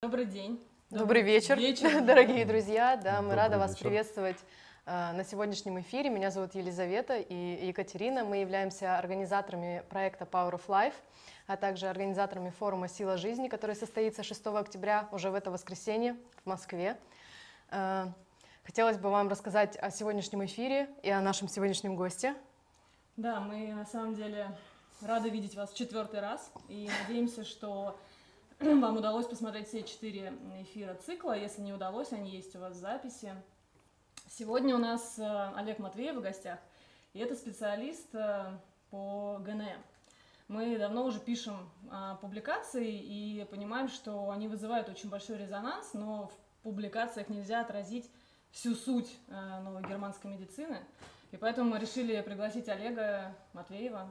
Добрый день. Добрый вечер, вечер. дорогие друзья. Да, мы Добрый рады вас вечер. приветствовать э, на сегодняшнем эфире. Меня зовут Елизавета и Екатерина. Мы являемся организаторами проекта Power of Life, а также организаторами форума «Сила жизни», который состоится 6 октября, уже в это воскресенье в Москве. Э, Хотелось бы вам рассказать о сегодняшнем эфире и о нашем сегодняшнем госте. Да, мы на самом деле рады видеть вас в четвертый раз и надеемся, что вам удалось посмотреть все четыре эфира цикла. Если не удалось, они есть у вас в записи. Сегодня у нас э, Олег Матвеев в гостях, и это специалист э, по ГНМ. Мы давно уже пишем а, публикации и понимаем, что они вызывают очень большой резонанс, но в публикациях нельзя отразить всю суть э, новой германской медицины. И поэтому мы решили пригласить Олега Матвеева,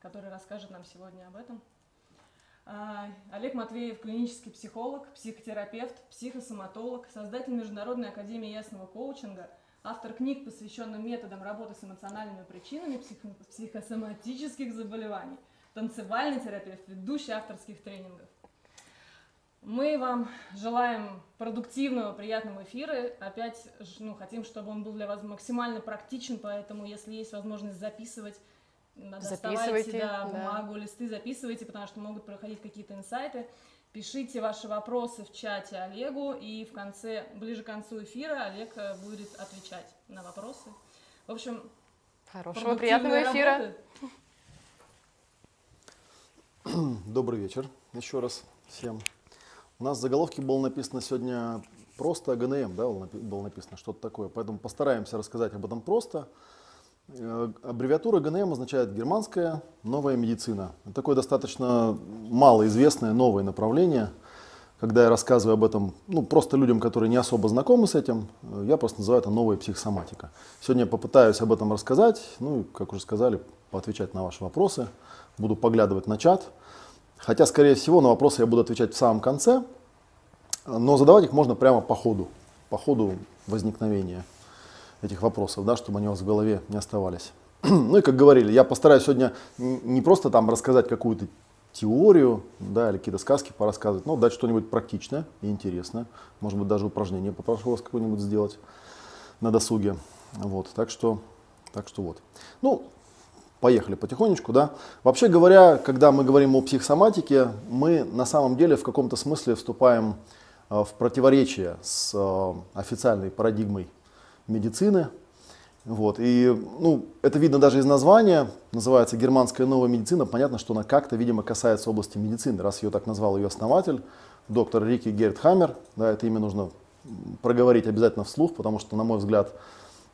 который расскажет нам сегодня об этом. А, Олег Матвеев – клинический психолог, психотерапевт, психосоматолог, создатель Международной академии ясного коучинга, автор книг, посвященных методам работы с эмоциональными причинами психо- психосоматических заболеваний, танцевальный терапевт, ведущий авторских тренингов. Мы вам желаем продуктивного, приятного эфира. Опять ну, хотим, чтобы он был для вас максимально практичен, поэтому если есть возможность записывать, доставайте Записывайте, да, да. бумагу, листы, записывайте, потому что могут проходить какие-то инсайты. Пишите ваши вопросы в чате Олегу, и в конце, ближе к концу эфира Олег э, будет отвечать на вопросы. В общем, Хорошего, приятного эфира. работы. Добрый вечер еще раз всем. У нас в заголовке было написано сегодня просто ГНМ, да, было написано что-то такое, поэтому постараемся рассказать об этом просто. Э, Аббревиатура ГНМ означает германская новая медицина. Это такое достаточно малоизвестное новое направление. Когда я рассказываю об этом, ну, просто людям, которые не особо знакомы с этим, э, я просто называю это новая психосоматика. Сегодня я попытаюсь об этом рассказать, ну, и, как уже сказали, поотвечать на ваши вопросы. Буду поглядывать на чат. Хотя, скорее всего, на вопросы я буду отвечать в самом конце, но задавать их можно прямо по ходу, по ходу возникновения этих вопросов, да, чтобы они у вас в голове не оставались. Ну и как говорили, я постараюсь сегодня не просто там рассказать какую-то теорию, да, или какие-то сказки порассказывать, но дать что-нибудь практичное и интересное. Может быть, даже упражнение попрошу вас какое-нибудь сделать на досуге. Вот, так что, так что вот. Ну, поехали потихонечку, да. Вообще говоря, когда мы говорим о психосоматике, мы на самом деле в каком-то смысле вступаем э, в противоречие с э, официальной парадигмой медицины. Вот. И ну, это видно даже из названия, называется германская новая медицина. Понятно, что она как-то, видимо, касается области медицины, раз ее так назвал ее основатель, доктор Рики Гертхаммер. Да, это имя нужно проговорить обязательно вслух, потому что, на мой взгляд,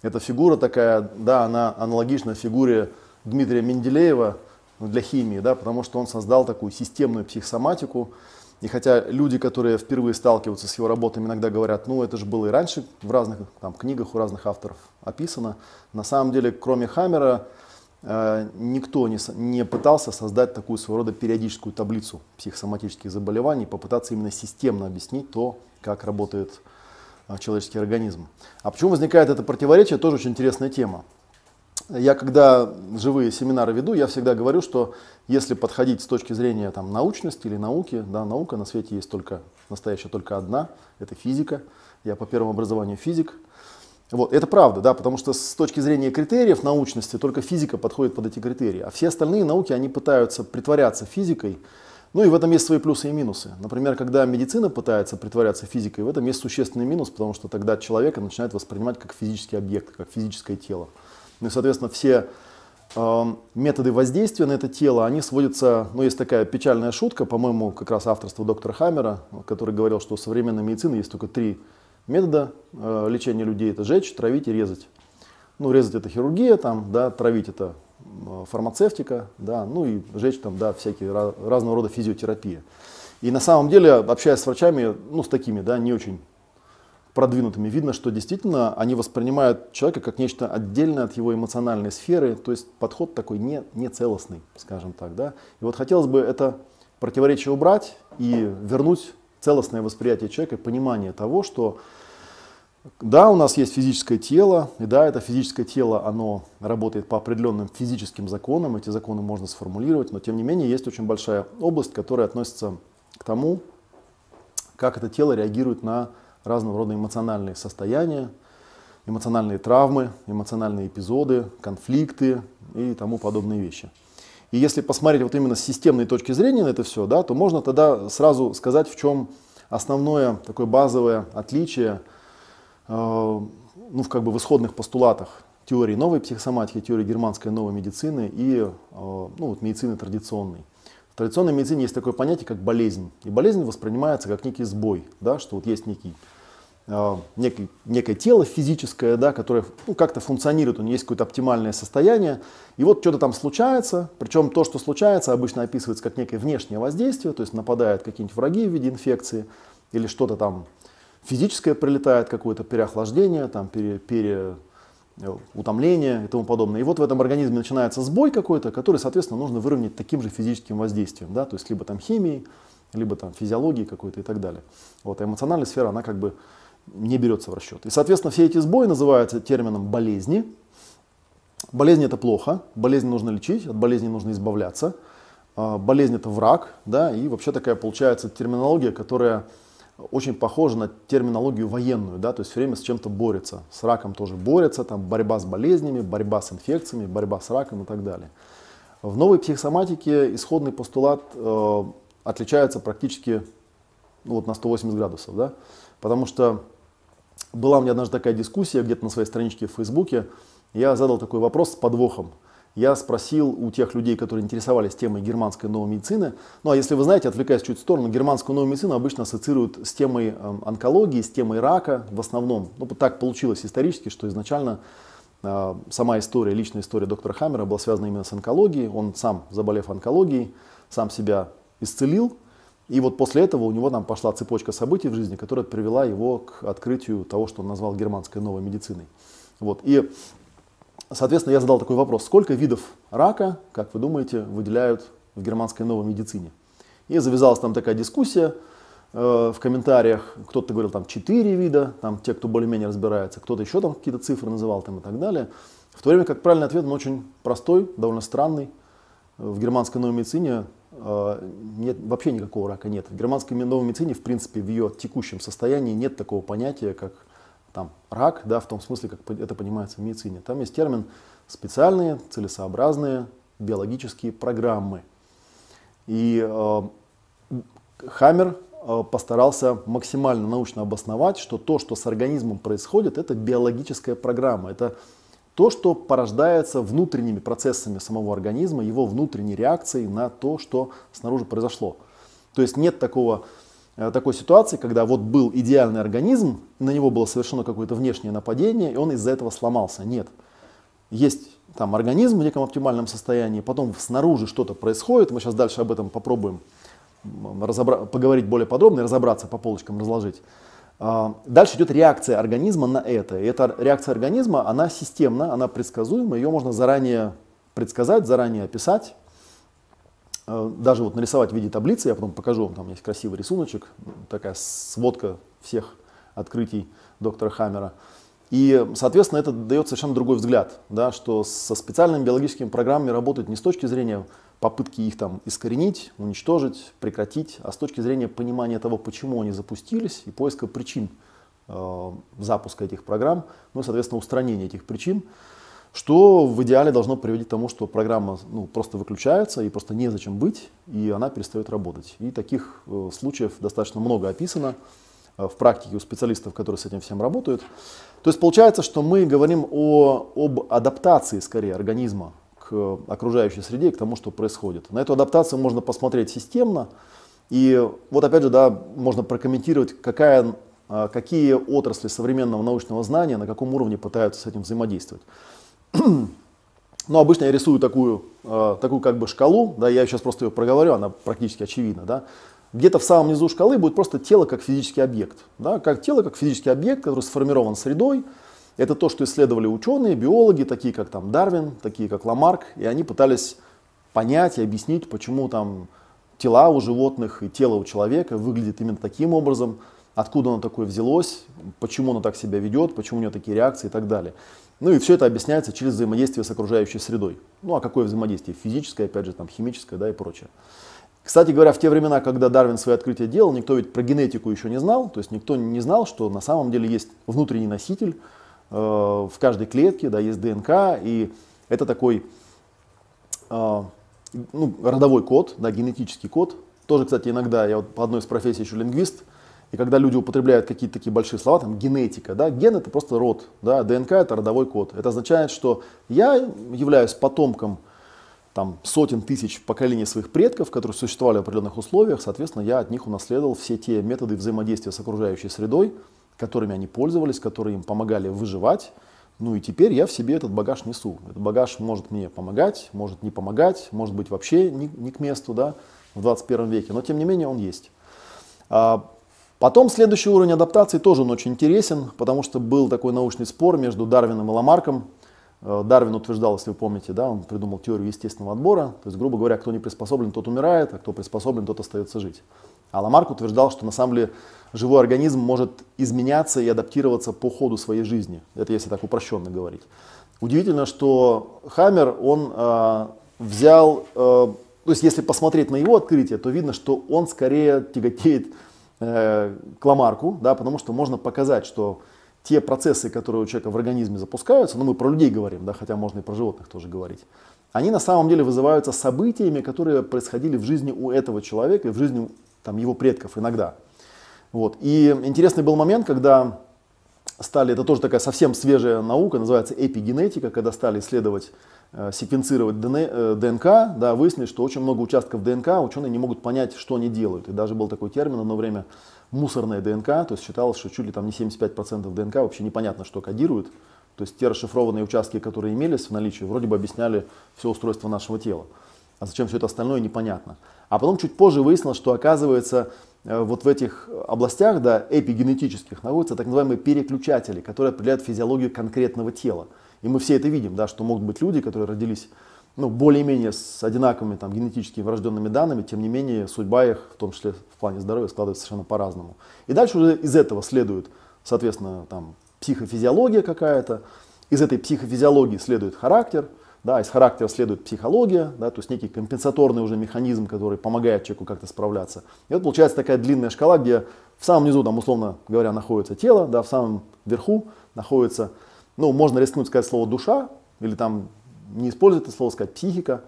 эта фигура такая, да, она аналогична фигуре Дмитрия Менделеева для химии, да, потому что он создал такую системную психосоматику. И хотя люди, которые впервые сталкиваются с его работами, иногда говорят, ну это же было и раньше в разных там, книгах у разных авторов описано, на самом деле, кроме Хаммера, э, никто не, не пытался создать такую своего рода периодическую таблицу психосоматических заболеваний, попытаться именно системно объяснить то, как работает э, человеческий организм. А почему возникает это противоречие, тоже очень интересная тема. Я когда живые семинары веду, я всегда говорю, что если подходить с точки зрения там, научности или науки, да, наука на свете есть только, настоящая только одна, это физика. Я по первому образованию физик. Вот, это правда, да, потому что с точки зрения критериев научности только физика подходит под эти критерии, а все остальные науки, они пытаются притворяться физикой, ну и в этом есть свои плюсы и минусы. Например, когда медицина пытается притворяться физикой, в этом есть существенный минус, потому что тогда человека начинает воспринимать как физический объект, как физическое тело. Ну и, соответственно, все э, методы воздействия на это тело, они сводятся, ну, есть такая печальная шутка, по-моему, как раз авторство доктора Хаммера, который говорил, что у современной медицины есть только три метода э, лечения людей. Это жечь, травить и резать. Ну, резать это хирургия, там, да, травить это э, фармацевтика, да, ну и жечь там, да, всякие разного рода физиотерапия. И на самом деле, общаясь с врачами, ну, с такими, да, не очень продвинутыми, видно, что действительно они воспринимают человека как нечто отдельное от его эмоциональной сферы, то есть подход такой не, не целостный, скажем так. Да? И вот хотелось бы это противоречие убрать и вернуть целостное восприятие человека, понимание того, что да, у нас есть физическое тело, и да, это физическое тело, оно работает по определенным физическим законам, эти законы можно сформулировать, но тем не менее есть очень большая область, которая относится к тому, как это тело реагирует на разного рода эмоциональные состояния, эмоциональные травмы, эмоциональные эпизоды, конфликты и тому подобные вещи. И если посмотреть вот именно с системной точки зрения на это все, да, то можно тогда сразу сказать, в чем основное такое базовое отличие э, ну, в, как бы в исходных постулатах теории новой психосоматики, теории германской новой медицины и э, ну, вот медицины традиционной. В традиционной медицине есть такое понятие, как болезнь. И болезнь воспринимается как некий сбой, да, что вот есть некий э, некий, некое тело физическое, да, которое ну, как-то функционирует, у него есть какое-то оптимальное состояние, и вот что-то там случается, причем то, что случается, обычно описывается как некое внешнее воздействие, то есть нападают какие-нибудь враги в виде инфекции, или что-то там физическое прилетает, какое-то переохлаждение, там, пере, пере, э, утомление и тому подобное. И вот в этом организме начинается сбой какой-то, который, соответственно, нужно выровнять таким же физическим воздействием, да, то есть либо там химией, либо там физиологией какой-то и так далее. Вот, эмоциональная сфера, она как бы не берется в расчет. И, соответственно, все эти сбои называются термином болезни. Болезнь это плохо, болезнь нужно лечить, от болезни нужно избавляться. А, болезнь это враг, да, и вообще такая получается терминология, которая очень похожа на терминологию военную, да, то есть все время с чем-то борется. С раком тоже борется, там борьба с болезнями, борьба с инфекциями, борьба с раком и так далее. В новой психосоматике исходный постулат э, отличается практически ну, вот на 180 градусов, да, потому что была у меня однажды такая дискуссия где-то на своей страничке в Фейсбуке. Я задал такой вопрос с подвохом. Я спросил у тех людей, которые интересовались темой германской новой медицины, ну а если вы знаете, отвлекаясь чуть в сторону, германскую новую медицину обычно ассоциируют с темой э, онкологии, с темой рака в основном. Ну так получилось исторически, что изначально э, сама история, личная история доктора Хаммера была связана именно с онкологией. Он сам, заболев онкологией, сам себя исцелил, и вот после этого у него там пошла цепочка событий в жизни, которая привела его к открытию того, что он назвал германской новой медициной. Вот. И, соответственно, я задал такой вопрос. Сколько видов рака, как вы думаете, выделяют в германской новой медицине? И завязалась там такая дискуссия э, в комментариях. Кто-то говорил там 4 вида, там те, кто более-менее разбирается, кто-то еще там какие-то цифры называл там и так далее. В то время как правильный ответ, он очень простой, довольно странный. В германской новой медицине Э, нет, вообще никакого рака нет. В германской новой медицине, в принципе, в ее текущем состоянии нет такого понятия, как там, рак, да, в том смысле, как это понимается в медицине. Там есть термин специальные, целесообразные биологические программы. И э, Хаммер э, постарался максимально научно обосновать, что то, что с организмом происходит, это биологическая программа. Это то, что порождается внутренними процессами самого организма, его внутренней реакцией на то, что снаружи произошло. То есть нет такого, э, такой ситуации, когда вот был идеальный организм, на него было совершено какое-то внешнее нападение, и он из-за этого сломался. Нет. Есть там организм в неком оптимальном состоянии, потом снаружи что-то происходит, мы сейчас дальше об этом попробуем разобра- поговорить более подробно и разобраться по полочкам, разложить. А, дальше идет реакция организма на это. И эта реакция организма, она системна, она предсказуема, ее можно заранее предсказать, заранее описать. А, даже вот нарисовать в виде таблицы, я потом покажу вам, там есть красивый рисуночек, такая сводка всех открытий доктора Хаммера. И, соответственно, это дает совершенно другой взгляд, да, что со специальными биологическими программами работают не с точки зрения попытки их там искоренить, уничтожить, прекратить, а с точки зрения понимания того, почему они запустились и поиска причин э, запуска этих программ, ну и, соответственно, устранения этих причин, что в идеале должно приводить к тому, что программа ну, просто выключается и просто незачем быть, и она перестает работать. И таких э, случаев достаточно много описано э, в практике у специалистов, которые с этим всем работают. То есть получается, что мы говорим о, об адаптации скорее организма к окружающей среде и к тому, что происходит. На эту адаптацию можно посмотреть системно. И вот опять же, да, можно прокомментировать, какая, а, какие отрасли современного научного знания, на каком уровне пытаются с этим взаимодействовать. Но обычно я рисую такую, а, такую как бы шкалу, да, я сейчас просто ее проговорю, она практически очевидна. Да. Где-то в самом низу шкалы будет просто тело как физический объект. Да, как тело как физический объект, который сформирован средой, это то, что исследовали ученые, биологи, такие как там Дарвин, такие как Ламарк, и они пытались понять и объяснить, почему там тела у животных и тело у человека выглядит именно таким образом, откуда оно такое взялось, почему оно так себя ведет, почему у него такие реакции и так далее. Ну и все это объясняется через взаимодействие с окружающей средой. Ну а какое взаимодействие? Физическое, опять же, там, химическое да, и прочее. Кстати говоря, в те времена, когда Дарвин свои открытия делал, никто ведь про генетику еще не знал, то есть никто не знал, что на самом деле есть внутренний носитель в каждой клетке, да, есть ДНК, и это такой э, ну, родовой код, да, генетический код. Тоже, кстати, иногда, я вот по одной из профессий еще лингвист, и когда люди употребляют какие-то такие большие слова, там генетика, да, ген это просто род, да, ДНК это родовой код. Это означает, что я являюсь потомком там, сотен тысяч поколений своих предков, которые существовали в определенных условиях, соответственно, я от них унаследовал все те методы взаимодействия с окружающей средой, которыми они пользовались, которые им помогали выживать. Ну и теперь я в себе этот багаж несу. Этот багаж может мне помогать, может не помогать, может быть вообще не, не к месту да, в 21 веке, но тем не менее он есть. А, потом следующий уровень адаптации тоже он очень интересен, потому что был такой научный спор между Дарвином и Ламарком, Дарвин утверждал, если вы помните, да, он придумал теорию естественного отбора. То есть, грубо говоря, кто не приспособлен, тот умирает, а кто приспособлен, тот остается жить. А Ламарк утверждал, что на самом деле живой организм может изменяться и адаптироваться по ходу своей жизни. Это если так упрощенно говорить. Удивительно, что Хаммер, он э, взял, э, то есть если посмотреть на его открытие, то видно, что он скорее тяготеет э, к Ламарку, да, потому что можно показать, что те процессы, которые у человека в организме запускаются, ну мы про людей говорим, да, хотя можно и про животных тоже говорить, они на самом деле вызываются событиями, которые происходили в жизни у этого человека и в жизни там, его предков иногда. Вот. И интересный был момент, когда стали, это тоже такая совсем свежая наука, называется эпигенетика, когда стали исследовать, э, секвенцировать ДНК, э, да, выяснили, что очень много участков ДНК ученые не могут понять, что они делают. И даже был такой термин одно время мусорная ДНК, то есть считалось, что чуть ли там не 75% ДНК вообще непонятно, что кодирует. То есть те расшифрованные участки, которые имелись в наличии, вроде бы объясняли все устройство нашего тела. А зачем все это остальное, непонятно. А потом чуть позже выяснилось, что оказывается э, вот в этих областях, да, эпигенетических, находятся так называемые переключатели, которые определяют физиологию конкретного тела. И мы все это видим, да, что могут быть люди, которые родились ну, более-менее с одинаковыми там, генетически врожденными данными, тем не менее судьба их, в том числе в плане здоровья, складывается совершенно по-разному. И дальше уже из этого следует, соответственно, там, психофизиология какая-то, из этой психофизиологии следует характер, да, из характера следует психология, да, то есть некий компенсаторный уже механизм, который помогает человеку как-то справляться. И вот получается такая длинная шкала, где в самом низу, там, условно говоря, находится тело, да, в самом верху находится, ну, можно рискнуть сказать слово душа, или там не использует это слово, сказать психика.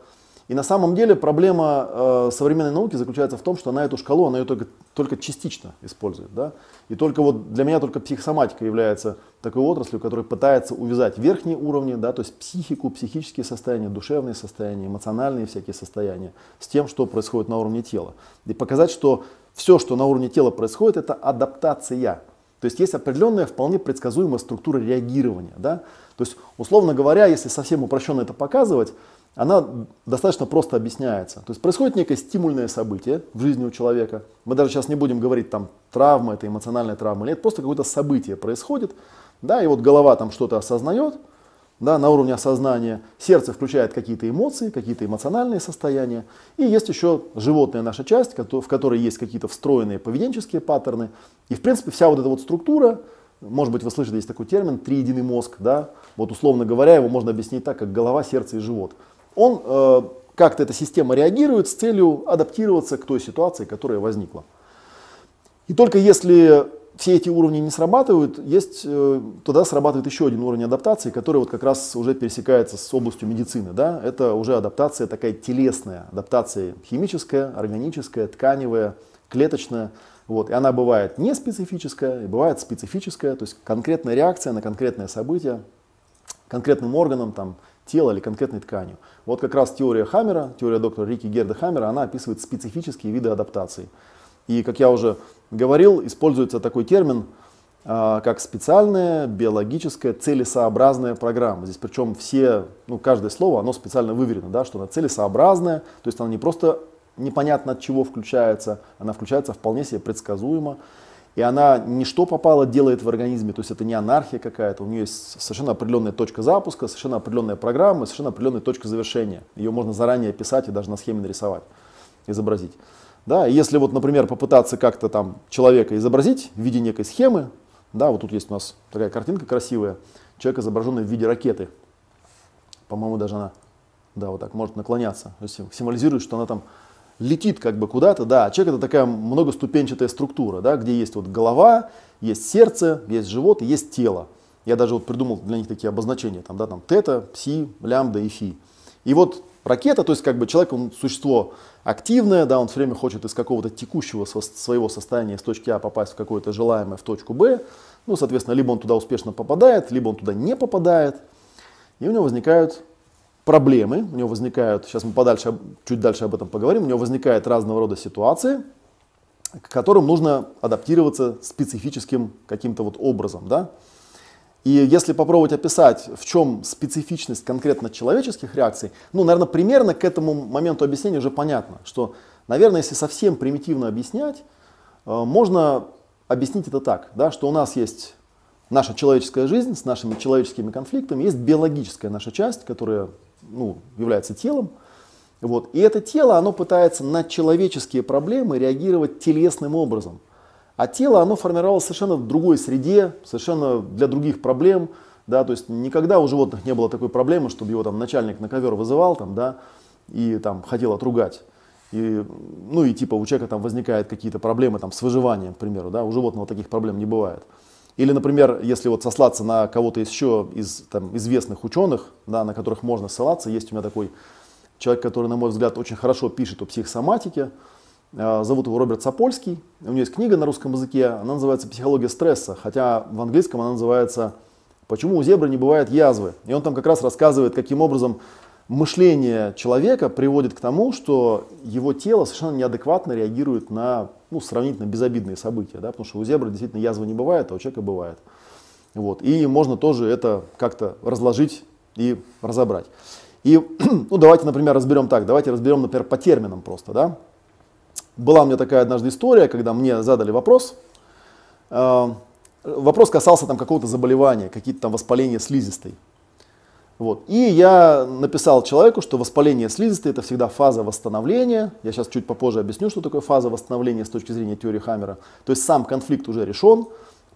И на самом деле проблема э, современной науки заключается в том, что она эту шкалу, она ее только, только частично использует. Да? И только вот для меня только психосоматика является такой отраслью, которая пытается увязать верхние уровни, да, то есть психику, психические состояния, душевные состояния, эмоциональные всякие состояния, с тем, что происходит на уровне тела. И показать, что все, что на уровне тела происходит, это адаптация. То есть есть определенная вполне предсказуемая структура реагирования. Да? То есть, условно говоря, если совсем упрощенно это показывать, она достаточно просто объясняется. То есть происходит некое стимульное событие в жизни у человека. Мы даже сейчас не будем говорить, там, травма, это эмоциональная травма, или это просто какое-то событие происходит. Да, и вот голова там что-то осознает, да, на уровне осознания. Сердце включает какие-то эмоции, какие-то эмоциональные состояния. И есть еще животная наша часть, в которой есть какие-то встроенные поведенческие паттерны. И, в принципе, вся вот эта вот структура, может быть, вы слышали, есть такой термин триединый мозг, да, вот условно говоря, его можно объяснить так, как голова, сердце и живот. Он э, как-то эта система реагирует с целью адаптироваться к той ситуации, которая возникла. И только если все эти уровни не срабатывают, есть, э, тогда срабатывает еще один уровень адаптации, который вот как раз уже пересекается с областью медицины. Да? Это уже адаптация такая телесная, адаптация химическая, органическая, тканевая, клеточная. Вот. И она бывает не специфическая, и бывает специфическая, то есть конкретная реакция на конкретное событие, конкретным органом там, тела или конкретной тканью. Вот как раз теория Хаммера, теория доктора Рики Герда Хаммера, она описывает специфические виды адаптации. И, как я уже говорил, используется такой термин, а, как специальная биологическая целесообразная программа. Здесь причем все, ну, каждое слово, оно специально выверено, да, что она целесообразная, то есть она не просто непонятно от чего включается, она включается вполне себе предсказуемо. И она не что попало делает в организме, то есть это не анархия какая-то, у нее есть совершенно определенная точка запуска, совершенно определенная программа, совершенно определенная точка завершения. Ее можно заранее описать и даже на схеме нарисовать, изобразить. Да, если вот, например, попытаться как-то там человека изобразить в виде некой схемы, да, вот тут есть у нас такая картинка красивая, человек изображенный в виде ракеты. По-моему, даже она, да, вот так может наклоняться. То есть символизирует, что она там летит как бы куда-то, да, человек это такая многоступенчатая структура, да, где есть вот голова, есть сердце, есть живот есть тело. Я даже вот придумал для них такие обозначения, там, да, там тета, пси, лямбда и фи. И вот ракета, то есть как бы человек, он существо активное, да, он все время хочет из какого-то текущего своего состояния с точки А попасть в какое-то желаемое в точку Б. Ну, соответственно, либо он туда успешно попадает, либо он туда не попадает. И у него возникают проблемы, у него возникают, сейчас мы подальше, чуть дальше об этом поговорим, у него возникают разного рода ситуации, к которым нужно адаптироваться специфическим каким-то вот образом, да. И если попробовать описать, в чем специфичность конкретно человеческих реакций, ну, наверное, примерно к этому моменту объяснения уже понятно, что, наверное, если совсем примитивно объяснять, э, можно объяснить это так, да, что у нас есть наша человеческая жизнь с нашими человеческими конфликтами, есть биологическая наша часть, которая ну, является телом. Вот. И это тело, оно пытается на человеческие проблемы реагировать телесным образом. А тело, оно формировалось совершенно в другой среде, совершенно для других проблем. Да, то есть никогда у животных не было такой проблемы, чтобы его там начальник на ковер вызывал там, да, и там хотел отругать. И, ну и типа у человека там возникают какие-то проблемы там, с выживанием, к примеру, да, у животного таких проблем не бывает. Или, например, если вот сослаться на кого-то еще из там, известных ученых, да, на которых можно ссылаться, есть у меня такой человек, который, на мой взгляд, очень хорошо пишет о психосоматике, зовут его Роберт Сапольский, у него есть книга на русском языке, она называется «Психология стресса», хотя в английском она называется «Почему у зебры не бывает язвы?». И он там как раз рассказывает, каким образом мышление человека приводит к тому, что его тело совершенно неадекватно реагирует на ну, сравнительно безобидные события, да, потому что у зебры действительно язвы не бывает, а у человека бывает. Вот. И можно тоже это как-то разложить и разобрать. И ну, давайте, например, разберем так, давайте разберем, например, по терминам просто. Да? Была у меня такая однажды история, когда мне задали вопрос. Э, вопрос касался там какого-то заболевания, какие-то там воспаления слизистой. Вот. И я написал человеку, что воспаление слизистой это всегда фаза восстановления. Я сейчас чуть попозже объясню, что такое фаза восстановления с точки зрения теории Хаммера. То есть сам конфликт уже решен,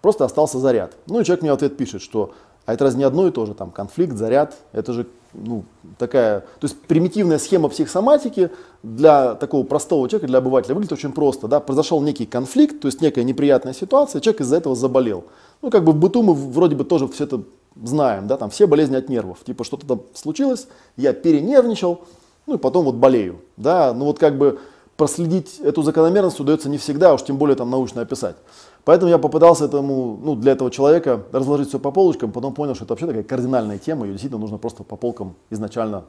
просто остался заряд. Ну и человек мне в ответ пишет, что а это разве не одно и то же, там конфликт, заряд, это же ну, такая, то есть примитивная схема психосоматики для такого простого человека, для обывателя выглядит очень просто, да, произошел некий конфликт, то есть некая неприятная ситуация, человек из-за этого заболел. Ну, как бы в быту мы вроде бы тоже все это знаем, да, там все болезни от нервов, типа что-то там случилось, я перенервничал, ну и потом вот болею, да, ну вот как бы проследить эту закономерность удается не всегда, уж тем более там научно описать. Поэтому я попытался этому, ну, для этого человека разложить все по полочкам, потом понял, что это вообще такая кардинальная тема, ее действительно нужно просто по полкам изначально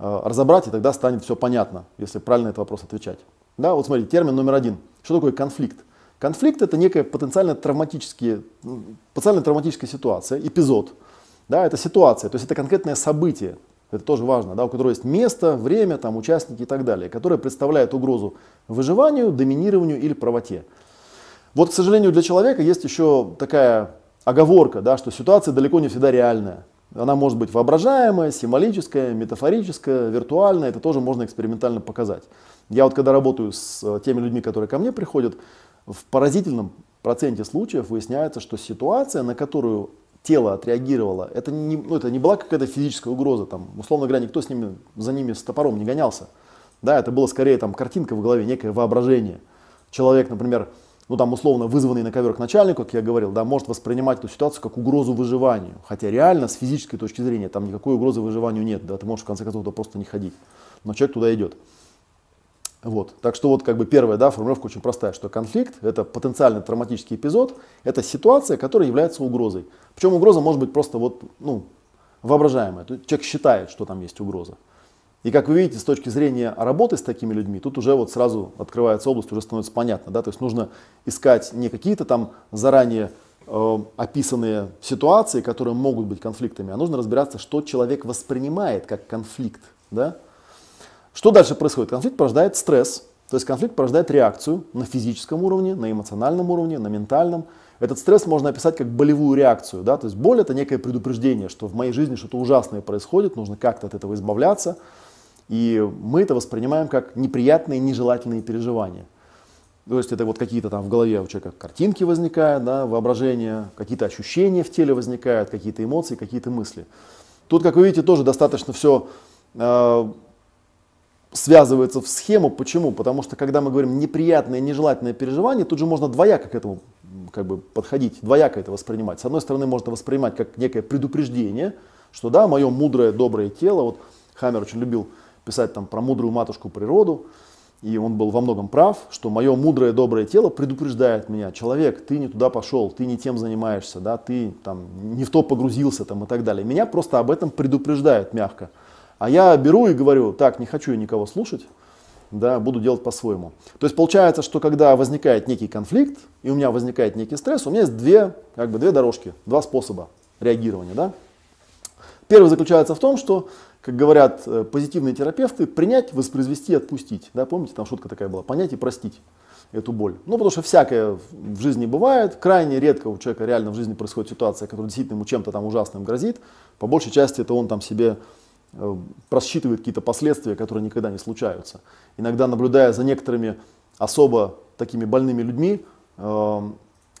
э, разобрать, и тогда станет все понятно, если правильно этот вопрос отвечать. Да, вот смотрите, термин номер один. Что такое конфликт? Конфликт это некая потенциально, травматические, потенциально травматическая ситуация, эпизод. Да, это ситуация, то есть это конкретное событие, это тоже важно, да, у которого есть место, время, там, участники и так далее, которое представляет угрозу выживанию, доминированию или правоте. Вот, к сожалению, для человека есть еще такая оговорка, да, что ситуация далеко не всегда реальная. Она может быть воображаемая, символическая, метафорическая, виртуальная, это тоже можно экспериментально показать. Я вот когда работаю с э, теми людьми, которые ко мне приходят, в поразительном проценте случаев выясняется, что ситуация, на которую тело отреагировало, это не, ну, это не была какая-то физическая угроза, там, условно говоря, никто с ними, за ними с топором не гонялся. Да, это было скорее там картинка в голове, некое воображение. Человек, например, ну там условно вызванный на ковер к начальнику, как я говорил, да, может воспринимать эту ситуацию как угрозу выживанию. Хотя реально с физической точки зрения там никакой угрозы выживанию нет, да, ты можешь в конце концов туда просто не ходить. Но человек туда идет. Вот. Так что вот как бы первая да, формулировка очень простая, что конфликт это потенциально травматический эпизод, это ситуация, которая является угрозой. Причем угроза может быть просто вот, ну, воображаемая. Человек считает, что там есть угроза. И как вы видите, с точки зрения работы с такими людьми, тут уже вот сразу открывается область, уже становится понятно. Да? То есть нужно искать не какие-то там заранее э, описанные ситуации, которые могут быть конфликтами, а нужно разбираться, что человек воспринимает как конфликт. Да? Что дальше происходит? Конфликт порождает стресс, то есть конфликт порождает реакцию на физическом уровне, на эмоциональном уровне, на ментальном. Этот стресс можно описать как болевую реакцию. Да? То есть боль это некое предупреждение, что в моей жизни что-то ужасное происходит, нужно как-то от этого избавляться. И мы это воспринимаем как неприятные, нежелательные переживания. То есть это вот какие-то там в голове у человека картинки возникают, да, воображение, какие-то ощущения в теле возникают, какие-то эмоции, какие-то мысли. Тут, как вы видите, тоже достаточно все э, связывается в схему. Почему? Потому что когда мы говорим неприятное, нежелательное переживание, тут же можно двояко к этому как бы подходить, двояко это воспринимать. С одной стороны, можно воспринимать как некое предупреждение, что да, мое мудрое, доброе тело, вот Хаммер очень любил писать там про мудрую матушку природу, и он был во многом прав, что мое мудрое, доброе тело предупреждает меня, человек, ты не туда пошел, ты не тем занимаешься, да, ты там не в то погрузился там, и так далее. Меня просто об этом предупреждает мягко. А я беру и говорю, так, не хочу я никого слушать, да, буду делать по-своему. То есть получается, что когда возникает некий конфликт, и у меня возникает некий стресс, у меня есть две, как бы, две дорожки, два способа реагирования. Да? Первый заключается в том, что как говорят э, позитивные терапевты, принять, воспроизвести, отпустить. Да, помните, там шутка такая была, понять и простить эту боль. Ну, потому что всякое в жизни бывает, крайне редко у человека реально в жизни происходит ситуация, которая действительно ему чем-то там ужасным грозит. По большей части это он там себе э, просчитывает какие-то последствия, которые никогда не случаются. Иногда, наблюдая за некоторыми особо такими больными людьми, э,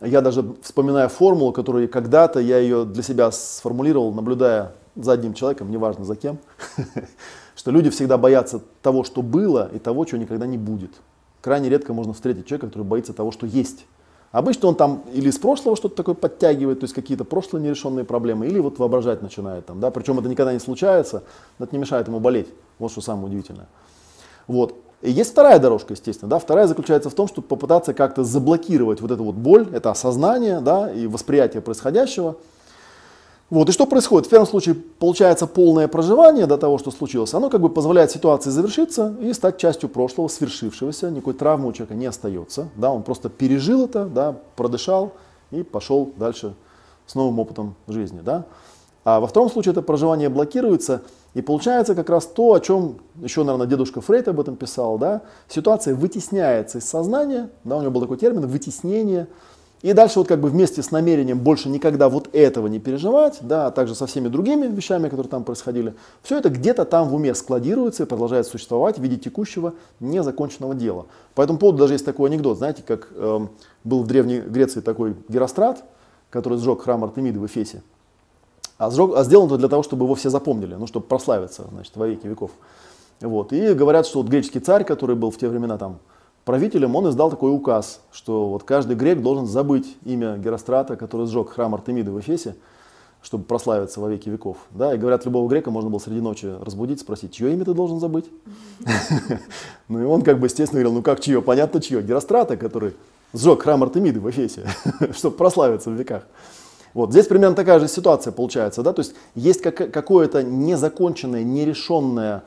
я даже вспоминаю формулу, которую когда-то я ее для себя сформулировал, наблюдая за одним человеком, неважно за кем, что люди всегда боятся того, что было, и того, чего никогда не будет. Крайне редко можно встретить человека, который боится того, что есть. Обычно он там или из прошлого что-то такое подтягивает, то есть какие-то прошлые нерешенные проблемы, или вот воображать начинает там, да, причем это никогда не случается, но это не мешает ему болеть, вот что самое удивительное. Вот. И есть вторая дорожка, естественно, да, вторая заключается в том, чтобы попытаться как-то заблокировать вот эту вот боль, это осознание, да, и восприятие происходящего, вот, и что происходит? В первом случае получается полное проживание до того, что случилось. Оно как бы позволяет ситуации завершиться и стать частью прошлого, свершившегося. Никакой травмы у человека не остается. Да, он просто пережил это, да, продышал и пошел дальше с новым опытом жизни. Да. А во втором случае это проживание блокируется, и получается как раз то, о чем еще, наверное, дедушка Фрейд об этом писал. Да. Ситуация вытесняется из сознания, да, у него был такой термин, вытеснение, и дальше вот как бы вместе с намерением больше никогда вот этого не переживать, да, а также со всеми другими вещами, которые там происходили, все это где-то там в уме складируется и продолжает существовать в виде текущего незаконченного дела. По этому поводу даже есть такой анекдот, знаете, как э, был в Древней Греции такой Герострат, который сжег храм Артемиды в Эфесе. А, сжег, а сделан это для того, чтобы его все запомнили, ну, чтобы прославиться, значит, во веки веков. Вот. И говорят, что вот греческий царь, который был в те времена там правителем он издал такой указ, что вот каждый грек должен забыть имя Герострата, который сжег храм Артемиды в Эфесе, чтобы прославиться во веки веков. Да, и говорят, любого грека можно было среди ночи разбудить, спросить, чье имя ты должен забыть? Ну и он как бы естественно говорил, ну как чье? Понятно чье. Герострата, который сжег храм Артемиды в Эфесе, чтобы прославиться в веках. Вот здесь примерно такая же ситуация получается, да, то есть есть какое-то незаконченное, нерешенное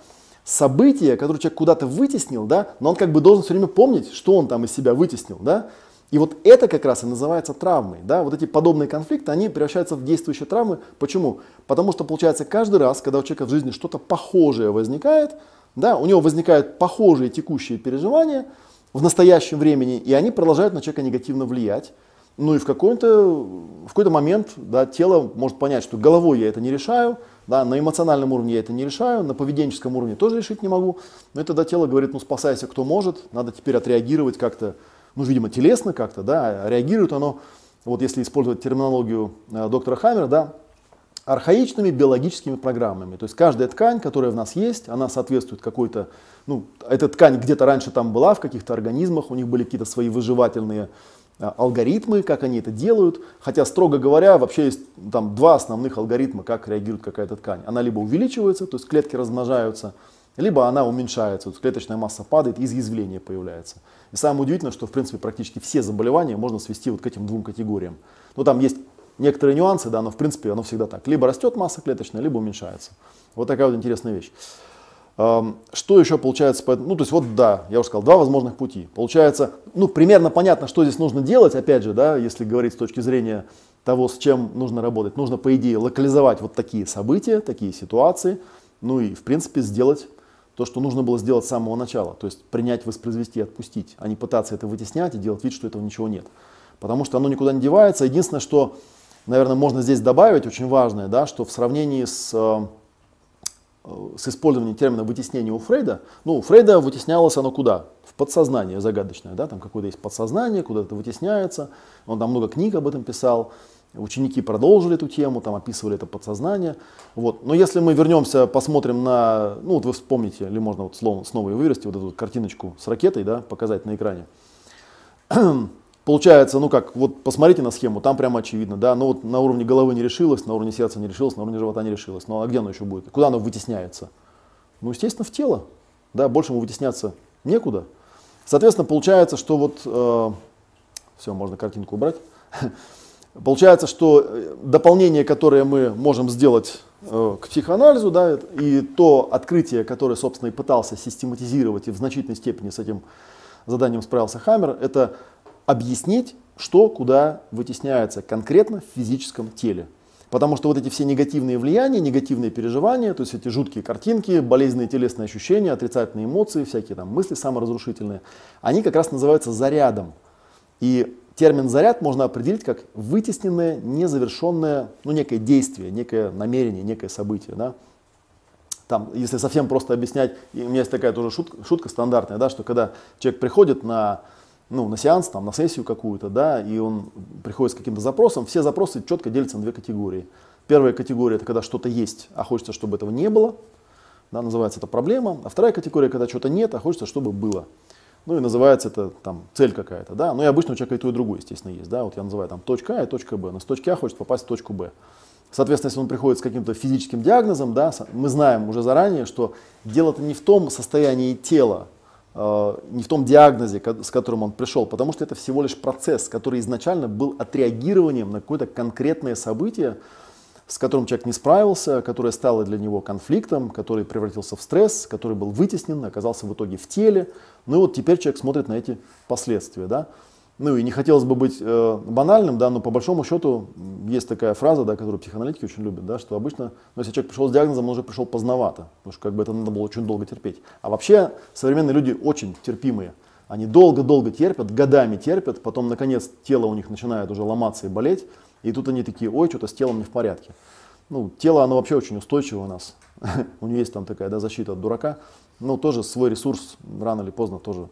событие, которое человек куда-то вытеснил, да, но он как бы должен все время помнить, что он там из себя вытеснил, да. И вот это как раз и называется травмой, да, вот эти подобные конфликты, они превращаются в действующие травмы. Почему? Потому что получается каждый раз, когда у человека в жизни что-то похожее возникает, да, у него возникают похожие текущие переживания в настоящем времени, и они продолжают на человека негативно влиять. Ну и в какой-то, в какой-то момент да, тело может понять, что головой я это не решаю, да, на эмоциональном уровне я это не решаю, на поведенческом уровне тоже решить не могу. Но это тогда тело говорит, ну спасайся, кто может, надо теперь отреагировать как-то, ну, видимо, телесно как-то, да, а реагирует оно, вот если использовать терминологию э, доктора Хаммера, да, архаичными биологическими программами. То есть каждая ткань, которая в нас есть, она соответствует какой-то, ну, эта ткань где-то раньше там была в каких-то организмах, у них были какие-то свои выживательные алгоритмы, как они это делают. Хотя, строго говоря, вообще есть там два основных алгоритма, как реагирует какая-то ткань. Она либо увеличивается, то есть клетки размножаются, либо она уменьшается, есть клеточная масса падает, изъязвление появляется. И самое удивительное, что в принципе практически все заболевания можно свести вот к этим двум категориям. Ну там есть некоторые нюансы, да, но в принципе оно всегда так. Либо растет масса клеточная, либо уменьшается. Вот такая вот интересная вещь. Что еще получается? Ну, то есть вот да, я уже сказал, два возможных пути. Получается, ну, примерно понятно, что здесь нужно делать, опять же, да, если говорить с точки зрения того, с чем нужно работать. Нужно, по идее, локализовать вот такие события, такие ситуации, ну и, в принципе, сделать то, что нужно было сделать с самого начала. То есть принять, воспроизвести, отпустить, а не пытаться это вытеснять и делать вид, что этого ничего нет. Потому что оно никуда не девается. Единственное, что, наверное, можно здесь добавить, очень важное, да, что в сравнении с с использованием термина вытеснения у Фрейда, ну, у Фрейда вытеснялось оно куда? В подсознание загадочное, да, там какое-то есть подсознание, куда это вытесняется, он там много книг об этом писал, Ученики продолжили эту тему, там описывали это подсознание. Вот. Но если мы вернемся, посмотрим на, ну вот вы вспомните, или можно вот снова и вырасти, вот эту картиночку с ракетой, да, показать на экране. Получается, ну как, вот посмотрите на схему, там прямо очевидно, да, ну вот на уровне головы не решилось, на уровне сердца не решилось, на уровне живота не решилось. Ну а где оно еще будет? Куда оно вытесняется? Ну, естественно, в тело, да, больше ему вытесняться некуда. Соответственно, получается, что вот, э, все, можно картинку убрать. Получается, что э, дополнение, которое мы можем сделать э, к психоанализу, да, и то открытие, которое, собственно, и пытался систематизировать и в значительной степени с этим заданием справился Хаммер, это объяснить, что куда вытесняется конкретно в физическом теле. Потому что вот эти все негативные влияния, негативные переживания, то есть эти жуткие картинки, болезненные телесные ощущения, отрицательные эмоции, всякие там мысли саморазрушительные, они как раз называются зарядом. И термин заряд можно определить как вытесненное, незавершенное, ну, некое действие, некое намерение, некое событие. Да? Там, если совсем просто объяснять, у меня есть такая тоже шутка, шутка стандартная, да, что когда человек приходит на ну, на сеанс, там, на сессию какую-то, да, и он приходит с каким-то запросом, все запросы четко делятся на две категории. Первая категория – это когда что-то есть, а хочется, чтобы этого не было, да, называется это проблема. А вторая категория – когда что-то нет, а хочется, чтобы было. Ну и называется это там цель какая-то, да. Ну и обычно у человека и то, и другое, естественно, есть, да. Вот я называю там точка А и точка Б. Но с точки А хочет попасть в точку Б. Соответственно, если он приходит с каким-то физическим диагнозом, да, мы знаем уже заранее, что дело-то не в том состоянии тела, не в том диагнозе, с которым он пришел, потому что это всего лишь процесс, который изначально был отреагированием на какое-то конкретное событие, с которым человек не справился, которое стало для него конфликтом, который превратился в стресс, который был вытеснен, оказался в итоге в теле. Ну и вот теперь человек смотрит на эти последствия. Да? Ну и не хотелось бы быть э, банальным, да, но по большому счету есть такая фраза, да, которую психоаналитики очень любят, да, что обычно, ну, если человек пришел с диагнозом, он уже пришел поздновато, потому что как бы это надо было очень долго терпеть. А вообще современные люди очень терпимые. Они долго-долго терпят, годами терпят, потом, наконец, тело у них начинает уже ломаться и болеть, и тут они такие, ой, что-то с телом не в порядке. Ну, тело, оно вообще очень устойчиво у нас. у него есть там такая да, защита от дурака. Но тоже свой ресурс рано или поздно тоже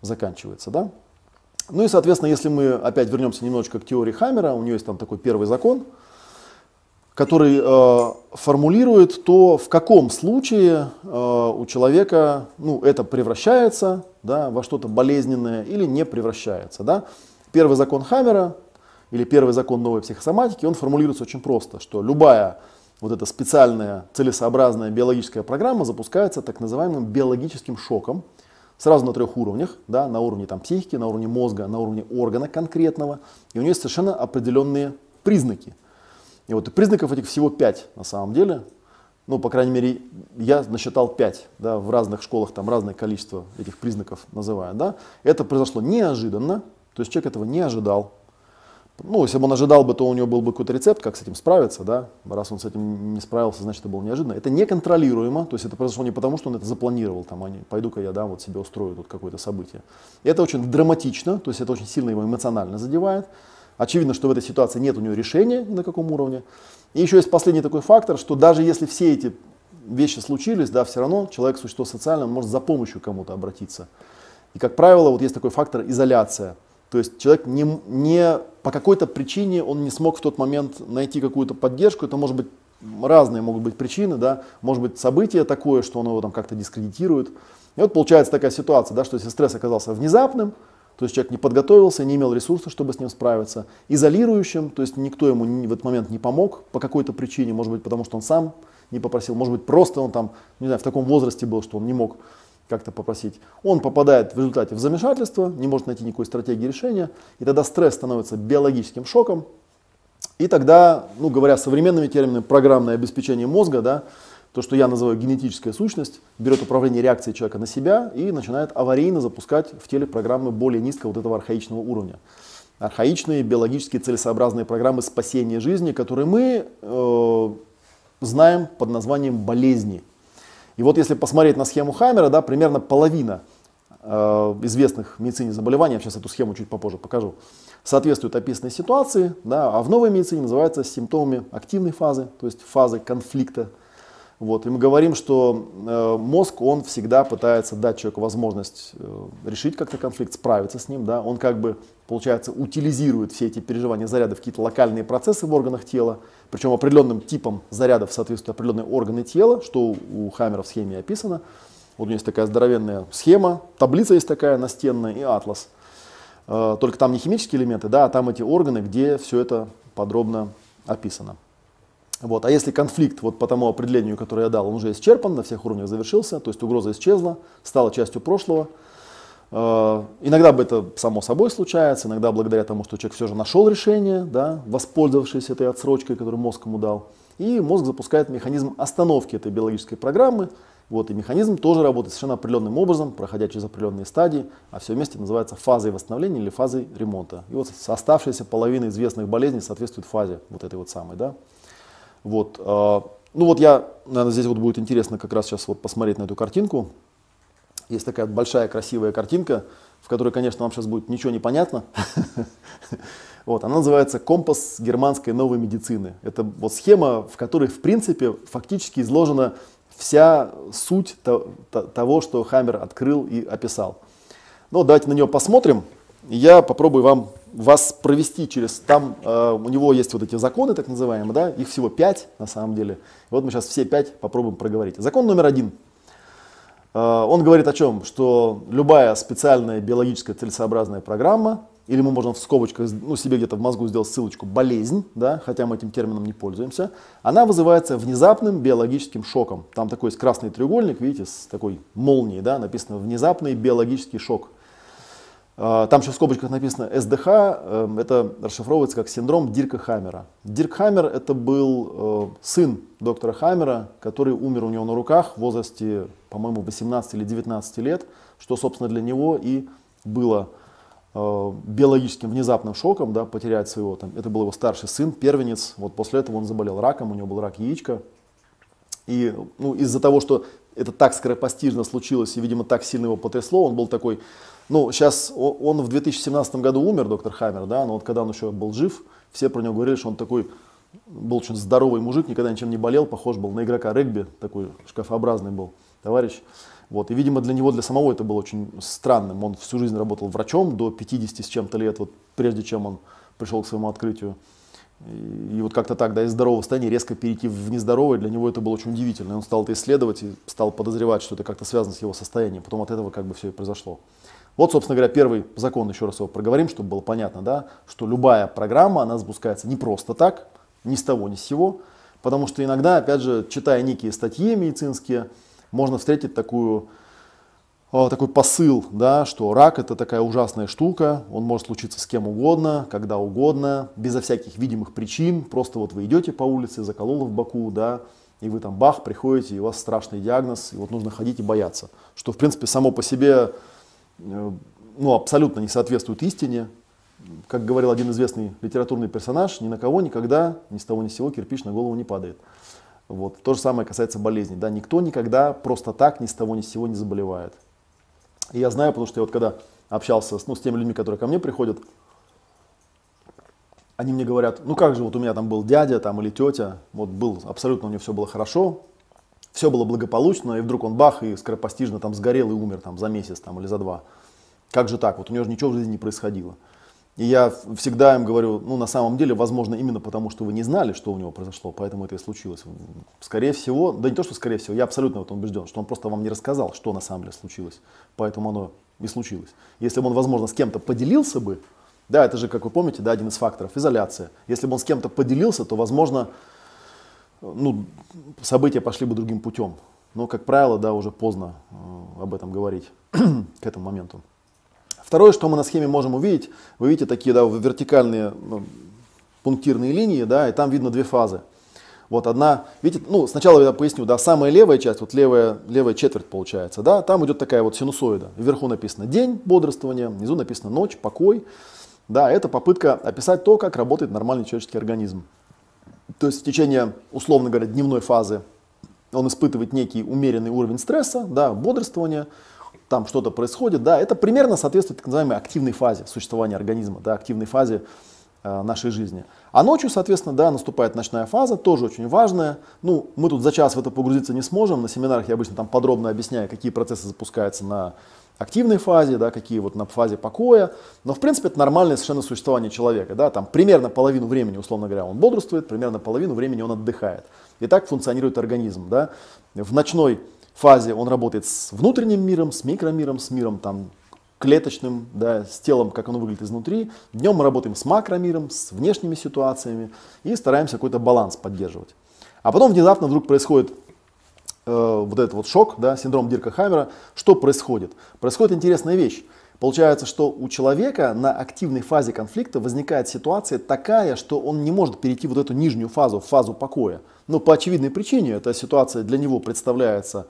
заканчивается, да. Ну и, соответственно, если мы опять вернемся немножечко к теории Хаммера, у нее есть там такой первый закон, который э, формулирует то, в каком случае э, у человека ну, это превращается да, во что-то болезненное или не превращается. Да. Первый закон Хаммера или первый закон новой психосоматики, он формулируется очень просто, что любая вот эта специальная целесообразная биологическая программа запускается так называемым биологическим шоком, сразу на трех уровнях, да, на уровне там, психики, на уровне мозга, на уровне органа конкретного. И у нее есть совершенно определенные признаки. И вот и признаков этих всего пять на самом деле. Ну, по крайней мере, я насчитал пять, да, в разных школах там разное количество этих признаков называют, да. Это произошло неожиданно, то есть человек этого не ожидал, ну, если бы он ожидал бы, то у него был бы какой-то рецепт, как с этим справиться, да. Раз он с этим не справился, значит, это было неожиданно. Это неконтролируемо, то есть это произошло не потому, что он это запланировал, там, а пойду-ка я, да, вот себе устрою тут какое-то событие. Это очень драматично, то есть это очень сильно его эмоционально задевает. Очевидно, что в этой ситуации нет у него решения ни на каком уровне. И еще есть последний такой фактор, что даже если все эти вещи случились, да, все равно человек существо социальное, он может за помощью кому-то обратиться. И, как правило, вот есть такой фактор изоляция – то есть человек не, не по какой-то причине он не смог в тот момент найти какую-то поддержку. Это может быть разные могут быть причины, да, может быть событие такое, что он его там как-то дискредитирует. И вот получается такая ситуация, да, что если стресс оказался внезапным, то есть человек не подготовился, не имел ресурсов, чтобы с ним справиться, изолирующим, то есть никто ему в этот момент не помог по какой-то причине, может быть, потому что он сам не попросил, может быть, просто он там, не знаю, в таком возрасте был, что он не мог как-то попросить. Он попадает в результате в замешательство, не может найти никакой стратегии решения, и тогда стресс становится биологическим шоком, и тогда, ну, говоря современными терминами, программное обеспечение мозга, да, то, что я называю генетическая сущность, берет управление реакцией человека на себя и начинает аварийно запускать в теле программы более низкого вот этого архаичного уровня. Архаичные биологические целесообразные программы спасения жизни, которые мы э, знаем под названием болезни. И вот если посмотреть на схему Хаммера, да, примерно половина э, известных в медицине заболеваний, я сейчас эту схему чуть попозже покажу, соответствует описанной ситуации, да, а в новой медицине называется симптомами активной фазы, то есть фазы конфликта. Вот, и мы говорим, что э, мозг, он всегда пытается дать человеку возможность э, решить как-то конфликт, справиться с ним. Да? Он как бы, получается, утилизирует все эти переживания заряда в какие-то локальные процессы в органах тела, причем определенным типом зарядов соответствуют определенные органы тела, что у Хаммера в схеме описано. Вот у него есть такая здоровенная схема, таблица есть такая настенная и атлас. Э, только там не химические элементы, да, а там эти органы, где все это подробно описано. Вот. А если конфликт вот по тому определению, которое я дал, он уже исчерпан, на всех уровнях завершился, то есть угроза исчезла, стала частью прошлого. Э, иногда это само собой случается, иногда благодаря тому, что человек все же нашел решение, да, воспользовавшись этой отсрочкой, которую мозг ему дал. И мозг запускает механизм остановки этой биологической программы. Вот, и механизм тоже работает совершенно определенным образом, проходя через определенные стадии, а все вместе называется фазой восстановления или фазой ремонта. И вот оставшаяся половина известных болезней соответствует фазе вот этой вот самой. Да? Вот, э, ну вот я, наверное, здесь вот будет интересно как раз сейчас вот посмотреть на эту картинку. Есть такая большая красивая картинка, в которой, конечно, вам сейчас будет ничего не понятно. Вот, она называется «Компас германской новой медицины». Это вот схема, в которой, в принципе, фактически изложена вся суть того, что Хаммер открыл и описал. Ну, давайте на нее посмотрим. Я попробую вам вас провести через, там э, у него есть вот эти законы, так называемые, да, их всего пять на самом деле. Вот мы сейчас все пять попробуем проговорить. Закон номер один. Э, он говорит о чем? Что любая специальная биологическая целесообразная программа, или мы можем в скобочках, ну, себе где-то в мозгу сделать ссылочку «болезнь», да, хотя мы этим термином не пользуемся, она вызывается внезапным биологическим шоком. Там такой есть красный треугольник, видите, с такой молнией, да, написано «внезапный биологический шок». А, там еще в скобочках написано СДХ, эм, это расшифровывается как синдром Дирка Хаммера. Дирк Хаммер это был э, сын доктора Хаммера, который умер у него на руках в возрасте, по-моему, 18 или 19 лет, что, собственно, для него и было э, биологическим внезапным шоком, да, потерять своего, там, это был его старший сын, первенец, вот после этого он заболел раком, у него был рак яичка. И ну, из-за того, что это так скоропостижно случилось и, видимо, так сильно его потрясло, он был такой ну, сейчас он в 2017 году умер, доктор Хаммер, да, но вот когда он еще был жив, все про него говорили, что он такой был очень здоровый мужик, никогда ничем не болел, похож был на игрока регби, такой шкафообразный был товарищ. Вот. И, видимо, для него, для самого это было очень странным. Он всю жизнь работал врачом до 50 с чем-то лет, вот, прежде чем он пришел к своему открытию. И, и вот как-то так, да, из здорового состояния резко перейти в нездоровое, для него это было очень удивительно. И он стал это исследовать и стал подозревать, что это как-то связано с его состоянием. Потом от этого как бы все и произошло. Вот, собственно говоря, первый закон, еще раз его проговорим, чтобы было понятно, да, что любая программа, она запускается не просто так, ни с того, ни с сего, потому что иногда, опять же, читая некие статьи медицинские, можно встретить такую, а, такой посыл, да, что рак это такая ужасная штука, он может случиться с кем угодно, когда угодно, безо всяких видимых причин, просто вот вы идете по улице, закололо в боку, да, и вы там бах, приходите, и у вас страшный диагноз, и вот нужно ходить и бояться, что в принципе само по себе ну, абсолютно не соответствует истине. Как говорил один известный литературный персонаж, ни на кого никогда, ни с того ни с сего кирпич на голову не падает. Вот. То же самое касается болезней. Да? Никто никогда просто так ни с того ни с сего не заболевает. И я знаю, потому что я вот когда общался с, ну, с теми людьми, которые ко мне приходят, они мне говорят, ну как же, вот у меня там был дядя там, или тетя, вот был, абсолютно у него все было хорошо, все было благополучно, и вдруг он бах, и скоропостижно там сгорел и умер там за месяц там, или за два. Как же так? Вот у него же ничего в жизни не происходило. И я всегда им говорю, ну на самом деле, возможно, именно потому, что вы не знали, что у него произошло, поэтому это и случилось. Скорее всего, да не то, что скорее всего, я абсолютно в этом убежден, что он просто вам не рассказал, что на самом деле случилось. Поэтому оно и случилось. Если бы он, возможно, с кем-то поделился бы, да, это же, как вы помните, да, один из факторов, изоляция. Если бы он с кем-то поделился, то, возможно, ну, события пошли бы другим путем. Но, как правило, да, уже поздно э, об этом говорить к этому моменту. Второе, что мы на схеме можем увидеть, вы видите такие да, вертикальные ну, пунктирные линии, да, и там видно две фазы. Вот одна, видите, ну, сначала я поясню, да, самая левая часть, вот левая, левая четверть получается, да, там идет такая вот синусоида. Вверху написано день бодрствования, внизу написано ночь, покой. Да, это попытка описать то, как работает нормальный человеческий организм. То есть в течение, условно говоря, дневной фазы он испытывает некий умеренный уровень стресса, да, бодрствования, там что-то происходит, да, это примерно соответствует так называемой активной фазе существования организма, да, активной фазе э, нашей жизни. А ночью, соответственно, да, наступает ночная фаза, тоже очень важная. Ну, мы тут за час в это погрузиться не сможем. На семинарах я обычно там подробно объясняю, какие процессы запускаются на активной фазе, да, какие вот на фазе покоя. Но, в принципе, это нормальное совершенно существование человека. Да, там примерно половину времени, условно говоря, он бодрствует, примерно половину времени он отдыхает. И так функционирует организм. Да. В ночной фазе он работает с внутренним миром, с микромиром, с миром там, клеточным, да, с телом, как оно выглядит изнутри. Днем мы работаем с макромиром, с внешними ситуациями и стараемся какой-то баланс поддерживать. А потом внезапно вдруг происходит вот этот вот шок, да, синдром Дирка Хаммера. Что происходит? Происходит интересная вещь. Получается, что у человека на активной фазе конфликта возникает ситуация такая, что он не может перейти вот эту нижнюю фазу, фазу покоя. Но по очевидной причине эта ситуация для него представляется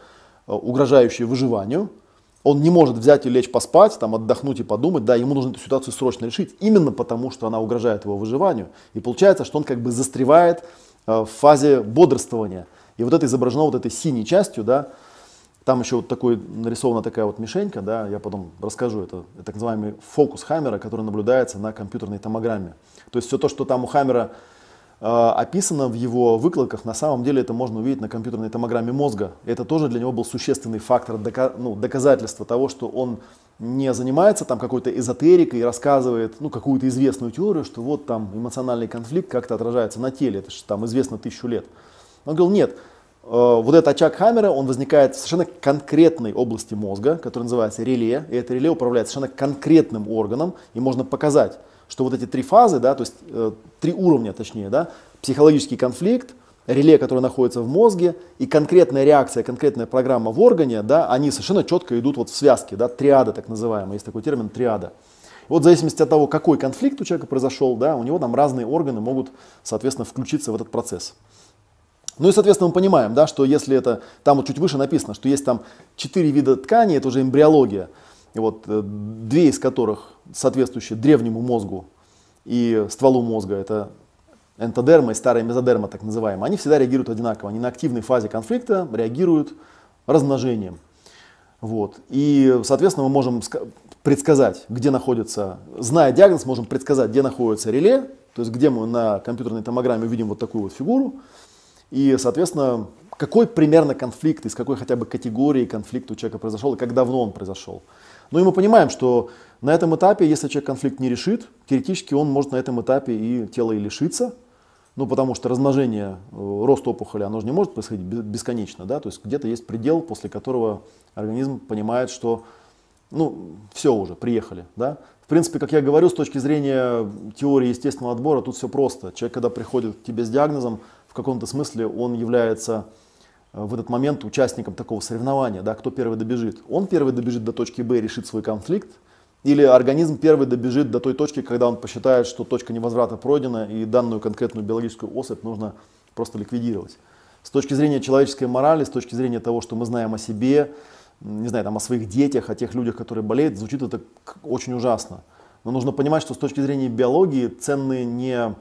Э, угрожающее выживанию, он не может взять и лечь поспать, там, отдохнуть и подумать, да, ему нужно эту ситуацию срочно решить, именно потому, что она угрожает его выживанию. И получается, что он как бы застревает э, в фазе бодрствования. И вот это изображено вот этой синей частью, да, там еще вот такой, нарисована такая вот мишенька, да, я потом расскажу, это, это так называемый фокус Хаммера, который наблюдается на компьютерной томограмме. То есть все то, что там у Хаммера Э, описано в его выкладках, на самом деле это можно увидеть на компьютерной томограмме мозга. Это тоже для него был существенный фактор ну, доказательства того, что он не занимается там какой-то эзотерикой и рассказывает ну, какую-то известную теорию, что вот там эмоциональный конфликт как-то отражается на теле, это же там известно тысячу лет. Он говорил, нет, э, вот этот очаг Хаммера, он возникает в совершенно конкретной области мозга, которая называется реле, и это реле управляет совершенно конкретным органом, и можно показать, что вот эти три фазы, да, то есть э, три уровня, точнее, да, психологический конфликт, реле, которое находится в мозге, и конкретная реакция, конкретная программа в органе, да, они совершенно четко идут вот в связке, да, триада так называемая, есть такой термин триада. Вот в зависимости от того, какой конфликт у человека произошел, да, у него там разные органы могут, соответственно, включиться в этот процесс. Ну и, соответственно, мы понимаем, да, что если это, там вот чуть выше написано, что есть там четыре вида тканей, это уже эмбриология, вот э, две из которых соответствующие древнему мозгу и стволу мозга, это энтодерма и старая мезодерма, так называемая, они всегда реагируют одинаково. Они на активной фазе конфликта реагируют размножением. Вот. И, соответственно, мы можем предсказать, где находится, зная диагноз, можем предсказать, где находится реле, то есть где мы на компьютерной томограмме увидим вот такую вот фигуру. И, соответственно, какой примерно конфликт, из какой хотя бы категории конфликт у человека произошел и как давно он произошел. Ну и мы понимаем, что на этом этапе, если человек конфликт не решит, теоретически он может на этом этапе и тело и лишиться, ну, потому что размножение, э, рост опухоли, оно же не может происходить бесконечно, да, то есть где-то есть предел, после которого организм понимает, что, ну, все уже, приехали, да. В принципе, как я говорю, с точки зрения теории естественного отбора, тут все просто. Человек, когда приходит к тебе с диагнозом, каком-то смысле он является Э, в этот момент участником такого соревнования, да, кто первый добежит. Он первый добежит до точки Б и решит свой конфликт, или организм первый добежит до той точки, когда он посчитает, что точка невозврата пройдена, и данную конкретную биологическую особь нужно просто ликвидировать. С точки зрения человеческой морали, с точки зрения того, что мы знаем о себе, не знаю, там, о своих детях, о тех людях, которые болеют, звучит это очень ужасно. Но нужно понимать, что с точки зрения биологии ценны не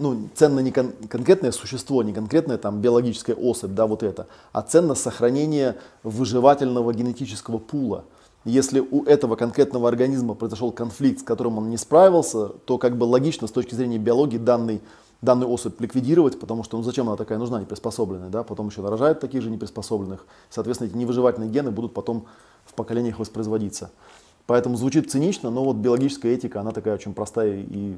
ну, ценно не кон- конкретное существо, не конкретная там биологическая особь, да, вот это, а ценно сохранение выживательного генетического пула. Если у этого конкретного организма произошел конфликт, с которым он не справился, то как бы логично с точки зрения биологии данный, данную особь ликвидировать, потому что ну зачем она такая нужна, неприспособленная, да, потом еще нарожают таких же неприспособленных, соответственно эти невыживательные гены будут потом в поколениях воспроизводиться. Поэтому звучит цинично, но вот биологическая этика, она такая очень простая и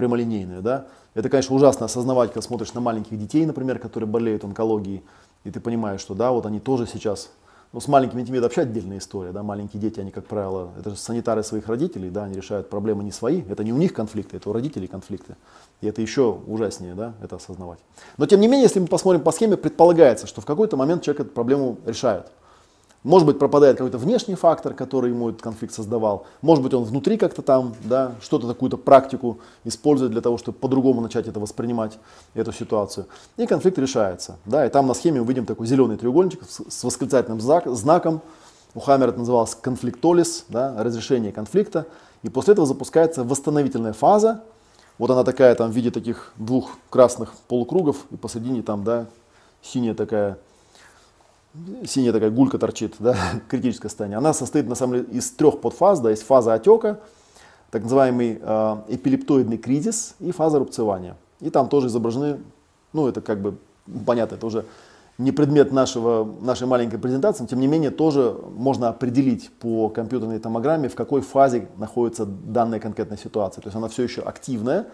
прямолинейная, да. Это, конечно, ужасно осознавать, когда смотришь на маленьких детей, например, которые болеют онкологией, и ты понимаешь, что да, вот они тоже сейчас, ну, с маленькими детьми это вообще отдельная история, да, маленькие дети, они, как правило, это же санитары своих родителей, да, они решают проблемы не свои, это не у них конфликты, это у родителей конфликты, и это еще ужаснее, да, это осознавать. Но, тем не менее, если мы посмотрим по схеме, предполагается, что в какой-то момент человек эту проблему решает. Может быть, пропадает какой-то внешний фактор, который ему этот конфликт создавал. Может быть, он внутри как-то там, да, что-то, какую-то практику использует для того, чтобы по-другому начать это воспринимать, эту ситуацию. И конфликт решается. Да, и там на схеме мы видим такой зеленый треугольничек с восклицательным знаком. У Хаммера это называлось конфликтолис, да, разрешение конфликта. И после этого запускается восстановительная фаза. Вот она такая там в виде таких двух красных полукругов, и посередине там, да, синяя такая синяя такая гулька торчит, да, критическое состояние, она состоит на самом деле из трех подфаз, да, есть фаза отека, так называемый э, эпилептоидный кризис и фаза рубцевания. И там тоже изображены, ну это как бы понятно, это уже не предмет нашего, нашей маленькой презентации, но тем не менее тоже можно определить по компьютерной томограмме, в какой фазе находится данная конкретная ситуация. То есть она все еще активная,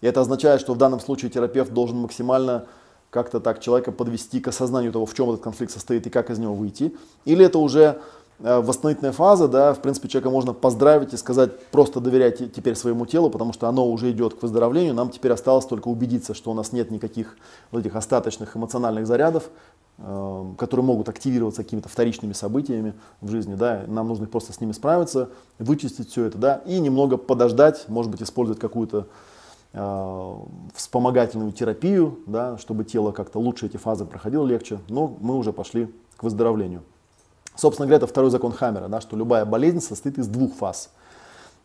и это означает, что в данном случае терапевт должен максимально как-то так человека подвести к осознанию того, в чем этот конфликт состоит и как из него выйти. Или это уже Э, восстановительная фаза, да, в принципе, человека можно поздравить и сказать, просто доверяйте теперь своему телу, потому что оно уже идет к выздоровлению. Нам теперь осталось только убедиться, что у нас нет никаких вот этих остаточных эмоциональных зарядов, э, которые могут активироваться какими-то вторичными событиями в жизни, да, нам нужно просто с ними справиться, вычистить все это, да, и немного подождать, может быть, использовать какую-то вспомогательную терапию, да, чтобы тело как-то лучше эти фазы проходило легче, но мы уже пошли к выздоровлению. Собственно говоря, это второй закон Хаммера, да, что любая болезнь состоит из двух фаз.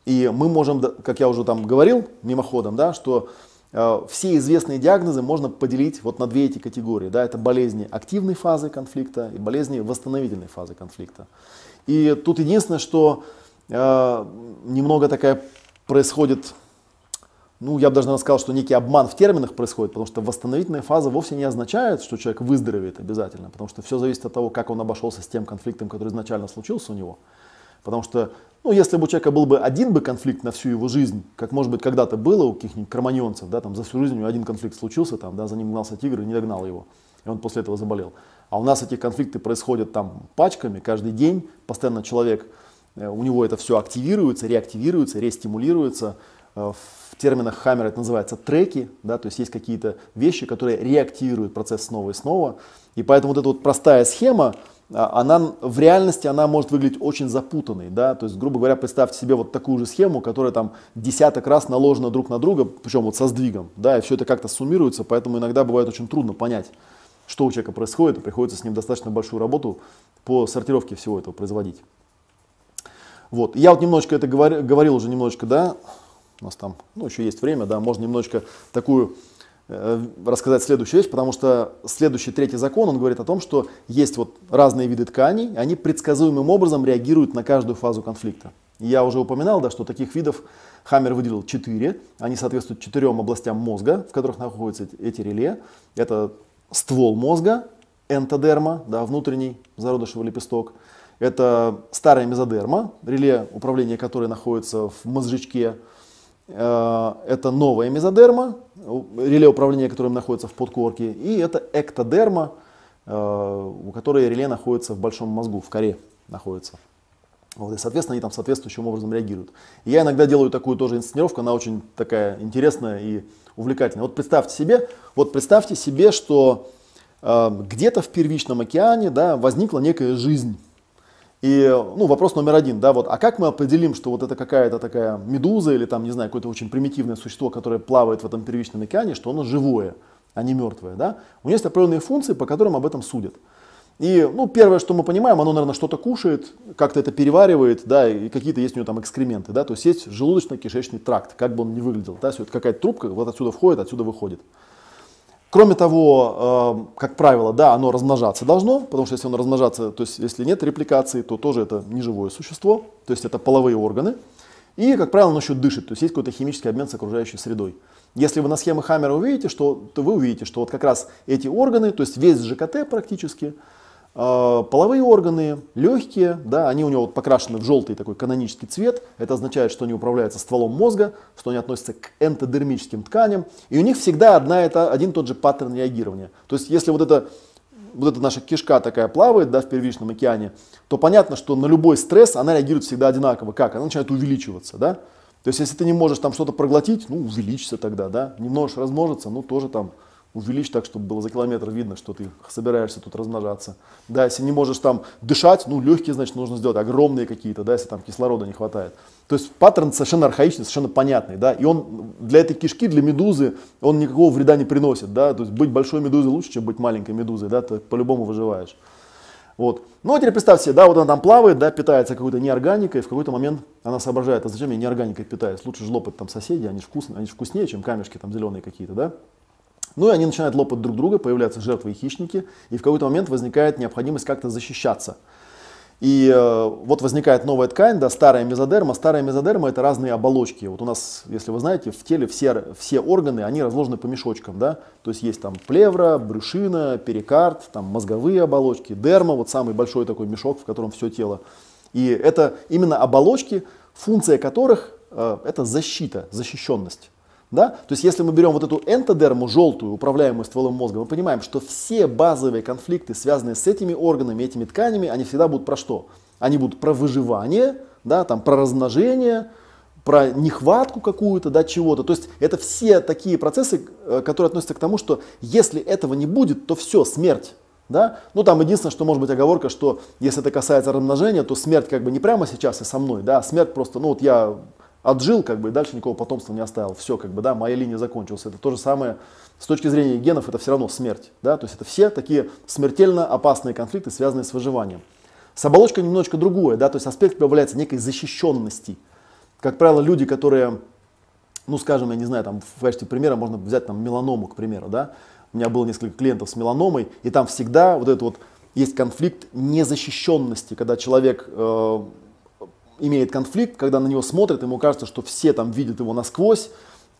И мы можем, как я уже там говорил мимоходом, да, что э, все известные диагнозы можно поделить вот на две эти категории. Да, это болезни активной фазы конфликта и болезни восстановительной фазы конфликта. И тут единственное, что э, немного такая происходит ну, я бы даже сказал, что некий обман в терминах происходит, потому что восстановительная фаза вовсе не означает, что человек выздоровеет обязательно, потому что все зависит от того, как он обошелся с тем конфликтом, который изначально случился у него. Потому что, ну, если бы у человека был бы один бы конфликт на всю его жизнь, как, может быть, когда-то было у каких-нибудь кроманьонцев, да, там за всю жизнь у него один конфликт случился, там, да, за ним гнался тигр и не догнал его, и он после этого заболел. А у нас эти конфликты происходят там пачками, каждый день, постоянно человек, э, у него это все активируется, реактивируется, рестимулируется, э, терминах Хаммера это называется треки, да, то есть есть какие-то вещи, которые реактивируют процесс снова и снова. И поэтому вот эта вот простая схема, а, она в реальности она может выглядеть очень запутанной, да, то есть, грубо говоря, представьте себе вот такую же схему, которая там десяток раз наложена друг на друга, причем вот со сдвигом, да, и все это как-то суммируется, поэтому иногда бывает очень трудно понять, что у человека происходит, и приходится с ним достаточно большую работу по сортировке всего этого производить. Вот, я вот немножечко это говорил, говорил уже немножечко, да, у нас там, ну, еще есть время, да, можно немножечко такую э, рассказать следующую вещь, потому что следующий третий закон, он говорит о том, что есть вот разные виды тканей, они предсказуемым образом реагируют на каждую фазу конфликта. Я уже упоминал, да, что таких видов Хаммер выделил четыре, они соответствуют четырем областям мозга, в которых находятся эти реле. Это ствол мозга, энтодерма, да, внутренний зародышевый лепесток. Это старая мезодерма, реле управления которой находится в мозжечке, это новая мезодерма, реле управления, которым находится в подкорке, и это эктодерма, э, у которой реле находится в большом мозгу, в коре находится. Вот, и, соответственно, они там соответствующим образом реагируют. И я иногда делаю такую тоже инсценировку, она очень такая интересная и увлекательная. Вот представьте себе, вот представьте себе, что э, где-то в первичном океане да, возникла некая жизнь. И ну, вопрос номер один, да, вот, а как мы определим, что вот это какая-то такая медуза или там, не знаю, какое-то очень примитивное существо, которое плавает в этом первичном океане, что оно живое, а не мертвое, да? У него есть определенные функции, по которым об этом судят. И, ну, первое, что мы понимаем, оно, наверное, что-то кушает, как-то это переваривает, да, и какие-то есть у него там экскременты, да, то есть есть желудочно-кишечный тракт, как бы он ни выглядел, да, то какая-то трубка вот отсюда входит, отсюда выходит. Кроме того, э, как правило, да, оно размножаться должно, потому что если оно размножаться, то есть если нет репликации, то тоже это неживое существо, то есть это половые органы. И, как правило, оно еще дышит, то есть есть какой-то химический обмен с окружающей средой. Если вы на схеме Хаммера увидите, что, то вы увидите, что вот как раз эти органы, то есть весь ЖКТ практически, половые органы, легкие, да, они у него вот покрашены в желтый такой канонический цвет. Это означает, что они управляются стволом мозга, что они относятся к энтодермическим тканям. И у них всегда одна, это, один тот же паттерн реагирования. То есть если вот это вот эта наша кишка такая плавает да, в первичном океане, то понятно, что на любой стресс она реагирует всегда одинаково. Как? Она начинает увеличиваться. Да? То есть если ты не можешь там что-то проглотить, ну увеличится тогда. Да? Не можешь размножиться, ну тоже там увеличь так, чтобы было за километр видно, что ты собираешься тут размножаться. Да, если не можешь там дышать, ну легкие, значит, нужно сделать огромные какие-то, да, если там кислорода не хватает. То есть паттерн совершенно архаичный, совершенно понятный, да, и он для этой кишки, для медузы, он никакого вреда не приносит, да, то есть быть большой медузой лучше, чем быть маленькой медузой, да, ты по-любому выживаешь. Вот. Ну, а теперь представьте себе, да, вот она там плавает, да, питается какой-то неорганикой, и в какой-то момент она соображает, а зачем я неорганикой питаюсь? Лучше жлопать там соседи, они же вкусные, они вкуснее, чем камешки там зеленые какие-то, да? Ну и они начинают лопать друг друга, появляются жертвы и хищники, и в какой-то момент возникает необходимость как-то защищаться. И э, вот возникает новая ткань, да, старая мезодерма. Старая мезодерма это разные оболочки. Вот у нас, если вы знаете, в теле все, все органы, они разложены по мешочкам, да. То есть есть там плевра, брюшина, перикард, там мозговые оболочки, дерма, вот самый большой такой мешок, в котором все тело. И это именно оболочки, функция которых э, это защита, защищенность. Да? То есть если мы берем вот эту энтодерму, желтую, управляемую стволом мозга, мы понимаем, что все базовые конфликты, связанные с этими органами, этими тканями, они всегда будут про что? Они будут про выживание, да, там, про размножение, про нехватку какую-то, да, чего-то. То есть это все такие процессы, э, которые относятся к тому, что если этого не будет, то все, смерть. Да? Ну там единственное, что может быть оговорка, что если это касается размножения, то смерть как бы не прямо сейчас и со мной, да, смерть просто, ну вот я отжил, как бы, и дальше никакого потомства не оставил. Все, как бы, да, моя линия закончилась. Это то же самое, с точки зрения генов, это все равно смерть. Да? То есть это все такие смертельно опасные конфликты, связанные с выживанием. С оболочкой немножечко другое, да, то есть аспект появляется некой защищенности. Как правило, люди, которые, ну, скажем, я не знаю, там, в качестве примера можно взять там меланому, к примеру, да. У меня было несколько клиентов с меланомой, и там всегда вот этот вот есть конфликт незащищенности, когда человек э, имеет конфликт, когда на него смотрят, ему кажется, что все там видят его насквозь,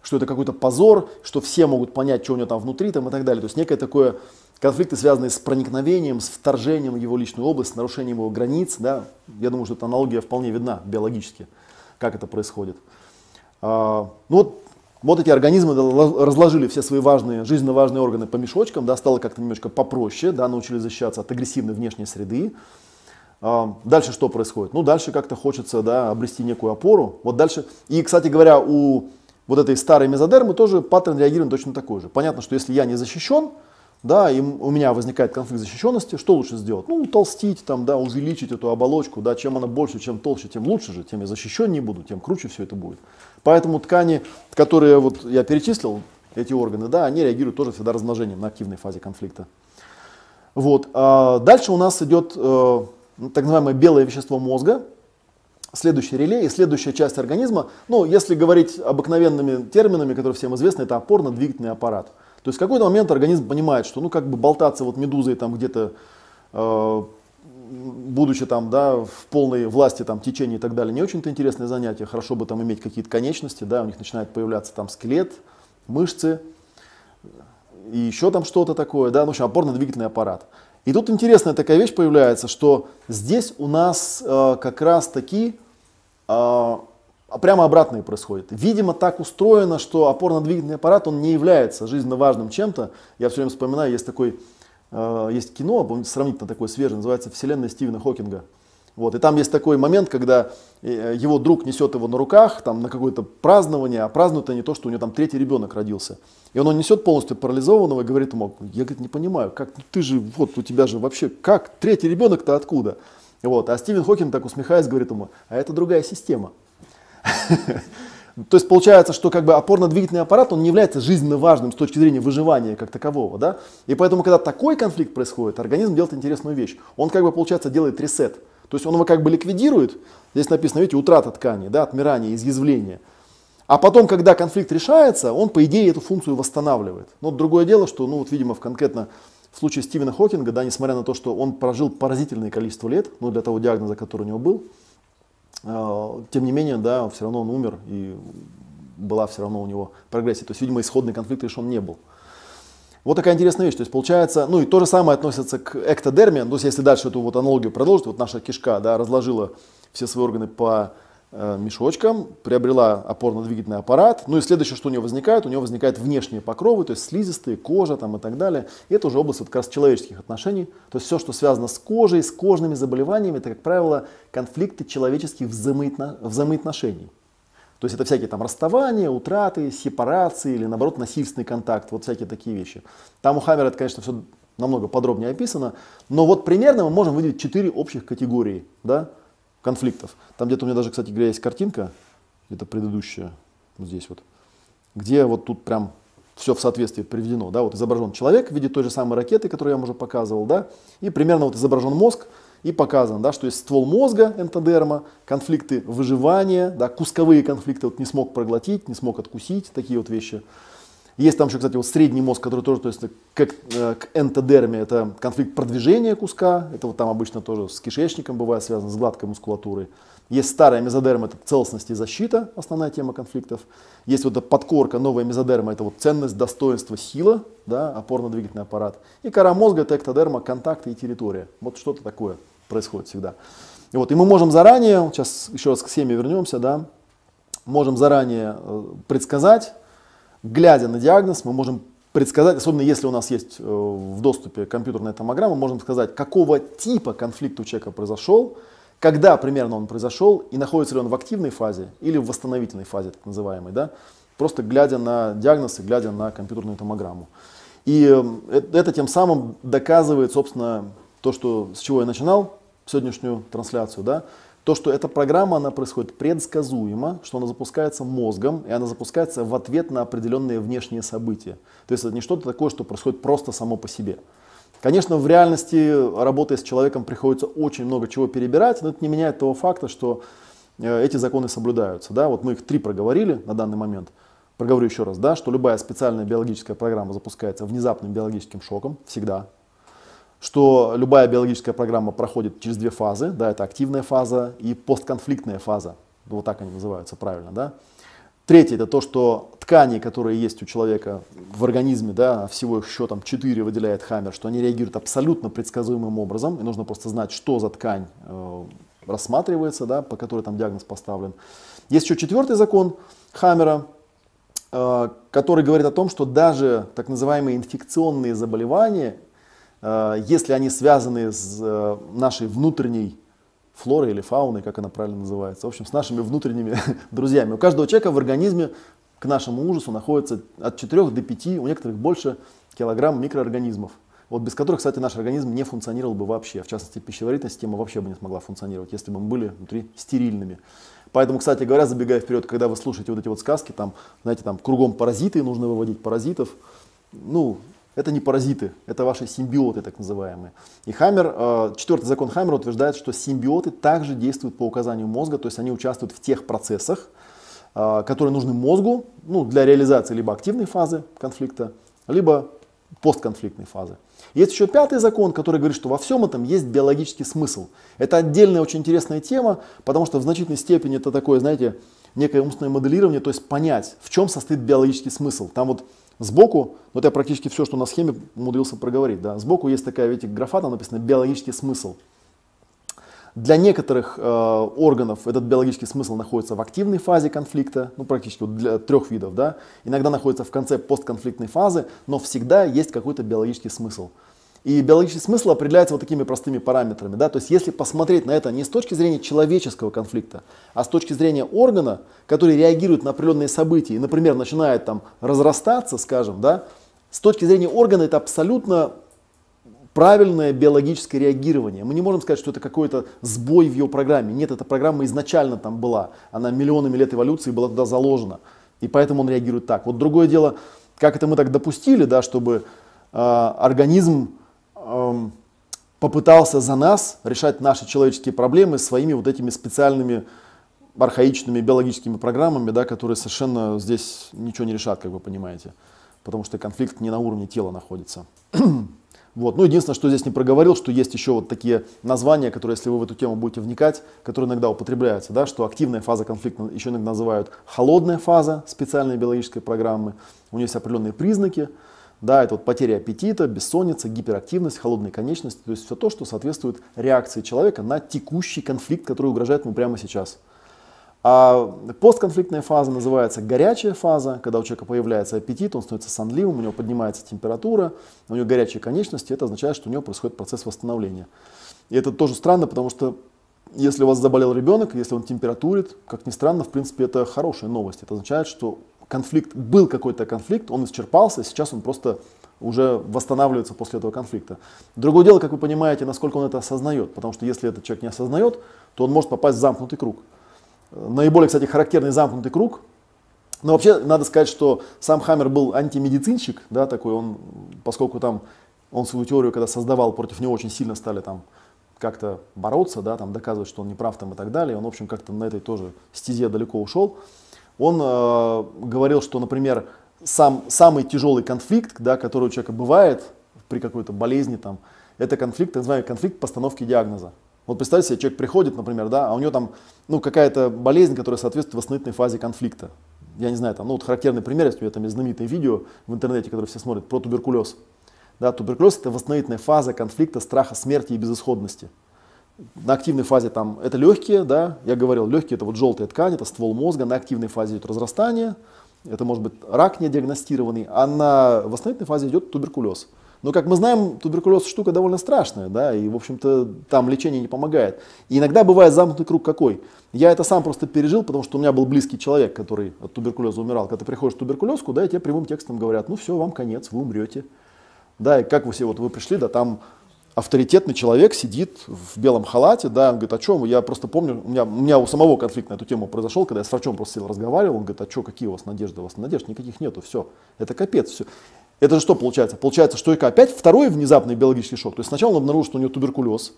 что это какой-то позор, что все могут понять, что у него там внутри там, и так далее. То есть некое такое конфликты, связанные с проникновением, с вторжением в его личную область, с нарушением его границ. Да? Я думаю, что эта аналогия вполне видна биологически, как это происходит. А, ну вот, вот эти организмы разложили все свои важные, жизненно важные органы по мешочкам, да, стало как-то немножко попроще, да, научились защищаться от агрессивной внешней среды. А, дальше что происходит? Ну, дальше как-то хочется да, обрести некую опору. Вот дальше. И, кстати говоря, у вот этой старой мезодермы тоже паттерн реагирования точно такой же. Понятно, что если я не защищен, да, и у меня возникает конфликт защищенности, что лучше сделать? Ну, толстить, там, да, увеличить эту оболочку, да, чем она больше, чем толще, тем лучше же, тем я защищен не буду, тем круче все это будет. Поэтому ткани, которые вот я перечислил, эти органы, да, они реагируют тоже всегда размножением на активной фазе конфликта. Вот. А дальше у нас идет э, так называемое белое вещество мозга, следующий реле и следующая часть организма, ну, если говорить обыкновенными терминами, которые всем известны, это опорно-двигательный аппарат. То есть в какой-то момент организм понимает, что ну как бы болтаться вот медузой там где-то, э, будучи там, да, в полной власти там течения и так далее, не очень-то интересное занятие. Хорошо бы там иметь какие-то конечности, да, у них начинает появляться там скелет, мышцы и еще там что-то такое, да, ну, в общем, опорно-двигательный аппарат. И тут интересная такая вещь появляется, что здесь у нас э, как раз таки э, прямо обратное происходит. Видимо, так устроено, что опорно-двигательный аппарат, он не является жизненно важным чем-то. Я все время вспоминаю, есть такой, э, есть кино, сравнительно такое свежее, называется «Вселенная Стивена Хокинга». Вот, и там есть такой момент, когда э, его друг несет его на руках там, на какое-то празднование, а празднуют они то, что у него там третий ребенок родился. И он, он несет полностью парализованного и говорит ему, я говорит, не понимаю, как ты же, вот у тебя же вообще, как третий ребенок-то откуда? Вот, а Стивен Хокинг так усмехаясь говорит ему, а это другая система. То есть получается, что как бы опорно-двигательный аппарат, он не является жизненно важным с точки зрения выживания как такового. Да? И поэтому, когда такой конфликт происходит, организм делает интересную вещь. Он как бы, получается, делает ресет. То есть он его как бы ликвидирует, здесь написано, видите, утрата ткани, да, отмирание, изъязвление. А потом, когда конфликт решается, он, по идее, эту функцию восстанавливает. Но другое дело, что, ну вот, видимо, в конкретно в случае Стивена Хокинга, да, несмотря на то, что он прожил поразительное количество лет, ну, для того диагноза, который у него был, э, тем не менее, да, все равно он умер, и была все равно у него прогрессия. То есть, видимо, исходный конфликт решен не был. Вот такая интересная вещь. То есть получается, ну и то же самое относится к эктодерме. То есть если дальше эту вот аналогию продолжить, вот наша кишка да, разложила все свои органы по э, мешочкам, приобрела опорно-двигательный аппарат. Ну и следующее, что у нее возникает, у нее возникают внешние покровы, то есть слизистые, кожа там и так далее. И это уже область вот как раз человеческих отношений. То есть все, что связано с кожей, с кожными заболеваниями, это, как правило, конфликты человеческих взаимоотно- взаимоотношений. То есть это всякие там расставания, утраты, сепарации или наоборот насильственный контакт, вот всякие такие вещи. Там у Хаммера это, конечно, все намного подробнее описано, но вот примерно мы можем выделить четыре общих категории да, конфликтов. Там где-то у меня даже, кстати говоря, есть картинка, это предыдущая, вот здесь вот, где вот тут прям все в соответствии приведено. Да, вот изображен человек в виде той же самой ракеты, которую я вам уже показывал, да, и примерно вот изображен мозг, и показано, да, что есть ствол мозга, энтодерма, конфликты выживания, да, кусковые конфликты, вот не смог проглотить, не смог откусить, такие вот вещи. Есть там еще, кстати, вот средний мозг, который тоже, то есть как э, к энтодерме, это конфликт продвижения куска, это вот там обычно тоже с кишечником бывает связано, с гладкой мускулатурой. Есть старая мезодерма, это целостность и защита, основная тема конфликтов. Есть вот эта подкорка, новая мезодерма, это вот ценность, достоинство, сила, да, опорно-двигательный аппарат. И кора мозга, это эктодерма, контакты и территория. Вот что-то такое происходит всегда. И, вот, и мы можем заранее, сейчас еще раз к схеме вернемся, да, можем заранее э, предсказать, глядя на диагноз, мы можем предсказать, особенно если у нас есть э, в доступе компьютерная томограмма, можем сказать, какого типа конфликт у человека произошел, когда примерно он произошел и находится ли он в активной фазе или в восстановительной фазе, так называемой, да, просто глядя на диагноз и глядя на компьютерную томограмму. И э, это тем самым доказывает, собственно, то, что, с чего я начинал сегодняшнюю трансляцию, да, то, что эта программа, она происходит предсказуемо, что она запускается мозгом, и она запускается в ответ на определенные внешние события. То есть это не что-то такое, что происходит просто само по себе. Конечно, в реальности, работая с человеком, приходится очень много чего перебирать, но это не меняет того факта, что э, эти законы соблюдаются. Да? Вот мы их три проговорили на данный момент. Проговорю еще раз, да, что любая специальная биологическая программа запускается внезапным биологическим шоком, всегда. Что любая биологическая программа проходит через две фазы, да, это активная фаза и постконфликтная фаза, вот так они называются правильно, да. Третье это то, что ткани, которые есть у человека в организме, да, всего их еще там 4 выделяет Хаммер, что они реагируют абсолютно предсказуемым образом, и нужно просто знать, что за ткань э, рассматривается, да, по которой там диагноз поставлен. Есть еще четвертый закон Хаммера, э, который говорит о том, что даже так называемые инфекционные заболевания, если они связаны с э, нашей внутренней флорой или фауной, как она правильно называется, в общем, с нашими внутренними друзьями. У каждого человека в организме к нашему ужасу находится от 4 до 5, у некоторых больше килограмм микроорганизмов. Вот без которых, кстати, наш организм не функционировал бы вообще. В частности, пищеварительная система вообще бы не смогла функционировать, если бы мы были внутри стерильными. Поэтому, кстати говоря, забегая вперед, когда вы слушаете вот эти вот сказки, там, знаете, там кругом паразиты, нужно выводить паразитов, ну, это не паразиты, это ваши симбиоты так называемые. И Хаммер, э, четвертый закон Хаммера утверждает, что симбиоты также действуют по указанию мозга, то есть они участвуют в тех процессах, э, которые нужны мозгу ну, для реализации либо активной фазы конфликта, либо постконфликтной фазы. Есть еще пятый закон, который говорит, что во всем этом есть биологический смысл. Это отдельная очень интересная тема, потому что в значительной степени это такое, знаете, некое умственное моделирование, то есть понять, в чем состоит биологический смысл. Там вот Сбоку, вот я практически все, что на схеме умудрился проговорить, да, сбоку есть такая, видите, графа, там написано биологический смысл. Для некоторых э, органов этот биологический смысл находится в активной фазе конфликта, ну практически вот для трех видов, да, иногда находится в конце постконфликтной фазы, но всегда есть какой-то биологический смысл. И биологический смысл определяется вот такими простыми параметрами. Да? То есть если посмотреть на это не с точки зрения человеческого конфликта, а с точки зрения органа, который реагирует на определенные события и, например, начинает там разрастаться, скажем, да, с точки зрения органа это абсолютно правильное биологическое реагирование. Мы не можем сказать, что это какой-то сбой в ее программе. Нет, эта программа изначально там была. Она миллионами лет эволюции была туда заложена. И поэтому он реагирует так. Вот другое дело, как это мы так допустили, да, чтобы э, организм Попытался за нас решать наши человеческие проблемы своими вот этими специальными архаичными биологическими программами, да, которые совершенно здесь ничего не решат, как вы понимаете, потому что конфликт не на уровне тела находится. Вот. Ну, единственное, что здесь не проговорил, что есть еще вот такие названия, которые, если вы в эту тему будете вникать, которые иногда употребляются, да, что активная фаза конфликта еще иногда называют холодная фаза специальной биологической программы. У нее есть определенные признаки, да, это вот потеря аппетита, бессонница, гиперактивность, холодные конечности, то есть все то, что соответствует реакции человека на текущий конфликт, который угрожает ему прямо сейчас. А постконфликтная фаза называется горячая фаза, когда у человека появляется аппетит, он становится сонливым, у него поднимается температура, у него горячие конечности, это означает, что у него происходит процесс восстановления. И это тоже странно, потому что если у вас заболел ребенок, если он температурит, как ни странно, в принципе, это хорошая новость. Это означает, что конфликт, был какой-то конфликт, он исчерпался, сейчас он просто уже восстанавливается после этого конфликта. Другое дело, как вы понимаете, насколько он это осознает, потому что если этот человек не осознает, то он может попасть в замкнутый круг. Наиболее, кстати, характерный замкнутый круг. Но вообще надо сказать, что сам Хаммер был антимедицинщик, да, такой он, поскольку там он свою теорию, когда создавал, против него очень сильно стали там как-то бороться, да, там доказывать, что он не прав там и так далее. Он, в общем, как-то на этой тоже стезе далеко ушел. Он э, говорил, что, например, сам, самый тяжелый конфликт, да, который у человека бывает при какой-то болезни, там, это конфликт, так называемый конфликт постановки диагноза. Вот представьте себе, человек приходит, например, да, а у него там ну, какая-то болезнь, которая соответствует восстановительной фазе конфликта. Я не знаю, там, ну вот характерный пример, есть у меня там есть знаменитое видео в интернете, которое все смотрят, про туберкулез. Да, туберкулез это восстановительная фаза конфликта, страха, смерти и безысходности. На активной фазе там это легкие, да, я говорил, легкие это вот желтая ткань, это ствол мозга, на активной фазе идет разрастание, это может быть рак не диагностированный, а на восстановительной фазе идет туберкулез. Но, как мы знаем, туберкулез штука довольно страшная, да, и, в общем-то, там лечение не помогает. И иногда бывает замкнутый круг какой. Я это сам просто пережил, потому что у меня был близкий человек, который от туберкулеза умирал. Когда ты приходишь в туберкулезку, да, и тебе прямым текстом говорят, ну все, вам конец, вы умрете. Да, и как вы все, вот вы пришли, да, там авторитетный человек сидит в белом халате, да, он говорит, о чем? Я просто помню, у меня, у меня у самого конфликт на эту тему произошел, когда я с врачом просто сидел, разговаривал, он говорит, а что, какие у вас надежды? У вас надежд никаких нету, все, это капец, все. Это же что получается? Получается, что ИК опять второй внезапный биологический шок. То есть сначала он обнаружил, что у него туберкулез,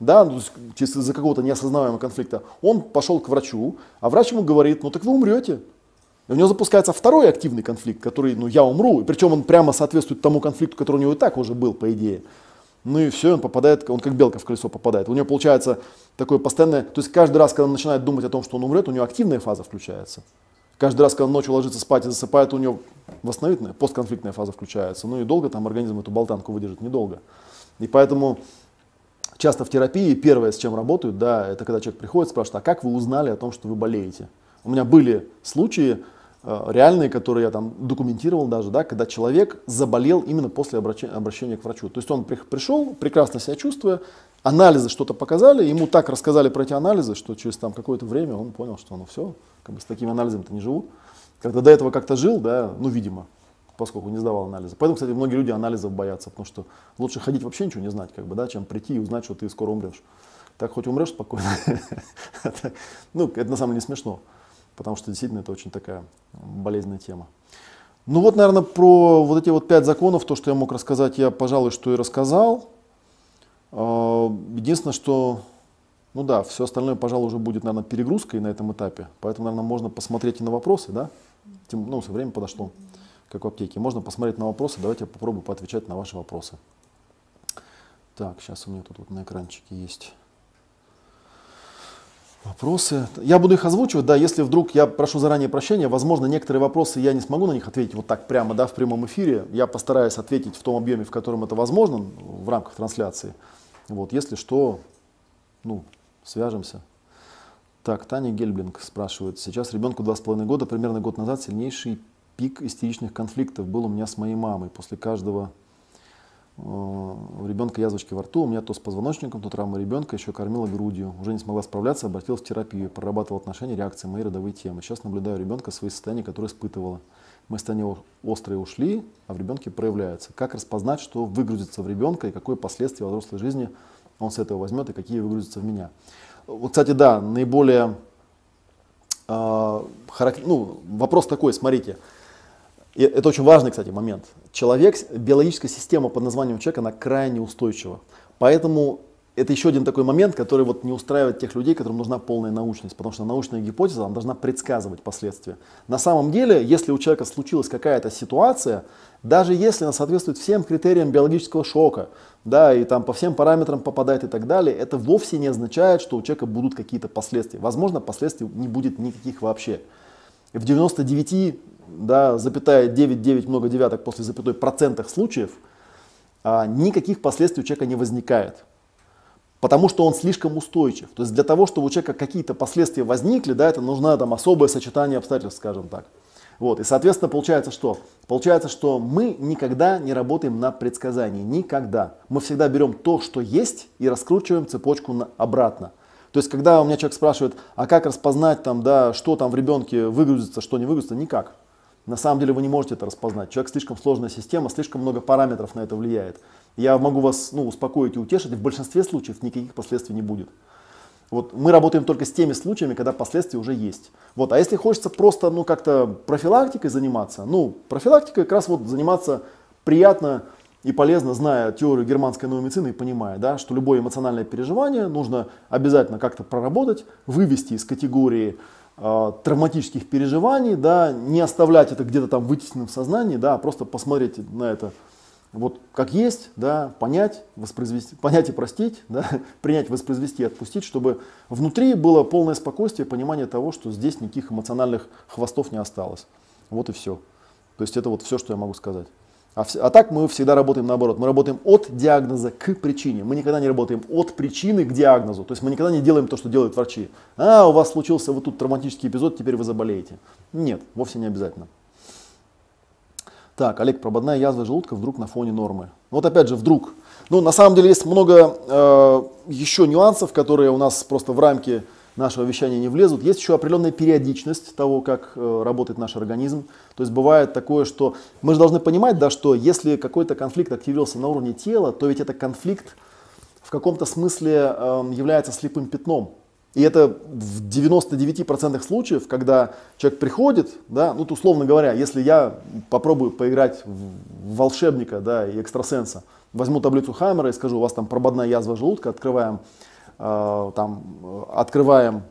да, ну, из-за какого-то неосознаваемого конфликта. Он пошел к врачу, а врач ему говорит, ну так вы умрете. И у него запускается второй активный конфликт, который, ну я умру, и причем он прямо соответствует тому конфликту, который у него и так уже был, по идее. Ну и все, он попадает, он как белка в колесо попадает. У него получается такое постоянное, то есть каждый раз, когда он начинает думать о том, что он умрет, у него активная фаза включается. Каждый раз, когда он ночью ложится спать и засыпает, у него восстановительная, постконфликтная фаза включается. Ну и долго там организм эту болтанку выдержит, недолго. И поэтому часто в терапии первое, с чем работают, да, это когда человек приходит, спрашивает, а как вы узнали о том, что вы болеете? У меня были случаи реальные, которые я там документировал даже, да, когда человек заболел именно после обращения, к врачу. То есть он при, пришел, прекрасно себя чувствуя, анализы что-то показали, ему так рассказали про эти анализы, что через там какое-то время он понял, что ну все, как бы с такими анализами-то не живут. Когда до этого как-то жил, да, ну, видимо, поскольку не сдавал анализы. Поэтому, кстати, многие люди анализов боятся, потому что лучше ходить вообще ничего не знать, как бы, да, чем прийти и узнать, что ты скоро умрешь. Так хоть умрешь спокойно. Ну, это на самом деле не смешно, потому что действительно это очень такая болезненная тема. Ну вот, наверное, про вот эти вот пять законов, то, что я мог рассказать, я, пожалуй, что и рассказал. А, единственное, что ну да, все остальное, пожалуй, уже будет, наверное, перегрузкой на этом этапе. Поэтому, наверное, можно посмотреть и на вопросы, да? Тем, ну, временем подошло, как в аптеке. Можно посмотреть на вопросы. Давайте я попробую поотвечать на ваши вопросы. Так, сейчас у меня тут вот на экранчике есть вопросы. Я буду их озвучивать, да, если вдруг, я прошу заранее прощения, возможно, некоторые вопросы я не смогу на них ответить вот так прямо, да, в прямом эфире. Я постараюсь ответить в том объеме, в котором это возможно, в рамках трансляции. Вот, если что, ну, свяжемся. Так, Таня Гельблинг спрашивает. Сейчас ребенку два с половиной года, примерно год назад, сильнейший пик истеричных конфликтов был у меня с моей мамой. После каждого у ребенка язвочки во рту, у меня то с позвоночником, то травма ребенка, еще кормила грудью. Уже не смогла справляться, обратилась в терапию, прорабатывала отношения, реакции, мои родовые темы. Сейчас наблюдаю ребенка свои состояния, которые испытывала. Мы состояния острые ушли, а в ребенке проявляются. Как распознать, что выгрузится в ребенка и какое последствия в взрослой жизни он с этого возьмет и какие выгрузятся в меня. Вот, кстати, да, наиболее э, характер... ну, вопрос такой, смотрите, и это очень важный, кстати, момент. Человек, биологическая система под названием человек, она крайне устойчива. Поэтому это еще один такой момент, который вот не устраивает тех людей, которым нужна полная научность, потому что научная гипотеза она должна предсказывать последствия. На самом деле, если у человека случилась какая-то ситуация, даже если она соответствует всем критериям биологического шока, да, и там по всем параметрам попадает и так далее, это вовсе не означает, что у человека будут какие-то последствия. Возможно, последствий не будет никаких вообще. В 99, да, запятая 9, 9, много девяток после запятой процентах случаев, а, никаких последствий у человека не возникает потому что он слишком устойчив. То есть для того, чтобы у человека какие-то последствия возникли, да, это нужно там особое сочетание обстоятельств, скажем так. Вот, и соответственно получается что? Получается, что мы никогда не работаем на предсказании, никогда. Мы всегда берем то, что есть, и раскручиваем цепочку на, обратно. То есть, когда у меня человек спрашивает, а как распознать, там, да, что там в ребенке выгрузится, что не выгрузится, никак. На самом деле вы не можете это распознать. Человек слишком сложная система, слишком много параметров на это влияет. Я могу вас ну, успокоить и утешить, в большинстве случаев никаких последствий не будет. Вот мы работаем только с теми случаями, когда последствия уже есть. Вот, а если хочется просто ну, как-то профилактикой заниматься, ну, профилактикой как раз вот заниматься приятно и полезно, зная теорию германской новой медицины и понимая, да, что любое эмоциональное переживание нужно обязательно как-то проработать, вывести из категории э, травматических переживаний, да, не оставлять это где-то там вытесненным в сознании, да, а просто посмотреть на это вот как есть, да, понять, воспроизвести, понять и простить, да, принять, воспроизвести и отпустить, чтобы внутри было полное спокойствие, понимание того, что здесь никаких эмоциональных хвостов не осталось. Вот и все. То есть это вот все, что я могу сказать. А, в, а так мы всегда работаем наоборот. Мы работаем от диагноза к причине. Мы никогда не работаем от причины к диагнозу. То есть мы никогда не делаем то, что делают врачи. А, у вас случился вот тут травматический эпизод, теперь вы заболеете. Нет, вовсе не обязательно. Так, Олег, прободная язва желудка вдруг на фоне нормы. Вот опять же, вдруг. Ну, на самом деле есть много э, еще нюансов, которые у нас просто в рамки нашего вещания не влезут. Есть еще определенная периодичность того, как э, работает наш организм. То есть бывает такое, что мы же должны понимать, да, что если какой-то конфликт активировался на уровне тела, то ведь это конфликт в каком-то смысле э, является слепым пятном. И это в 99% случаев, когда человек приходит, да, ну, условно говоря, если я попробую поиграть в волшебника да, и экстрасенса, возьму таблицу Хаммера и скажу, у вас там прободная язва желудка, открываем, там, открываем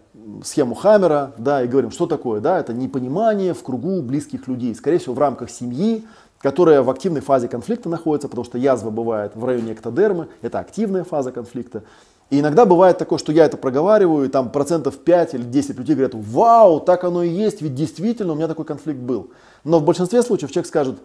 схему Хаммера, да, и говорим, что такое, да, это непонимание в кругу близких людей, скорее всего, в рамках семьи, которая в активной фазе конфликта находится, потому что язва бывает в районе эктодермы, это активная фаза конфликта. И иногда бывает такое, что я это проговариваю, и там процентов 5 или 10 людей говорят, вау, так оно и есть, ведь действительно у меня такой конфликт был. Но в большинстве случаев человек скажет,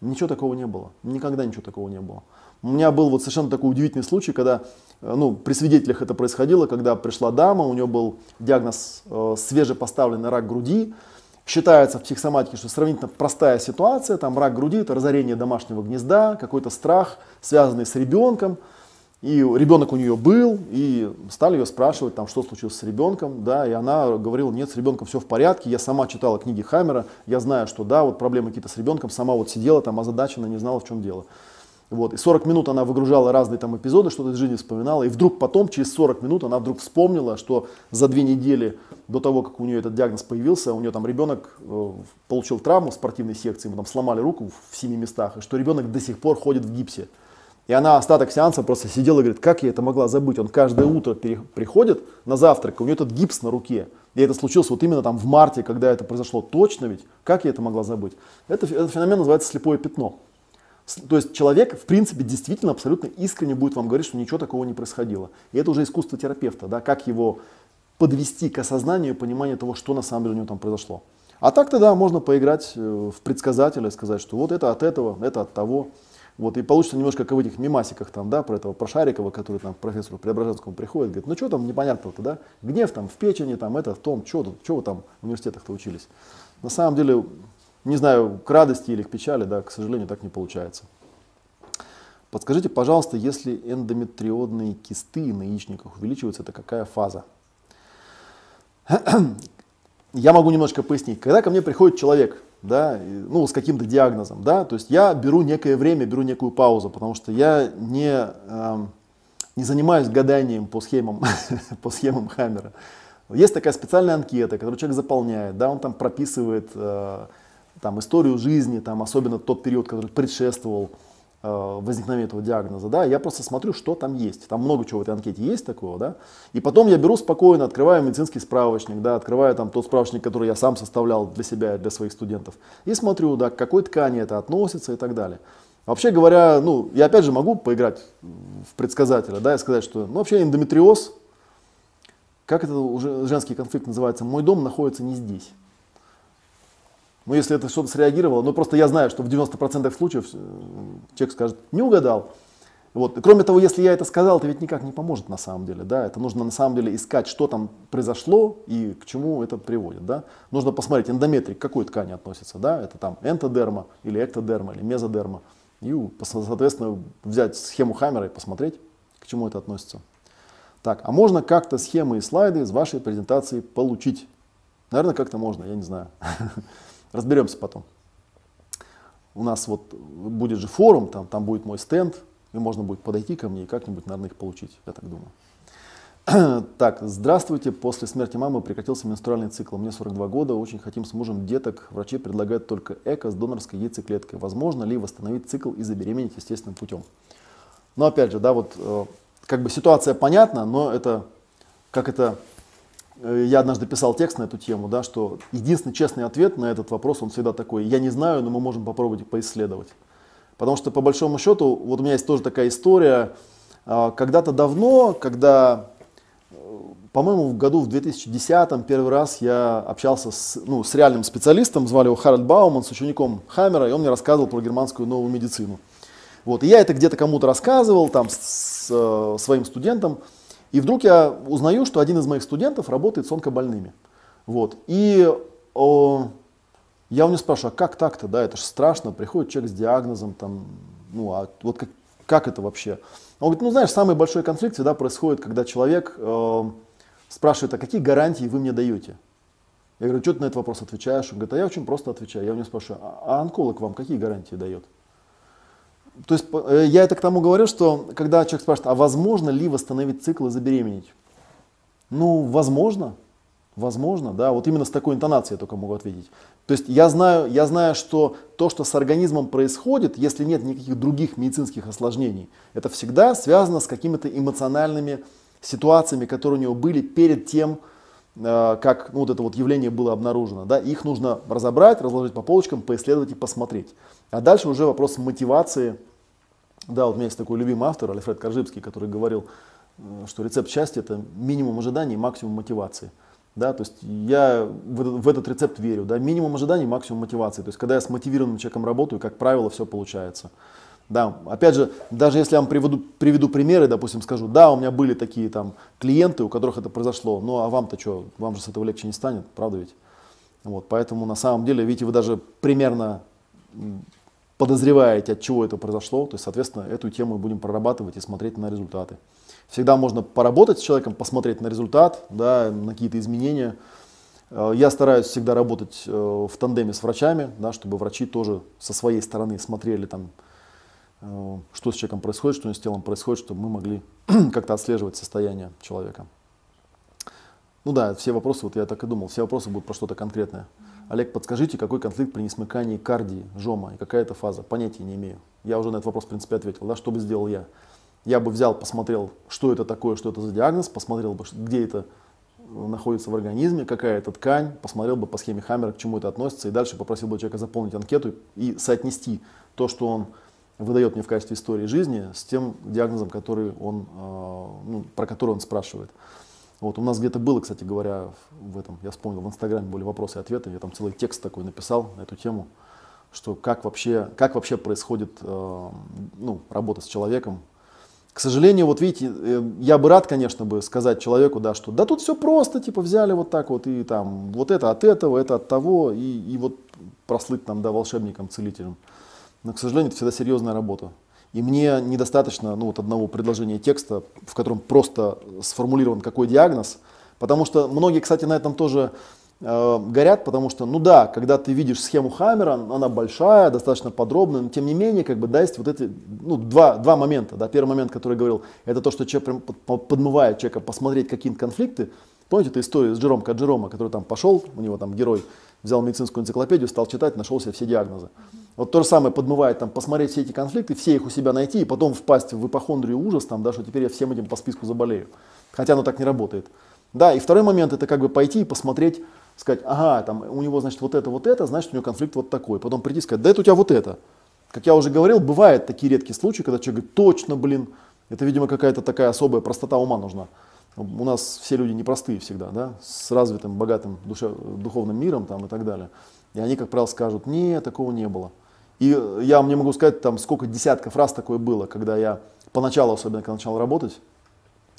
ничего такого не было, никогда ничего такого не было. У меня был вот совершенно такой удивительный случай, когда э, ну, при свидетелях это происходило, когда пришла дама, у нее был диагноз э, свежепоставленный рак груди. Считается в психосоматике, что сравнительно простая ситуация, там рак груди, это разорение домашнего гнезда, какой-то страх, связанный с ребенком. И ребенок у нее был, и стали ее спрашивать, там, что случилось с ребенком, да, и она говорила, нет, с ребенком все в порядке, я сама читала книги Хаммера, я знаю, что да, вот проблемы какие-то с ребенком, сама вот сидела там озадачена, не знала, в чем дело. Вот, и 40 минут она выгружала разные там эпизоды, что-то из жизни вспоминала, и вдруг потом, через 40 минут, она вдруг вспомнила, что за две недели до того, как у нее этот диагноз появился, у нее там ребенок э, получил травму в спортивной секции, ему там сломали руку в семи местах, и что ребенок до сих пор ходит в гипсе. И она остаток сеанса просто сидела и говорит, как я это могла забыть. Он каждое утро приходит на завтрак, у него этот гипс на руке. И это случилось вот именно там в марте, когда это произошло. Точно ведь? Как я это могла забыть? Это, этот феномен называется слепое пятно. То есть человек, в принципе, действительно абсолютно искренне будет вам говорить, что ничего такого не происходило. И это уже искусство терапевта, да, как его подвести к осознанию и пониманию того, что на самом деле у него там произошло. А так-то, да, можно поиграть э, в предсказателя, сказать, что вот это от этого, это от того. Вот, и получится немножко как в этих мимасиках там, да, про этого, про Шарикова, который там к профессору Преображенскому приходит, говорит, ну что там непонятно-то, да, гнев там в печени, там это, в том, что, вы там в университетах-то учились. На самом деле, не знаю, к радости или к печали, да, к сожалению, так не получается. Подскажите, пожалуйста, если эндометриозные кисты на яичниках увеличиваются, это какая фаза? Я могу немножко пояснить. Когда ко мне приходит человек, да, ну, с каким-то диагнозом, да, то есть я беру некое время, беру некую паузу, потому что я не, э, не занимаюсь гаданием по схемам, по схемам Хаммера. Есть такая специальная анкета, которую человек заполняет, да, он там прописывает э, там, историю жизни, там, особенно тот период, который предшествовал Э, возникновения этого диагноза, да, я просто смотрю, что там есть. Там много чего в этой анкете есть такого, да. И потом я беру спокойно, открываю медицинский справочник, да, открываю там тот справочник, который я сам составлял для себя и для своих студентов. И смотрю, да, к какой ткани это относится и так далее. Вообще говоря, ну, я опять же могу поиграть в предсказателя, да, и сказать, что, ну, вообще эндометриоз, как это уже женский конфликт называется, мой дом находится не здесь. Ну, если это что-то среагировало, ну, просто я знаю, что в 90% случаев э, человек скажет, не угадал. Вот. кроме того, если я это сказал, это ведь никак не поможет на самом деле. Да? Это нужно на самом деле искать, что там произошло и к чему это приводит. Да? Нужно посмотреть, эндометрик к какой ткани относится. Да? Это там энтодерма или эктодерма или мезодерма. И, соответственно, взять схему Хаммера и посмотреть, к чему это относится. Так, а можно как-то схемы и слайды из вашей презентации получить? Наверное, как-то можно, я не знаю. Разберемся потом. У нас вот будет же форум, там, там будет мой стенд, и можно будет подойти ко мне и как-нибудь, наверное, их получить, я так думаю. Так, здравствуйте. После смерти мамы прекратился менструальный цикл. Мне 42 года, очень хотим с мужем деток. Врачи предлагают только эко с донорской яйцеклеткой. Возможно ли восстановить цикл и забеременеть естественным путем? Но опять же, да, вот э, как бы ситуация понятна, но это как это я однажды писал текст на эту тему, да, что единственный честный ответ на этот вопрос, он всегда такой, я не знаю, но мы можем попробовать поисследовать. Потому что по большому счету, вот у меня есть тоже такая история, а, когда-то давно, когда, э, по-моему, в году в 2010 первый раз я общался с, ну, с реальным специалистом, звали его Харальд Бауман, с учеником Хаммера, и он мне рассказывал про германскую новую медицину. Вот, и я это где-то кому-то рассказывал, там, с, с э, своим студентам, и вдруг я узнаю, что один из моих студентов работает с онкобольными. Вот, и о, я у него спрашиваю, а как так-то, да, это же страшно, приходит человек с диагнозом, там, ну, а вот как, как это вообще? Он говорит, ну, знаешь, самый большой конфликт всегда происходит, когда человек э, спрашивает, а какие гарантии вы мне даете? Я говорю, что ты на этот вопрос отвечаешь? Он говорит, а я очень просто отвечаю. Я у него спрашиваю, а, а онколог вам какие гарантии дает? То есть э, я это к тому говорю, что когда человек спрашивает, а возможно ли восстановить цикл и забеременеть? Ну, возможно, возможно, да, вот именно с такой интонацией я только могу ответить. То есть я знаю, я знаю, что то, что с организмом происходит, если нет никаких других медицинских осложнений, это всегда связано с какими-то эмоциональными ситуациями, которые у него были перед тем, э, как ну, вот это вот явление было обнаружено. Да? Их нужно разобрать, разложить по полочкам, поисследовать и посмотреть. А дальше уже вопрос мотивации. Да, вот у меня есть такой любимый автор, Альфред Коржибский, который говорил, э, что рецепт счастья это минимум ожиданий, максимум мотивации. Да, то есть я в, в этот рецепт верю. Да, минимум ожиданий, максимум мотивации. То есть когда я с мотивированным человеком работаю, как правило, все получается. Да, опять же, даже если я вам приведу, приведу примеры, допустим, скажу, да, у меня были такие там клиенты, у которых это произошло, ну а вам-то что, вам же с этого легче не станет, правда ведь? Вот, поэтому на самом деле, видите, вы даже примерно подозреваете, от чего это произошло, то есть, соответственно, эту тему будем прорабатывать и смотреть на результаты. Всегда можно поработать с человеком, посмотреть на результат, да, на какие-то изменения. Э, я стараюсь всегда работать э, в тандеме с врачами, да, чтобы врачи тоже со своей стороны смотрели, там, э, что с человеком происходит, что с телом происходит, чтобы мы могли как-то отслеживать состояние человека. Ну да, все вопросы, вот я так и думал, все вопросы будут про что-то конкретное. Олег, подскажите, какой конфликт при несмыкании кардии, жома и какая это фаза? Понятия не имею. Я уже на этот вопрос, в принципе, ответил. Да, что бы сделал я? Я бы взял, посмотрел, что это такое, что это за диагноз, посмотрел бы, где это э, находится в организме, какая это ткань, посмотрел бы по схеме Хаммера, к чему это относится, и дальше попросил бы человека заполнить анкету и соотнести то, что он выдает мне в качестве истории жизни, с тем диагнозом, который он, э, ну, про который он спрашивает. Вот у нас где-то было, кстати говоря, в этом, я вспомнил, в Инстаграме были вопросы и ответы, я там целый текст такой написал на эту тему, что как вообще, как вообще происходит э, ну, работа с человеком. К сожалению, вот видите, э, я бы рад, конечно, бы сказать человеку, да, что да тут все просто, типа взяли вот так вот и там вот это от этого, это от того, и, и вот прослыть там, да, волшебником, целителем. Но, к сожалению, это всегда серьезная работа. И мне недостаточно ну, вот одного предложения текста, в котором просто сформулирован какой диагноз, потому что многие, кстати, на этом тоже э, горят, потому что, ну да, когда ты видишь схему Хаммера, она большая, достаточно подробная, но тем не менее, как бы, да, есть вот эти, ну, два, два момента, да, первый момент, который я говорил, это то, что человек прям подмывает человека посмотреть какие-то конфликты, помните эту историю с Джером Каджерома, который там пошел, у него там герой, взял медицинскую энциклопедию, стал читать, нашел себе все диагнозы. Вот то же самое подмывает там посмотреть все эти конфликты, все их у себя найти и потом впасть в ипохондрию ужас, там, да, что теперь я всем этим по списку заболею. Хотя оно так не работает. Да, и второй момент это как бы пойти и посмотреть, сказать, ага, там у него значит вот это, вот это, значит у него конфликт вот такой. Потом прийти и сказать, да это у тебя вот это. Как я уже говорил, бывают такие редкие случаи, когда человек говорит, точно, блин, это, видимо, какая-то такая особая простота ума нужна. У нас все люди непростые всегда, да, с развитым, богатым душе, духовным миром там, и так далее. И они, как правило, скажут, нет, такого не было. И я вам не могу сказать, там, сколько десятков раз такое было, когда я поначалу, особенно когда начал работать,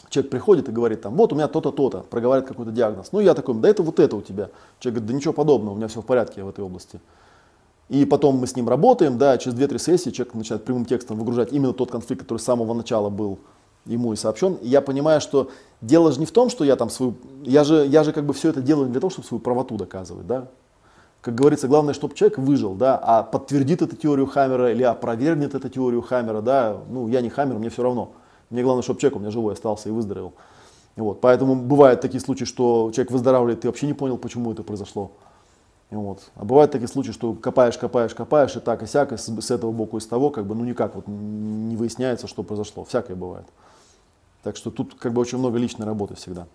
человек приходит и говорит, там, вот у меня то-то, то-то, проговаривает какой-то диагноз. Ну, я такой, да это вот это у тебя. Человек говорит, да ничего подобного, у меня все в порядке в этой области. И потом мы с ним работаем, да, через 2-3 сессии человек начинает прямым текстом выгружать именно тот конфликт, который с самого начала был ему и сообщен. Я понимаю, что дело же не в том, что я там свою, я же, я же как бы все это делаю для того, чтобы свою правоту доказывать, да как говорится, главное, чтобы человек выжил, да, а подтвердит эту теорию Хаммера или опровергнет эту теорию Хаммера, да, ну, я не Хаммер, мне все равно. Мне главное, чтобы человек у меня живой остался и выздоровел. Вот, поэтому бывают такие случаи, что человек выздоравливает, ты вообще не понял, почему это произошло. Вот. А бывают такие случаи, что копаешь, копаешь, копаешь, и так, и сяк, и с, с этого боку, и с того, как бы, ну никак вот не выясняется, что произошло. Всякое бывает. Так что тут как бы очень много личной работы всегда.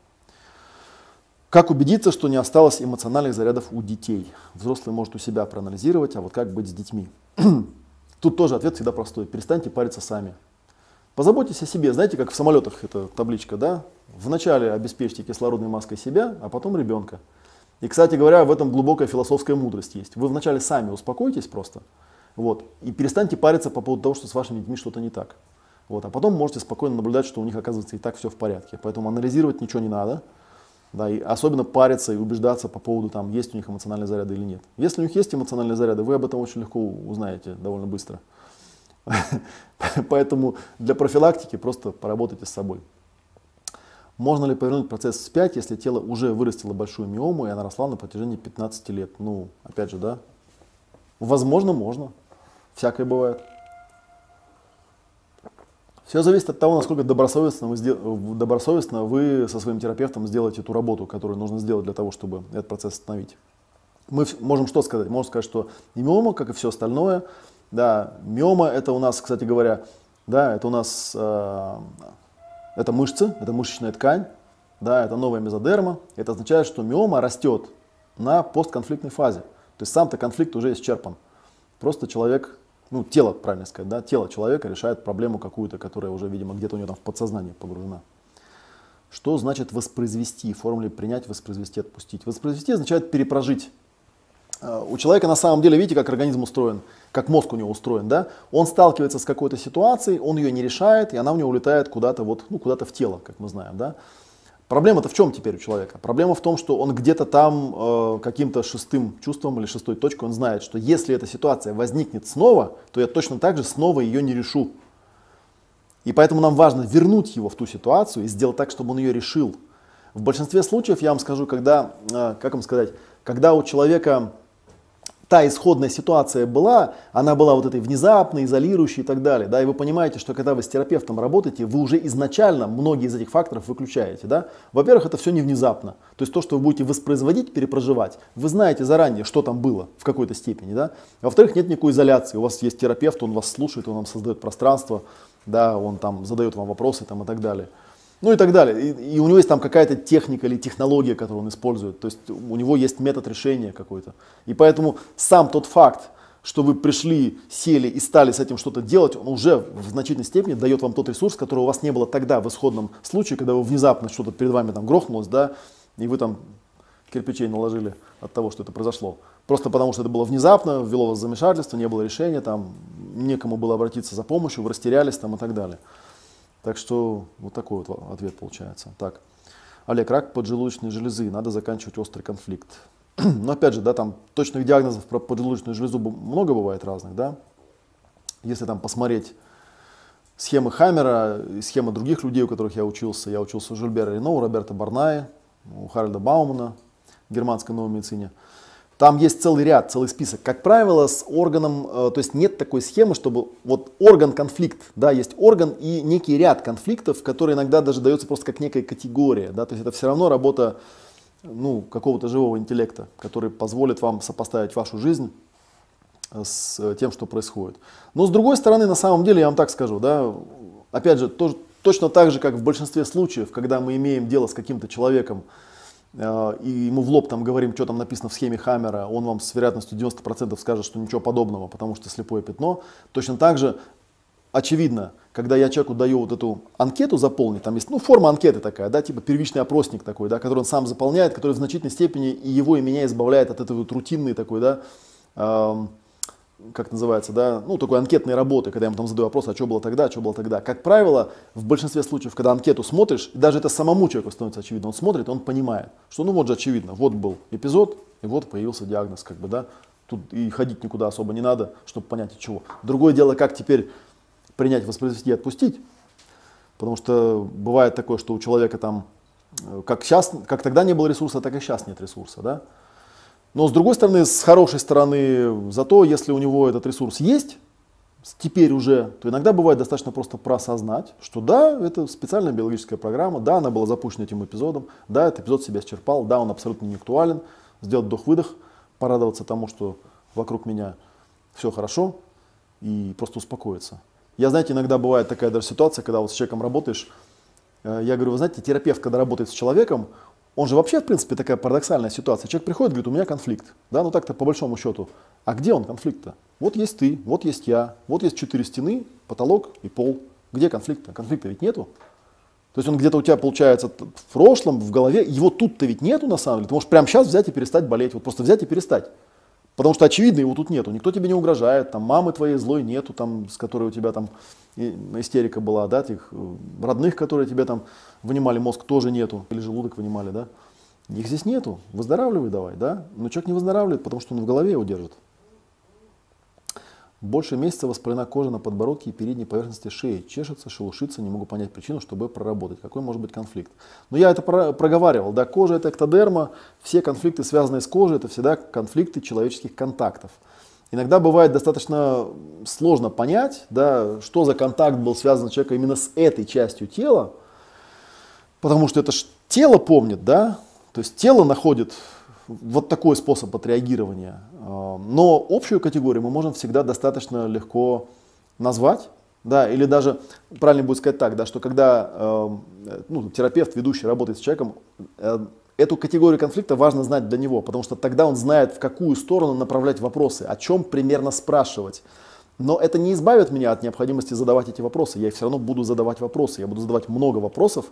Как убедиться, что не осталось эмоциональных зарядов у детей? Взрослый может у себя проанализировать, а вот как быть с детьми? Тут тоже ответ всегда простой. Перестаньте париться сами. Позаботьтесь о себе. Знаете, как в самолетах эта табличка, да? Вначале обеспечьте кислородной маской себя, а потом ребенка. И, кстати говоря, в этом глубокая философская мудрость есть. Вы вначале сами успокойтесь просто, вот, и перестаньте париться по поводу того, что с вашими детьми что-то не так. Вот, а потом можете спокойно наблюдать, что у них оказывается и так все в порядке. Поэтому анализировать ничего не надо. Да, и особенно париться и убеждаться по поводу, там, есть у них эмоциональные заряды или нет. Если у них есть эмоциональные заряды, вы об этом очень легко узнаете довольно быстро. Поэтому для профилактики просто поработайте с собой. Можно ли повернуть процесс вспять, если тело уже вырастило большую миому, и она росла на протяжении 15 лет? Ну, опять же, да. Возможно, можно. Всякое бывает. Все зависит от того, насколько добросовестно вы, добросовестно вы со своим терапевтом сделаете ту работу, которую нужно сделать для того, чтобы этот процесс остановить. Мы можем что сказать? Можем сказать, что и миома, как и все остальное, да, миома это у нас, кстати говоря, да, это у нас э, это мышцы, это мышечная ткань, да, это новая мезодерма. Это означает, что миома растет на постконфликтной фазе. То есть сам-то конфликт уже исчерпан. Просто человек ну, тело, правильно сказать, да, тело человека решает проблему какую-то, которая уже, видимо, где-то у него там в подсознании погружена. Что значит воспроизвести? В формуле принять, воспроизвести, отпустить. Воспроизвести означает перепрожить. А, у человека на самом деле, видите, как организм устроен, как мозг у него устроен, да? Он сталкивается с какой-то ситуацией, он ее не решает, и она у него улетает куда-то вот, ну, куда-то в тело, как мы знаем, да? Проблема-то в чем теперь у человека? Проблема в том, что он где-то там э, каким-то шестым чувством или шестой точкой он знает, что если эта ситуация возникнет снова, то я точно так же снова ее не решу. И поэтому нам важно вернуть его в ту ситуацию и сделать так, чтобы он ее решил. В большинстве случаев, я вам скажу, когда, э, как вам сказать, когда у человека та исходная ситуация была, она была вот этой внезапной, изолирующей и так далее. Да, и вы понимаете, что когда вы с терапевтом работаете, вы уже изначально многие из этих факторов выключаете. Да? Во-первых, это все не внезапно. То есть то, что вы будете воспроизводить, перепроживать, вы знаете заранее, что там было в какой-то степени. Да? Во-вторых, нет никакой изоляции. У вас есть терапевт, он вас слушает, он вам создает пространство, да, он там задает вам вопросы там, и так далее. Ну и так далее. И, и у него есть там какая-то техника или технология, которую он использует. То есть у него есть метод решения какой-то. И поэтому сам тот факт, что вы пришли, сели и стали с этим что-то делать, он уже в значительной степени дает вам тот ресурс, который у вас не было тогда в исходном случае, когда вы внезапно что-то перед вами там грохнулось, да, и вы там кирпичей наложили от того, что это произошло. Просто потому, что это было внезапно, ввело вас в замешательство, не было решения, там, некому было обратиться за помощью, вы растерялись там и так далее. Так что вот такой вот ответ получается. Так. Олег, рак поджелудочной железы, надо заканчивать острый конфликт. Но опять же, да, там точных диагнозов про поджелудочную железу много бывает разных, да. Если там посмотреть схемы Хаммера схемы других людей, у которых я учился, я учился у Жильбера Рено, у Роберта Барнаи, у Харальда Баумана в германской новой медицине – там есть целый ряд, целый список. Как правило, с органом, э, то есть нет такой схемы, чтобы вот орган конфликт, да, есть орган и некий ряд конфликтов, которые иногда даже дается просто как некая категория, да, то есть это все равно работа ну, какого-то живого интеллекта, который позволит вам сопоставить вашу жизнь э, с тем, что происходит. Но с другой стороны, на самом деле, я вам так скажу, да, опять же, тоже, точно так же, как в большинстве случаев, когда мы имеем дело с каким-то человеком, Э, и ему в лоб там говорим, что там написано в схеме Хаммера, он вам с вероятностью 90% скажет, что ничего подобного, потому что слепое пятно. Точно так же очевидно, когда я человеку даю вот эту анкету заполнить, там есть, ну, форма анкеты такая, да, типа первичный опросник такой, да, который он сам заполняет, который в значительной степени и его, и меня избавляет от этой вот рутинной такой, да, эм, как называется, да, ну, такой анкетной работы, когда я ему там задаю вопрос, а что было тогда, что было тогда. Как правило, в большинстве случаев, когда анкету смотришь, даже это самому человеку становится очевидно, он смотрит, он понимает, что ну вот же очевидно, вот был эпизод, и вот появился диагноз, как бы, да, тут и ходить никуда особо не надо, чтобы понять от чего. Другое дело, как теперь принять, воспроизвести и отпустить, потому что бывает такое, что у человека там, э, как, сейчас, как тогда не было ресурса, так и сейчас нет ресурса, да, но с другой стороны, с хорошей стороны, зато если у него этот ресурс есть, теперь уже, то иногда бывает достаточно просто просознать, что да, это специальная биологическая программа, да, она была запущена этим эпизодом, да, этот эпизод себя исчерпал, да, он абсолютно не актуален, сделать вдох-выдох, порадоваться тому, что вокруг меня все хорошо и просто успокоиться. Я, знаете, иногда бывает такая даже ситуация, когда вот с человеком работаешь, э, я говорю, вы знаете, терапевт, когда работает с человеком, он же вообще, в принципе, такая парадоксальная ситуация. Человек приходит, говорит, у меня конфликт. Да, ну так-то по большому счету. А где он конфликт-то? Вот есть ты, вот есть я, вот есть четыре стены, потолок и пол. Где конфликт-то? Конфликта ведь нету. То есть он где-то у тебя получается в прошлом, в голове, его тут-то ведь нету на самом деле. Ты можешь прямо сейчас взять и перестать болеть, вот просто взять и перестать. Потому что очевидно его тут нету, никто тебе не угрожает, там мамы твоей злой нету, там, с которой у тебя там истерика была, да, тех э, родных, которые тебе там вынимали мозг, тоже нету, или желудок вынимали, да. Их здесь нету, выздоравливай давай, да. Но человек не выздоравливает, потому что он в голове его держит. Больше месяца воспалена кожа на подбородке и передней поверхности шеи. Чешется, шелушится, не могу понять причину, чтобы проработать. Какой может быть конфликт? Но я это проговаривал. Да, кожа это эктодерма. Все конфликты, связанные с кожей, это всегда конфликты человеческих контактов. Иногда бывает достаточно сложно понять, да, что за контакт был связан с человеком именно с этой частью тела, потому что это тело помнит, да, то есть тело находит вот такой способ отреагирования. А, но общую категорию мы можем всегда достаточно легко назвать. Да, или даже, правильно будет сказать так, да, что когда э, ну, терапевт, ведущий работает с человеком, э, эту категорию конфликта важно знать для него, потому что тогда он знает, в какую сторону направлять вопросы, о чем примерно спрашивать. Но это не избавит меня от необходимости задавать эти вопросы. Я все равно буду задавать вопросы. Я буду задавать много вопросов.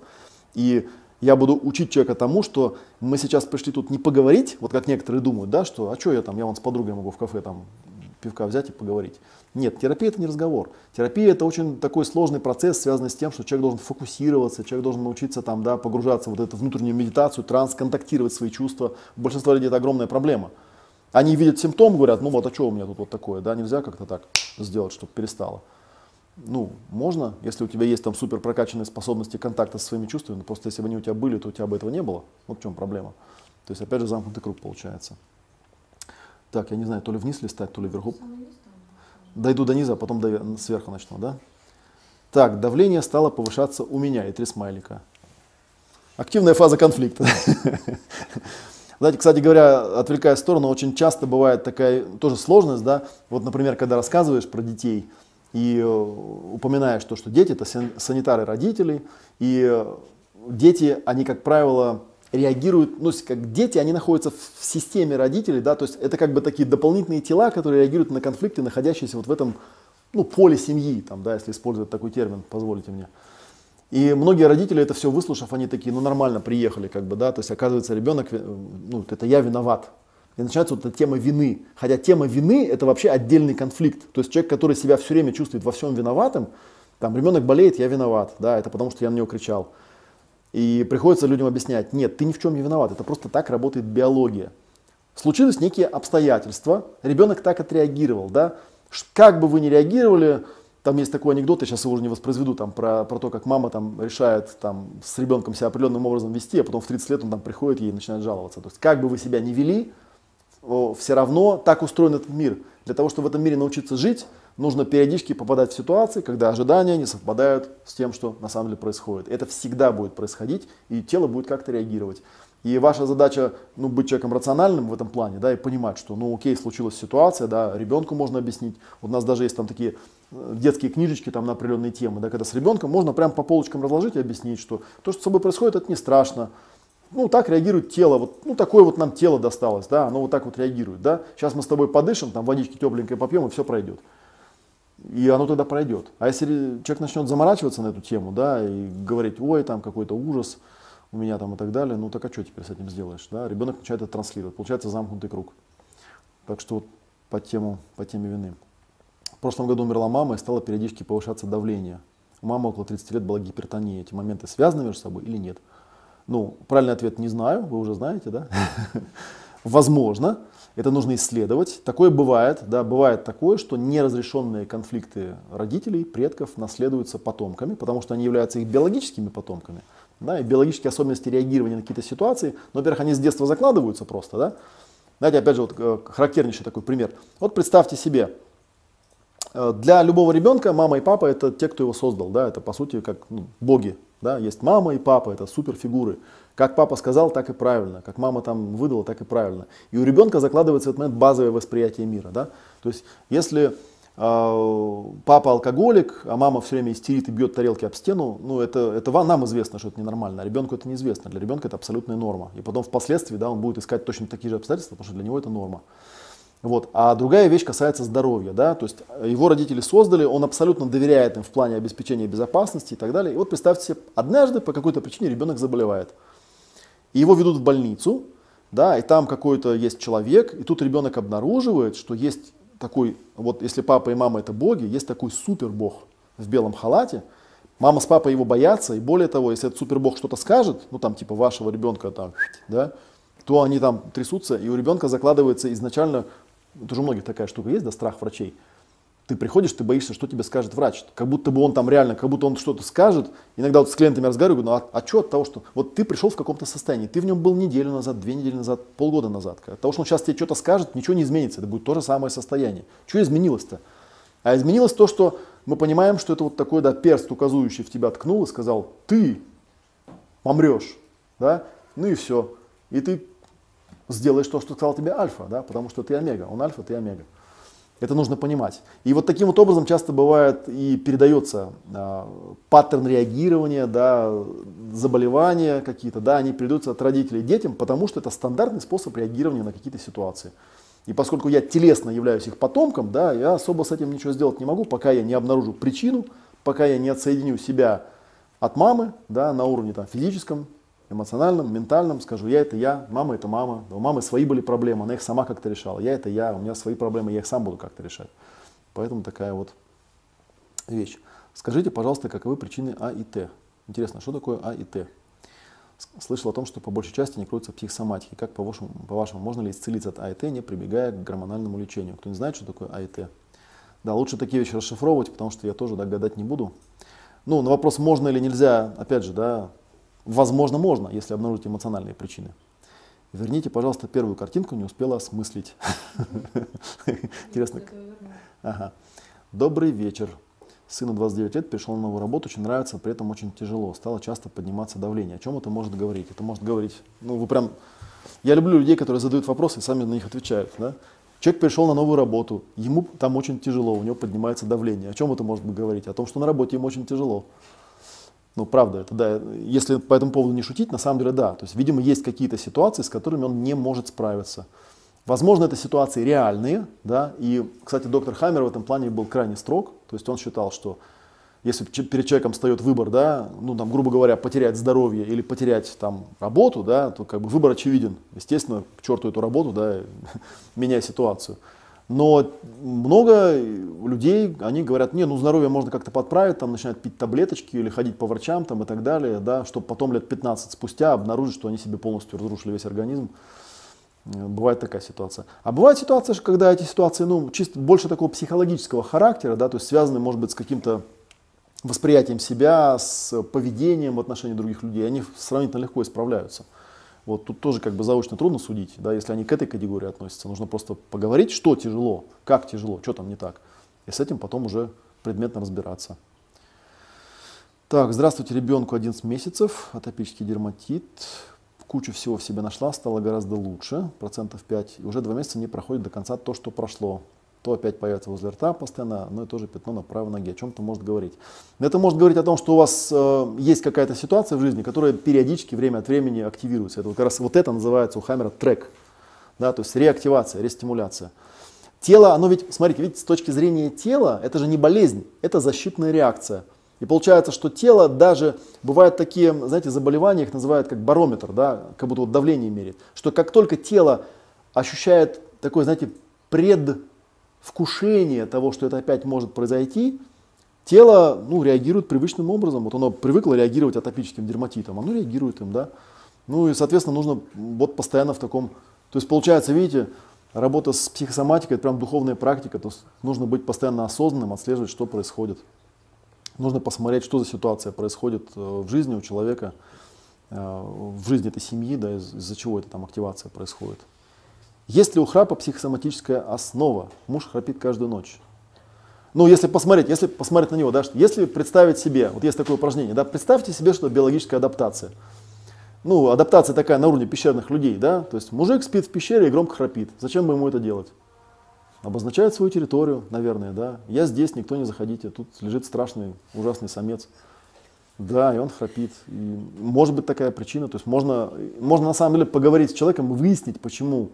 И я буду учить человека тому, что мы сейчас пришли тут не поговорить, вот как некоторые думают, да, что, а что я там, я вон с подругой могу в кафе там пивка взять и поговорить. Нет, терапия это не разговор. Терапия это очень такой сложный процесс, связанный с тем, что человек должен фокусироваться, человек должен научиться там, да, погружаться в вот эту внутреннюю медитацию, транс, контактировать свои чувства. У большинства людей это огромная проблема. Они видят симптом, говорят, ну вот а что у меня тут вот такое, да, нельзя как-то так сделать, чтобы перестало ну, можно, если у тебя есть там супер прокачанные способности контакта со своими чувствами, просто если бы они у тебя были, то у тебя бы этого не было. Вот в чем проблема. То есть, опять же, замкнутый круг получается. Так, я не знаю, то ли вниз листать, то ли вверху. Дойду до низа, а потом до, сверху начну, да? Так, давление стало повышаться у меня, и три смайлика. Активная фаза конфликта. Знаете, кстати говоря, отвлекая сторону, очень часто бывает такая тоже сложность, да, вот, например, когда рассказываешь про детей, и э, упоминаешь то, что дети это санитары родителей, и э, дети, они, как правило, реагируют, ну, как дети, они находятся в системе родителей, да, то есть это как бы такие дополнительные тела, которые реагируют на конфликты, находящиеся вот в этом, ну, поле семьи, там, да, если использовать такой термин, позволите мне. И многие родители это все выслушав, они такие, ну, нормально приехали, как бы, да, то есть оказывается ребенок, э, ну, это я виноват, и начинается вот эта тема вины. Хотя тема вины это вообще отдельный конфликт. То есть человек, который себя все время чувствует во всем виноватым, там ребенок болеет, я виноват, да, это потому что я на него кричал. И приходится людям объяснять, нет, ты ни в чем не виноват, это просто так работает биология. Случилось некие обстоятельства, ребенок так отреагировал, да, как бы вы ни реагировали, там есть такой анекдот, я сейчас его уже не воспроизведу, там, про, про то, как мама там, решает там, с ребенком себя определенным образом вести, а потом в 30 лет он там приходит ей и начинает жаловаться. То есть как бы вы себя не вели, все равно так устроен этот мир. Для того, чтобы в этом мире научиться жить, нужно периодически попадать в ситуации, когда ожидания не совпадают с тем, что на самом деле происходит. Это всегда будет происходить, и тело будет как-то реагировать. И ваша задача ну, быть человеком рациональным в этом плане, да, и понимать, что, ну, окей, случилась ситуация, да, ребенку можно объяснить. Вот у нас даже есть там такие э, детские книжечки там на определенные темы, да, когда с ребенком можно прям по полочкам разложить и объяснить, что то, что с собой происходит, это не страшно, ну, так реагирует тело, вот, ну, такое вот нам тело досталось, да, оно вот так вот реагирует, да. Сейчас мы с тобой подышим, там водички тепленькой попьем, и все пройдет. И оно тогда пройдет. А если человек начнет заморачиваться на эту тему, да, и говорить, ой, там какой-то ужас у меня там и так далее, ну, так а что теперь с этим сделаешь, да, ребенок начинает это транслировать, получается замкнутый круг. Так что вот по, тему, по теме вины. В прошлом году умерла мама и стало периодически повышаться давление. У мамы около 30 лет была гипертония. Эти моменты связаны между собой или нет? Ну, правильный ответ не знаю, вы уже знаете, да? Возможно, это нужно исследовать. Такое бывает, да, бывает такое, что неразрешенные конфликты родителей, предков наследуются потомками, потому что они являются их биологическими потомками. Да, и биологические особенности реагирования на какие-то ситуации, ну, во-первых, они с детства закладываются просто, да. Знаете, опять же, вот э, характернейший такой пример. Вот представьте себе, э, для любого ребенка мама и папа это те, кто его создал, да, это по сути как ну, боги, да, есть мама и папа, это суперфигуры. Как папа сказал, так и правильно. Как мама там выдала, так и правильно. И у ребенка закладывается в этот момент базовое восприятие мира. Да? То есть, если э, папа алкоголик, а мама все время истерит и бьет тарелки об стену, ну это, это нам известно, что это ненормально, а ребенку это неизвестно. Для ребенка это абсолютная норма. И потом впоследствии да, он будет искать точно такие же обстоятельства, потому что для него это норма. Вот. А другая вещь касается здоровья. Да? То есть его родители создали, он абсолютно доверяет им в плане обеспечения безопасности и так далее. И вот представьте себе, однажды по какой-то причине ребенок заболевает. И его ведут в больницу, да, и там какой-то есть человек, и тут ребенок обнаруживает, что есть такой, вот если папа и мама это боги, есть такой супер бог в белом халате, мама с папой его боятся, и более того, если этот супер бог что-то скажет, ну там типа вашего ребенка там, да, то они там трясутся, и у ребенка закладывается изначально это же у многих такая штука есть, да, страх врачей. Ты приходишь, ты боишься, что тебе скажет врач. Как будто бы он там реально, как будто он что-то скажет. Иногда вот с клиентами разговариваю, ну а, а что от того, что вот ты пришел в каком-то состоянии, ты в нем был неделю назад, две недели назад, полгода назад. От того, что он сейчас тебе что-то скажет, ничего не изменится. Это будет то же самое состояние. Что изменилось-то? А изменилось то, что мы понимаем, что это вот такой да, перст, указывающий в тебя ткнул и сказал, ты помрешь. Да? Ну и все. И ты сделаешь то, что сказал тебе альфа, да, потому что ты омега, он альфа, ты омега. Это нужно понимать. И вот таким вот образом часто бывает и передается э, паттерн реагирования, да, заболевания какие-то, да, они передаются от родителей детям, потому что это стандартный способ реагирования на какие-то ситуации. И поскольку я телесно являюсь их потомком, да, я особо с этим ничего сделать не могу, пока я не обнаружу причину, пока я не отсоединю себя от мамы да, на уровне там, физическом, эмоциональном, ментальном, скажу, я это я, мама это мама, у мамы свои были проблемы, она их сама как-то решала, я это я, у меня свои проблемы, я их сам буду как-то решать. Поэтому такая вот вещь. Скажите, пожалуйста, каковы причины А и Т? Интересно, что такое А и Т? Слышал о том, что по большей части не кроются психосоматики. Как по-вашему, по-вашему, можно ли исцелиться от А и Т, не прибегая к гормональному лечению? Кто не знает, что такое А и Т? Да, лучше такие вещи расшифровывать, потому что я тоже да, гадать не буду. Ну, на вопрос, можно или нельзя, опять же, да, Возможно, можно, если обнаружить эмоциональные причины. Верните, пожалуйста, первую картинку, не успела осмыслить. Интересно. Ага. Добрый вечер. Сыну 29 лет, пришел на новую работу, очень нравится, при этом очень тяжело. Стало часто подниматься давление. О чем это может говорить? Это может говорить, ну вы прям... Я люблю людей, которые задают вопросы и сами на них отвечают. Да? Человек пришел на новую работу, ему там очень тяжело, у него поднимается давление. О чем это может говорить? О том, что на работе ему очень тяжело. Ну, правда, это да, если по этому поводу не шутить, на самом деле да. То есть, видимо, есть какие-то ситуации, с которыми он не может справиться. Возможно, это ситуации реальные, да, и, кстати, доктор Хаммер в этом плане был крайне строг, то есть он считал, что если перед человеком встает выбор, да, ну, там, грубо говоря, потерять здоровье или потерять там работу, да, то как бы выбор очевиден. Естественно, к черту эту работу, да, меняя ситуацию. Но много людей, они говорят, не, ну здоровье можно как-то подправить, там начинают пить таблеточки или ходить по врачам там, и так далее, да, чтобы потом лет 15 спустя обнаружить, что они себе полностью разрушили весь организм. Э, бывает такая ситуация. А бывает ситуация, когда эти ситуации, ну, чисто больше такого психологического характера, да, то есть связаны, может быть, с каким-то восприятием себя, с поведением в отношении других людей, они сравнительно легко исправляются. Вот тут тоже как бы заочно трудно судить, да, если они к этой категории относятся. Нужно просто поговорить, что тяжело, как тяжело, что там не так. И с этим потом уже предметно разбираться. Так, здравствуйте, ребенку 11 месяцев, атопический дерматит, кучу всего в себе нашла, стало гораздо лучше, процентов 5, и уже два месяца не проходит до конца то, что прошло то опять появится возле рта постоянно, но и тоже пятно на правой ноге. О чем-то может говорить. Это может говорить о том, что у вас э, есть какая-то ситуация в жизни, которая периодически время от времени активируется. Это вот как раз вот это называется у Хаммера трек. Да, то есть реактивация, рестимуляция. Тело, оно ведь, смотрите, видите, с точки зрения тела, это же не болезнь, это защитная реакция. И получается, что тело даже, бывают такие, знаете, заболевания, их называют как барометр, да, как будто вот давление меряет, что как только тело ощущает такой, знаете, пред вкушение того, что это опять может произойти, тело ну, реагирует привычным образом. Вот оно привыкло реагировать атопическим дерматитом, оно реагирует им, да. Ну и, соответственно, нужно вот постоянно в таком... То есть, получается, видите, работа с психосоматикой, это прям духовная практика, то есть нужно быть постоянно осознанным, отслеживать, что происходит. Нужно посмотреть, что за ситуация происходит э, в жизни у человека, э, в жизни этой семьи, да, из-за чего эта там активация происходит. Есть ли у храпа психосоматическая основа? Муж храпит каждую ночь. Ну, если посмотреть, если посмотреть на него, да, что если представить себе, вот есть такое упражнение, да, представьте себе, что биологическая адаптация. Ну, адаптация такая на уровне пещерных людей, да, то есть мужик спит в пещере и громко храпит. Зачем бы ему это делать? обозначает свою территорию, наверное, да. Я здесь, никто не заходите, тут лежит страшный, ужасный самец. Да, и он храпит. И может быть такая причина. То есть можно, можно на самом деле поговорить с человеком выяснить, почему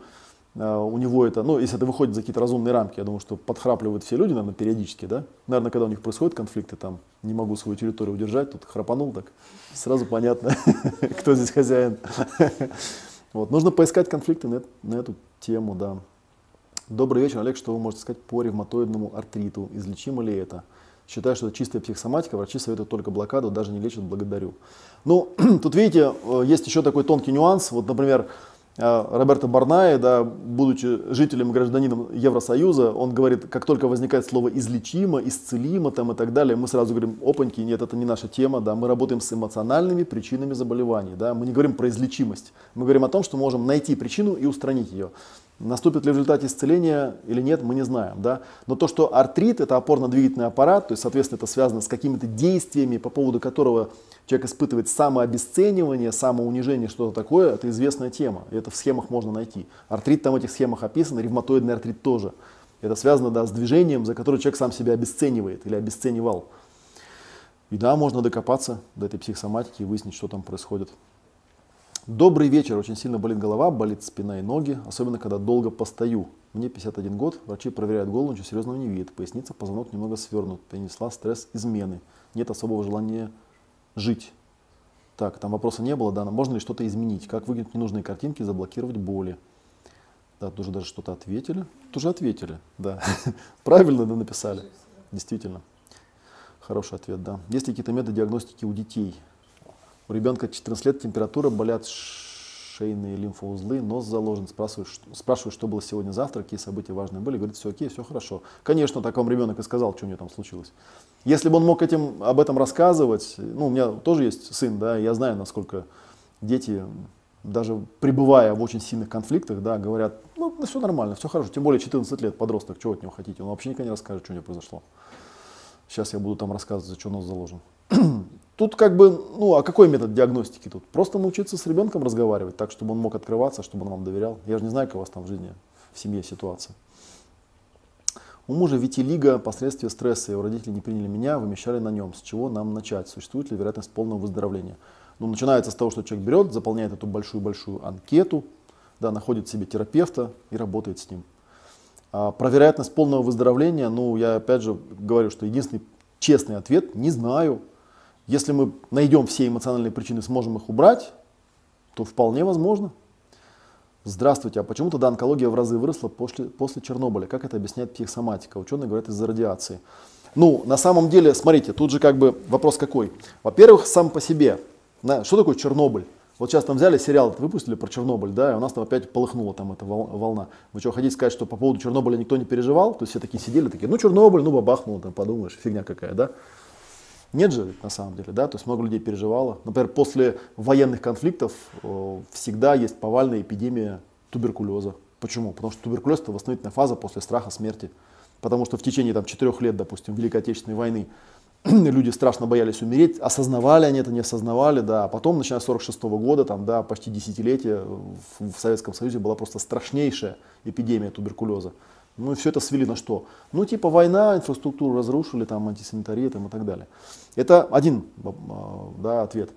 у него это, ну, если это выходит за какие-то разумные рамки, я думаю, что подхрапливают все люди, наверное, периодически, да? Наверное, когда у них происходят конфликты, там, не могу свою территорию удержать, тут храпанул так, сразу понятно, кто здесь хозяин. Вот, нужно поискать конфликты на, на эту тему, да. Добрый вечер, Олег. Что вы можете сказать по ревматоидному артриту? Излечимо ли это? Считаю, что это чистая психосоматика, врачи советуют только блокаду, даже не лечат, благодарю. Ну, тут видите, э, есть еще такой тонкий нюанс. Вот, например, Роберто Барнай, да, будучи жителем и гражданином Евросоюза, он говорит, как только возникает слово излечимо, исцелимо там, и так далее, мы сразу говорим, опаньки, нет, это не наша тема, да, мы работаем с эмоциональными причинами заболеваний, да, мы не говорим про излечимость, мы говорим о том, что можем найти причину и устранить ее. Наступит ли в результате исцеления или нет, мы не знаем. Да? Но то, что артрит – это опорно-двигательный аппарат, то есть, соответственно, это связано с какими-то действиями, по поводу которого человек испытывает самообесценивание, самоунижение, что-то такое, это известная тема. И это в схемах можно найти. Артрит там в этих схемах описан, ревматоидный артрит тоже. Это связано да, с движением, за которое человек сам себя обесценивает или обесценивал. И да, можно докопаться до этой психосоматики и выяснить, что там происходит. Добрый вечер. Очень сильно болит голова, болит спина и ноги, особенно когда долго постою. Мне 51 год, врачи проверяют голову, ничего серьезного не видят. Поясница, позвонок немного свернут. Перенесла стресс измены. Нет особого желания жить. Так, там вопроса не было, да, можно ли что-то изменить? Как выгнать ненужные картинки, заблокировать боли? Да, тоже даже что-то ответили. Тоже ответили, да. Правильно да, написали. Действительно. Хороший ответ, да. Есть ли какие-то методы диагностики у детей? У ребенка 14 лет, температура, болят шейные лимфоузлы, нос заложен. Спрашиваю, что, спрашиваю, что было сегодня завтра, какие события важные были. Говорит, все окей, все хорошо. Конечно, так вам ребенок и сказал, что у него там случилось. Если бы он мог этим, об этом рассказывать, ну, у меня тоже есть сын, да, я знаю, насколько дети, даже пребывая в очень сильных конфликтах, да, говорят, ну, все нормально, все хорошо. Тем более 14 лет, подросток, чего от него хотите? Он вообще никогда не расскажет, что у него произошло. Сейчас я буду там рассказывать, за что нос заложен. Тут как бы, ну а какой метод диагностики тут? Просто научиться с ребенком разговаривать так, чтобы он мог открываться, чтобы он вам доверял. Я же не знаю, как у вас там в жизни, в семье ситуация. У мужа витилиго, последствия стресса, его родители не приняли меня, вымещали на нем. С чего нам начать? Существует ли вероятность полного выздоровления? Ну, начинается с того, что человек берет, заполняет эту большую-большую анкету, да, находит себе терапевта и работает с ним. А про вероятность полного выздоровления, ну, я опять же говорю, что единственный честный ответ – не знаю. Если мы найдем все эмоциональные причины, сможем их убрать, то вполне возможно. Здравствуйте, а почему тогда онкология в разы выросла после, после Чернобыля? Как это объясняет психосоматика? Ученые говорят из-за радиации. Ну, на самом деле, смотрите, тут же как бы вопрос какой. Во-первых, сам по себе, что такое Чернобыль? Вот сейчас там взяли сериал, выпустили про Чернобыль, да, и у нас там опять полыхнула там эта волна. Вы что, хотите сказать, что по поводу Чернобыля никто не переживал? То есть все такие сидели, такие, ну Чернобыль, ну бабахнуло, там подумаешь, фигня какая, да? Нет же, на самом деле, да, то есть много людей переживало. Например, после военных конфликтов э, всегда есть повальная эпидемия туберкулеза. Почему? Потому что туберкулез это восстановительная фаза после страха смерти. Потому что в течение там, четырех лет, допустим, Великой Отечественной войны люди страшно боялись умереть, осознавали они это, не осознавали, да, а потом, начиная с 46 года, там, да, почти десятилетие в, в Советском Союзе была просто страшнейшая эпидемия туберкулеза. Ну и все это свели на что? Ну типа война, инфраструктуру разрушили, там антисанитария там, и так далее. Это один а, да, ответ.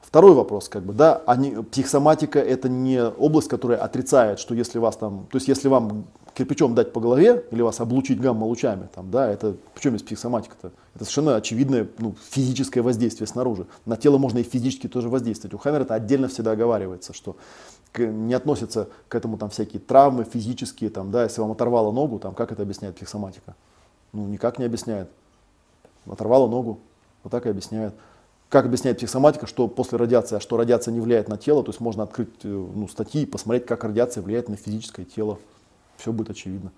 Второй вопрос, как бы, да, они, психосоматика это не область, которая отрицает, что если вас там, то есть если вам кирпичом дать по голове или вас облучить гамма-лучами, там, да, это, причем есть психосоматика-то? Это совершенно очевидное ну, физическое воздействие снаружи. На тело можно и физически тоже воздействовать. У Хаммера это отдельно всегда оговаривается, что не относятся к этому там всякие травмы физические, там, да, если вам оторвало ногу, там, как это объясняет психосоматика? Ну, никак не объясняет. Оторвало ногу, вот так и объясняет. Как объясняет психосоматика, что после радиации, а что радиация не влияет на тело, то есть можно открыть э, ну, статьи и посмотреть, как радиация влияет на физическое тело. Все будет очевидно.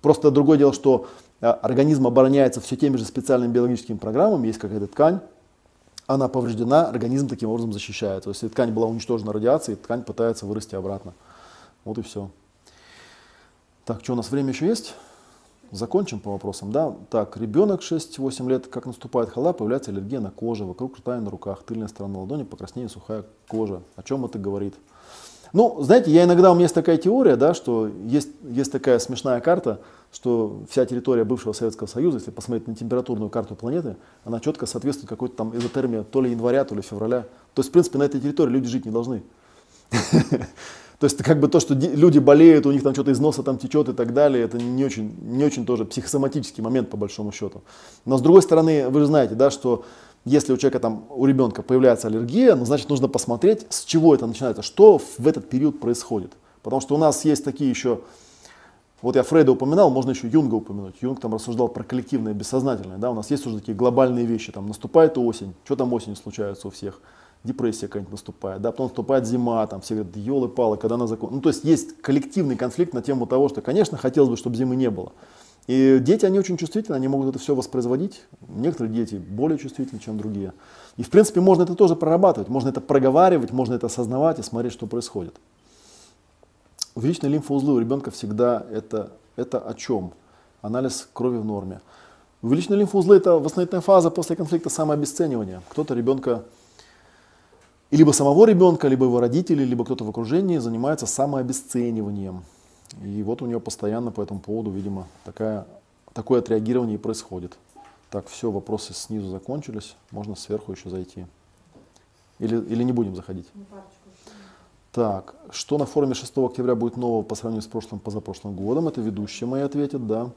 Просто другое дело, что э, организм обороняется все теми же специальными биологическими программами, есть какая-то ткань, она повреждена, организм таким образом защищается. То есть, если ткань была уничтожена радиацией, ткань пытается вырасти обратно. Вот и все. Так, что у нас время еще есть? Закончим по вопросам, да? Так, ребенок 6-8 лет, как наступает холода, появляется аллергия на коже, вокруг рта и на руках, тыльная сторона ладони, покраснение, сухая кожа. О чем это говорит? Ну, знаете, я иногда, у меня есть такая теория, да, что есть, есть такая смешная карта, что вся территория бывшего Советского Союза, если посмотреть на температурную карту планеты, она четко соответствует какой-то там изотермии то ли января, то ли февраля. То есть, в принципе, на этой территории люди жить не должны. То есть, как бы то, что люди болеют, у них там что-то из носа там течет и так далее, это не очень, не очень тоже психосоматический момент, по большому счету. Но с другой стороны, вы же знаете, да, что если у человека там, у ребенка появляется аллергия, ну, значит, нужно посмотреть, с чего это начинается, что в этот период происходит. Потому что у нас есть такие еще, вот я Фрейда упоминал, можно еще Юнга упомянуть. Юнг там рассуждал про коллективное бессознательное. Да? У нас есть уже такие глобальные вещи, там наступает осень, что там осенью случается у всех – депрессия какая-нибудь наступает, да, потом наступает зима, там все говорят, елы-палы, когда на закон. Ну, то есть есть коллективный конфликт на тему того, что, конечно, хотелось бы, чтобы зимы не было. И дети, они очень чувствительны, они могут это все воспроизводить. Некоторые дети более чувствительны, чем другие. И, в принципе, можно это тоже прорабатывать, можно это проговаривать, можно это осознавать и смотреть, что происходит. Увеличенные лимфоузлы у ребенка всегда это, это о чем? Анализ крови в норме. Увеличенные лимфоузлы – это восстановительная фаза после конфликта самообесценивания. Кто-то ребенка либо самого ребенка, либо его родители, либо кто-то в окружении занимается самообесцениванием. И вот у него постоянно по этому поводу, видимо, такая, такое отреагирование и происходит. Так, все, вопросы снизу закончились. Можно сверху еще зайти. Или, или не будем заходить? Так, что на форуме 6 октября будет нового по сравнению с прошлым, позапрошлым годом? Это ведущие мои ответят, да.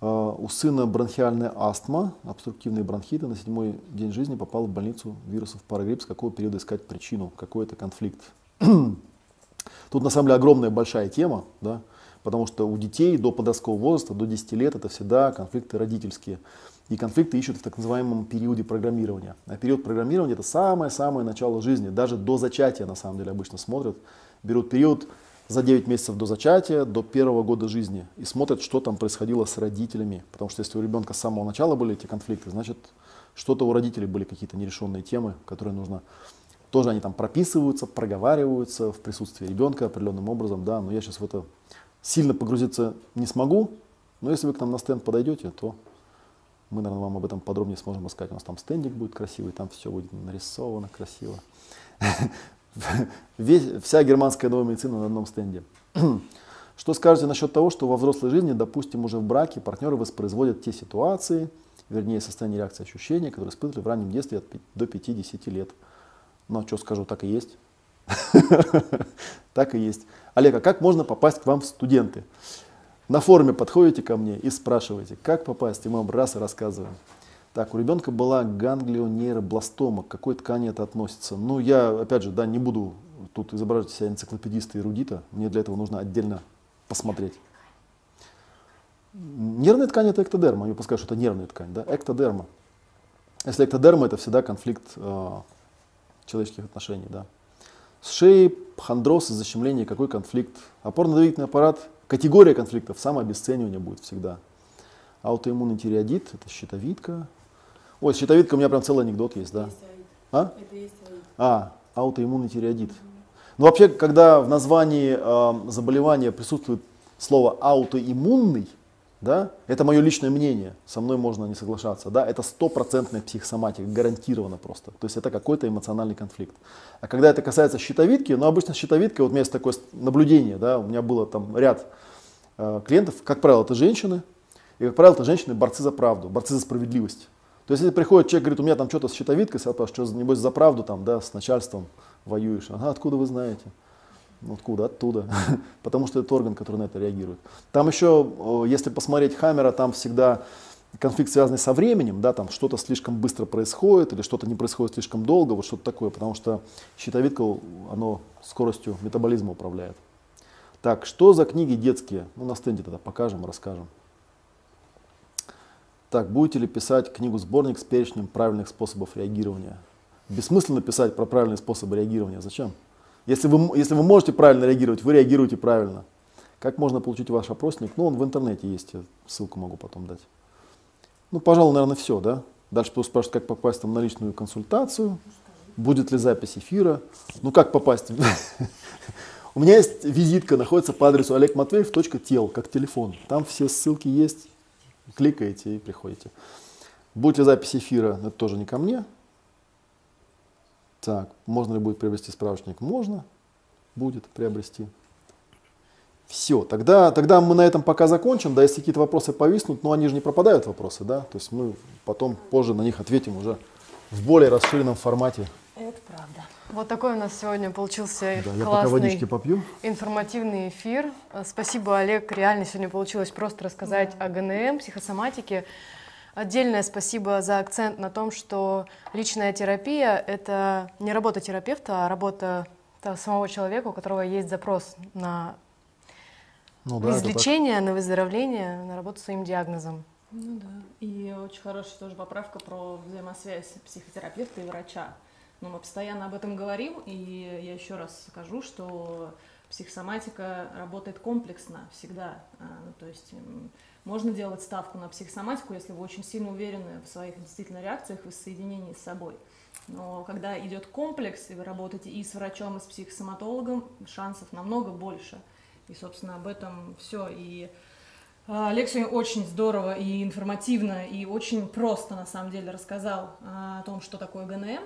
А, у сына бронхиальная астма, обструктивные бронхиты. На седьмой день жизни попал в больницу вирусов парагрипп. С какого периода искать причину? Какой это конфликт? Тут на самом деле огромная большая тема, да, потому что у детей до подросткового возраста, до 10 лет, это всегда конфликты родительские. И конфликты ищут в так называемом периоде программирования. А период программирования это самое-самое начало жизни. Даже до зачатия на самом деле обычно смотрят. Берут период за 9 месяцев до зачатия, до первого года жизни и смотрят, что там происходило с родителями. Потому что если у ребенка с самого начала были эти конфликты, значит, что-то у родителей были какие-то нерешенные темы, которые нужно... Тоже они там прописываются, проговариваются в присутствии ребенка определенным образом, да, но я сейчас в это сильно погрузиться не смогу, но если вы к нам на стенд подойдете, то мы, наверное, вам об этом подробнее сможем рассказать. У нас там стендик будет красивый, там все будет нарисовано красиво. Весь, вся германская новая медицина на одном стенде. Что скажете насчет того, что во взрослой жизни, допустим, уже в браке партнеры воспроизводят те ситуации, вернее, состояние реакции ощущения, которые испытывали в раннем детстве от 5, до 5-10 лет? Ну, а что скажу, так и есть. Так и есть. Олег, а как можно попасть к вам в студенты? На форуме подходите ко мне и спрашиваете, как попасть, и мы вам раз и рассказываем. Так, у ребенка была ганглионейробластома. К какой ткани это относится? Ну, я, опять же, да, не буду тут изображать себя энциклопедиста и эрудита. Мне для этого нужно отдельно посмотреть. Нервная ткань это эктодерма. Мне подскажут, что это нервная ткань, да? Эктодерма. Если эктодерма, это всегда конфликт э, человеческих отношений, да. С шеей, хондроз, защемление, какой конфликт? Опорно-двигательный аппарат, категория конфликтов, самообесценивание будет всегда. Аутоиммунный тиреодит, это щитовидка, Ой, щитовидка у меня прям целый анекдот есть, да? А? Это есть А, аутоиммунный тиреодит. Ну вообще, когда в названии э, заболевания присутствует слово аутоиммунный, да, это мое личное мнение, со мной можно не соглашаться, да, это стопроцентная психосоматика, гарантированно просто. То есть это какой-то эмоциональный конфликт. А когда это касается щитовидки, ну обычно щитовидка, вот у меня есть такое наблюдение, да, у меня было там ряд э, клиентов, как правило, это женщины, и как правило, это женщины борцы за правду, борцы за справедливость. То есть, если приходит человек, говорит, у меня там что-то с щитовидкой, что, небось, за правду там, да, с начальством воюешь. Ага, откуда вы знаете? Откуда? Оттуда. Потому что это орган, который на это реагирует. Там еще, если посмотреть Хаммера, там всегда конфликт, связанный со временем, да, там что-то слишком быстро происходит или что-то не происходит слишком долго, вот что-то такое, потому что щитовидка, оно скоростью метаболизма управляет. Так, что за книги детские? Ну, на стенде тогда покажем, расскажем. Так, будете ли писать книгу-сборник с перечнем правильных способов реагирования? Бессмысленно писать про правильные способы реагирования. Зачем? Если вы, если вы можете правильно реагировать, вы реагируете правильно. Как можно получить ваш опросник? Ну, он в интернете есть, я ссылку могу потом дать. Ну, пожалуй, наверное, все, да? Дальше буду спрашивать, как попасть там на личную консультацию, будет ли запись эфира. Ну, как попасть? У меня есть визитка, находится по адресу олегматвеев.тел, как телефон. Там все ссылки есть кликаете и приходите. Будет ли запись эфира, это тоже не ко мне. Так, можно ли будет приобрести справочник? Можно. будет приобрести. Все, тогда, тогда мы на этом пока закончим. Да, если какие-то вопросы повиснут, но они же не пропадают вопросы, да. То есть мы потом позже на них ответим уже в более расширенном формате. Это правда. Вот такой у нас сегодня получился Да, классный информативный эфир. Спасибо, Олег. Реально сегодня получилось просто рассказать о ГНМ, психосоматике. Отдельное спасибо за акцент на том, что личная терапия — это не работа терапевта, а работа того самого человека, у которого есть запрос на Ну да, излечение, на выздоровление, на работу с своим диагнозом. Ну да. И очень хорошая тоже поправка про взаимосвязь психотерапевта и врача. Но мы постоянно об этом говорим, и я еще раз скажу, что психосоматика работает комплексно всегда. А, ну, То есть можно делать ставку на психосоматику, если вы очень сильно уверены в своих действительно реакциях и в соединении с собой. Но когда идет комплекс, и вы работаете и с врачом, и с психосоматологом, шансов намного больше. И, собственно, об этом все. И а, Олег очень здорово и информативно, и очень просто, на самом деле, рассказал а, о том, что такое ГНМ.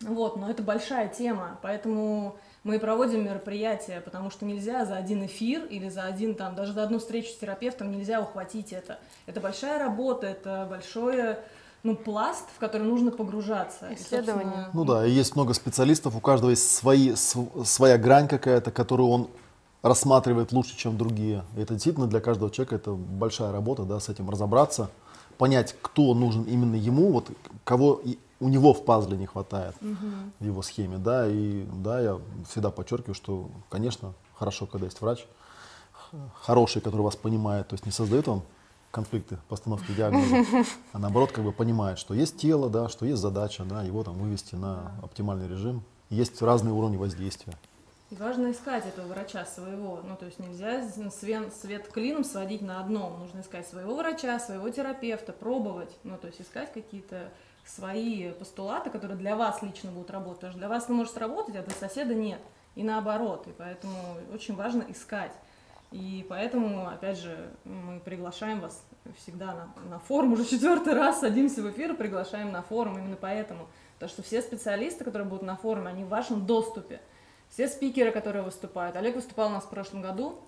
Вот, но это большая тема, поэтому мы проводим мероприятия, потому что нельзя за один эфир или за один, там, даже за одну встречу с терапевтом нельзя ухватить это. Это большая работа, это большой ну, пласт, в который нужно погружаться. И, Исследование. собственно, Ну да, и есть много специалистов, у каждого есть свои, св- своя грань какая-то, которую он рассматривает лучше, чем другие. И это действительно для каждого человека это большая работа, да, с этим разобраться, понять, кто нужен именно ему, вот кого у него в пазле не хватает в его схеме, да, и да, я всегда подчеркиваю, что, конечно, хорошо, когда есть врач хороший, который вас понимает, то есть не создает вам конфликты постановки диагноза, а наоборот как бы понимает, что есть тело, да, что есть задача, да, его там вывести на оптимальный режим. Есть разные уровни воздействия. И важно искать этого врача своего. Ну, то есть нельзя свет, свет клином сводить на одном. Нужно искать своего врача, своего терапевта, пробовать. Ну, то есть искать какие-то свои постулаты, которые для вас лично будут работать. Потому что для вас это может сработать, а для соседа нет. И наоборот. И поэтому очень важно искать. И поэтому, опять же, мы приглашаем вас всегда на, на форум, уже четвертый раз садимся в эфир, приглашаем на форум именно поэтому. Потому что все специалисты, которые будут на форуме, они в вашем доступе. Все спикеры, которые выступают. Олег выступал у нас в прошлом году.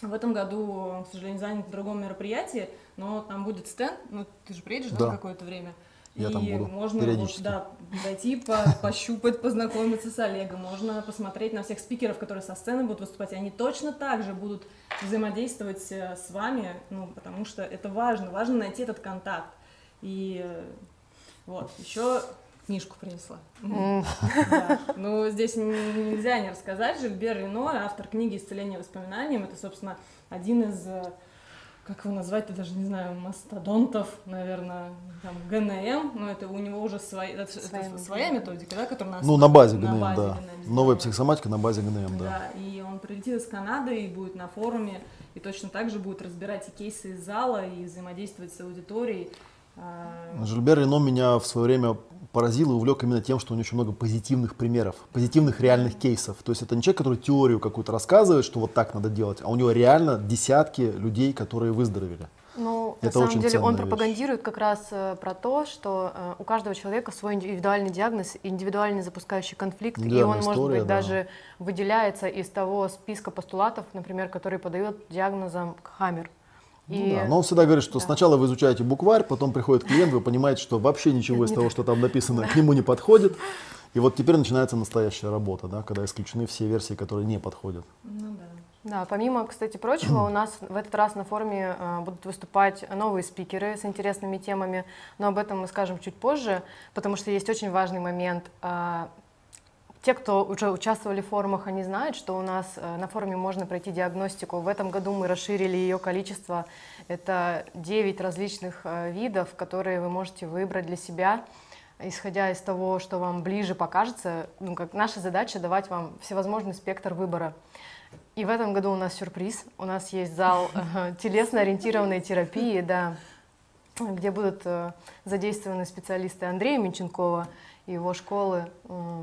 В этом году, он, к сожалению, занят в другом мероприятии, но там будет стенд. Ну, ты же приедешь да. Да. какое-то время? Я и там буду можно вот, периодически. да, дойти, по- пощупать, познакомиться с Олегом. Можно посмотреть на всех спикеров, которые со сцены будут выступать. И Они точно так же будут взаимодействовать э, с вами, ну, потому что это важно. Важно найти этот контакт. И э, вот, еще книжку принесла. Да. Ну, здесь нельзя не рассказать. Жильбер Рено, автор книги «Исцеление воспоминанием». Это, собственно, один из, э, как его назвать, я даже не знаю, мастодонтов, наверное, там, ГНМ. Но это у него уже свои, это, это Своя своя методика, да, которая на Ну, на базе ГНМ, базе да. ГНМ Новая сделана. психосоматика на базе ГНМ, да. Да, и он прилетит из Канады и будет на форуме, и точно так же будет разбирать и кейсы из зала, и взаимодействовать с аудиторией. А, Жильбер Рено меня в свое время поразил и увлек именно тем, что у него очень много позитивных примеров, позитивных реальных кейсов. То есть это не человек, который теорию какую-то рассказывает, что вот так надо делать, а у него реально десятки людей, которые выздоровели. Ну, Это на самом деле он ценная вещь. пропагандирует как раз э, про то, что э, у каждого человека свой индивидуальный диагноз, индивидуальный запускающий конфликт, и он, может история, быть, да. даже выделяется из того списка постулатов, например, который подает диагнозом Хаммер. Ну да, но он всегда говорит, что да. сначала вы изучаете букварь, потом приходит клиент, вы понимаете, что вообще ничего из того, что там написано, к нему не подходит. И вот теперь начинается настоящая работа, да, когда исключены все версии, которые не подходят. ну да. Да, помимо, кстати, прочего, у нас в этот раз на форуме э, будут выступать новые спикеры с интересными темами, но об этом мы скажем чуть позже, потому что есть очень важный момент. А, Те, кто уже участвовали в форумах, они знают, что у нас э, на форуме можно пройти диагностику. В этом году мы расширили ее количество. Это 9 различных э, видов, которые вы можете выбрать для себя, исходя из того, что вам ближе покажется. Ну, как наша задача давать вам всевозможный спектр выбора. И в этом году у нас сюрприз. У нас есть зал э, телесно-ориентированной терапии, да, где будут задействованы специалисты Андрея Минченкова и его школы.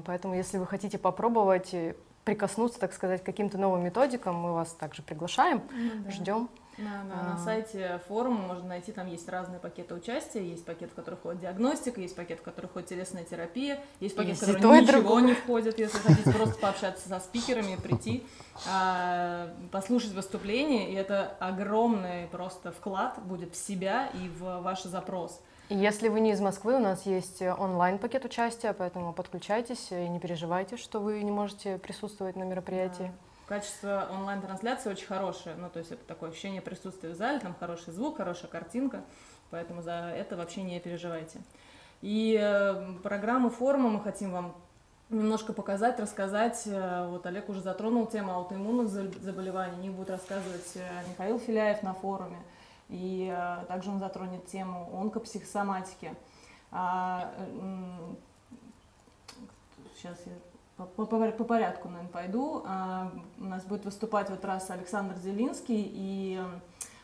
Поэтому, если вы хотите попробовать прикоснуться, так сказать, к каким-то новым методикам, мы вас также приглашаем, ждем. На, на, на А. сайте форума можно найти, там есть разные пакеты участия, есть пакет, в который входит диагностика, есть пакет, в который входит телесная терапия, есть пакет, Есть в который то, ничего другое. не входит, если хотите просто пообщаться со спикерами, прийти, а, послушать выступление, и это огромный просто вклад будет в себя и в ваш запрос. Если вы не из Москвы, у нас есть онлайн-пакет участия, поэтому подключайтесь и не переживайте, что вы не можете присутствовать на мероприятии. Качество онлайн-трансляции очень хорошее, ну, то есть это такое ощущение присутствия в зале, там хороший звук, хорошая картинка, поэтому за это вообще не переживайте. И э, программу форума мы хотим вам немножко показать, рассказать. Э, Вот Олег уже затронул тему аутоиммунных за- заболеваний, о них будет рассказывать э, Михаил Филяев на форуме. И также он затронет тему онкопсихосоматики. А, сейчас я по, по- по- по порядку, наверное, пойду. А, У нас будет выступать вот раз Александр Зелинский, и м,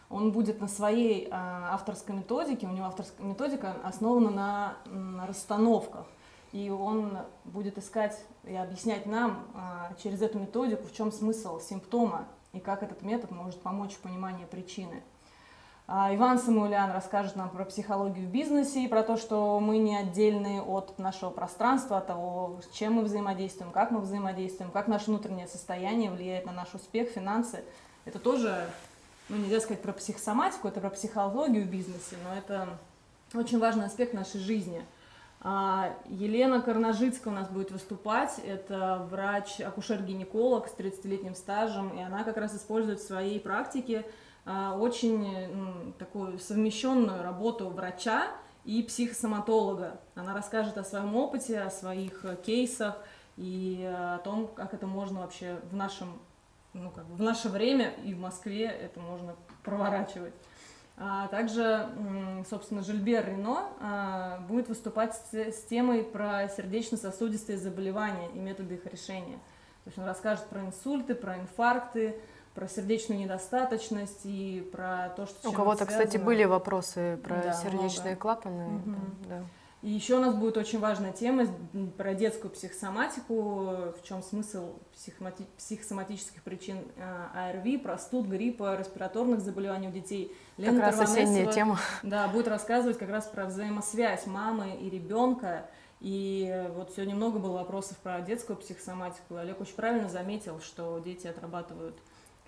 он будет на своей а, авторской методике, у него авторская методика основана на, на расстановках. И он будет искать и объяснять нам а, через эту методику, в чем смысл симптома и как этот метод может помочь в понимании причины. А, Иван Самулян расскажет нам про психологию в бизнесе и про то, что мы не отдельные от нашего пространства, от того, с чем мы взаимодействуем, как мы взаимодействуем, как наше внутреннее состояние влияет на наш успех, финансы. Это тоже, ну нельзя сказать про психосоматику, это про психологию в бизнесе, но это очень важный аспект нашей жизни. А, Елена Карнажицкая у нас будет выступать. Это врач-акушер-гинеколог с 30-летним стажем, и она как раз использует в своей практике очень м, такую совмещенную работу врача и психосоматолога. Она расскажет о своем опыте, о своих э, кейсах и э, о том, как это можно вообще в нашем, ну, как бы в наше время и в Москве это можно проворачивать. А также, собственно, Жильбер Рено а, будет выступать с темой про сердечно-сосудистые заболевания и методы их решения. То есть он расскажет про инсульты, про инфаркты, про сердечную недостаточность и про то, что У кого-то, кстати, были вопросы про Да, сердечные много. клапаны. Там, да. И еще у нас будет очень важная тема про детскую психосоматику, в чем смысл психомати- психосоматических причин э, АРВИ, простуд, гриппа, респираторных заболеваний у детей. Как раз осенняя Тарванесова, тема. Да, будет рассказывать как раз про взаимосвязь мамы и ребенка. И вот сегодня много было вопросов про детскую психосоматику. Олег очень правильно заметил, что дети отрабатывают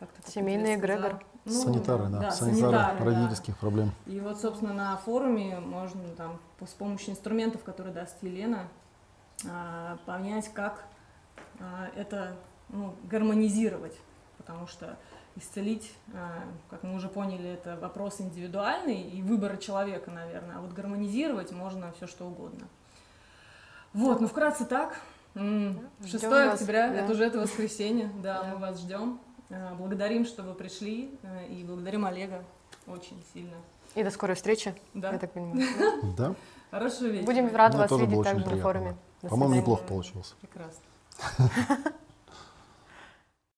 как-то Семейный эгрегор. Ну, санитары, да, санитары, санитары, да. родительских проблем. И вот, собственно, на форуме можно там с помощью инструментов, которые даст Елена, а, понять, как а, это ну, гармонизировать, потому что исцелить, а, как мы уже поняли, это вопрос индивидуальный и выбора человека, наверное, а вот гармонизировать можно все что угодно. Вот, ну вкратце так. М, Да, 6 ждем вас, октября, да. это уже это воскресенье, да, Да. мы вас ждем. А, Благодарим, что вы пришли, э, и благодарим Олега очень сильно. И до скорой встречи, Да. я так понимаю. Да? Хорошего вечера. Будем рады вас видеть также на форуме. По-моему, неплохо получилось. Прекрасно.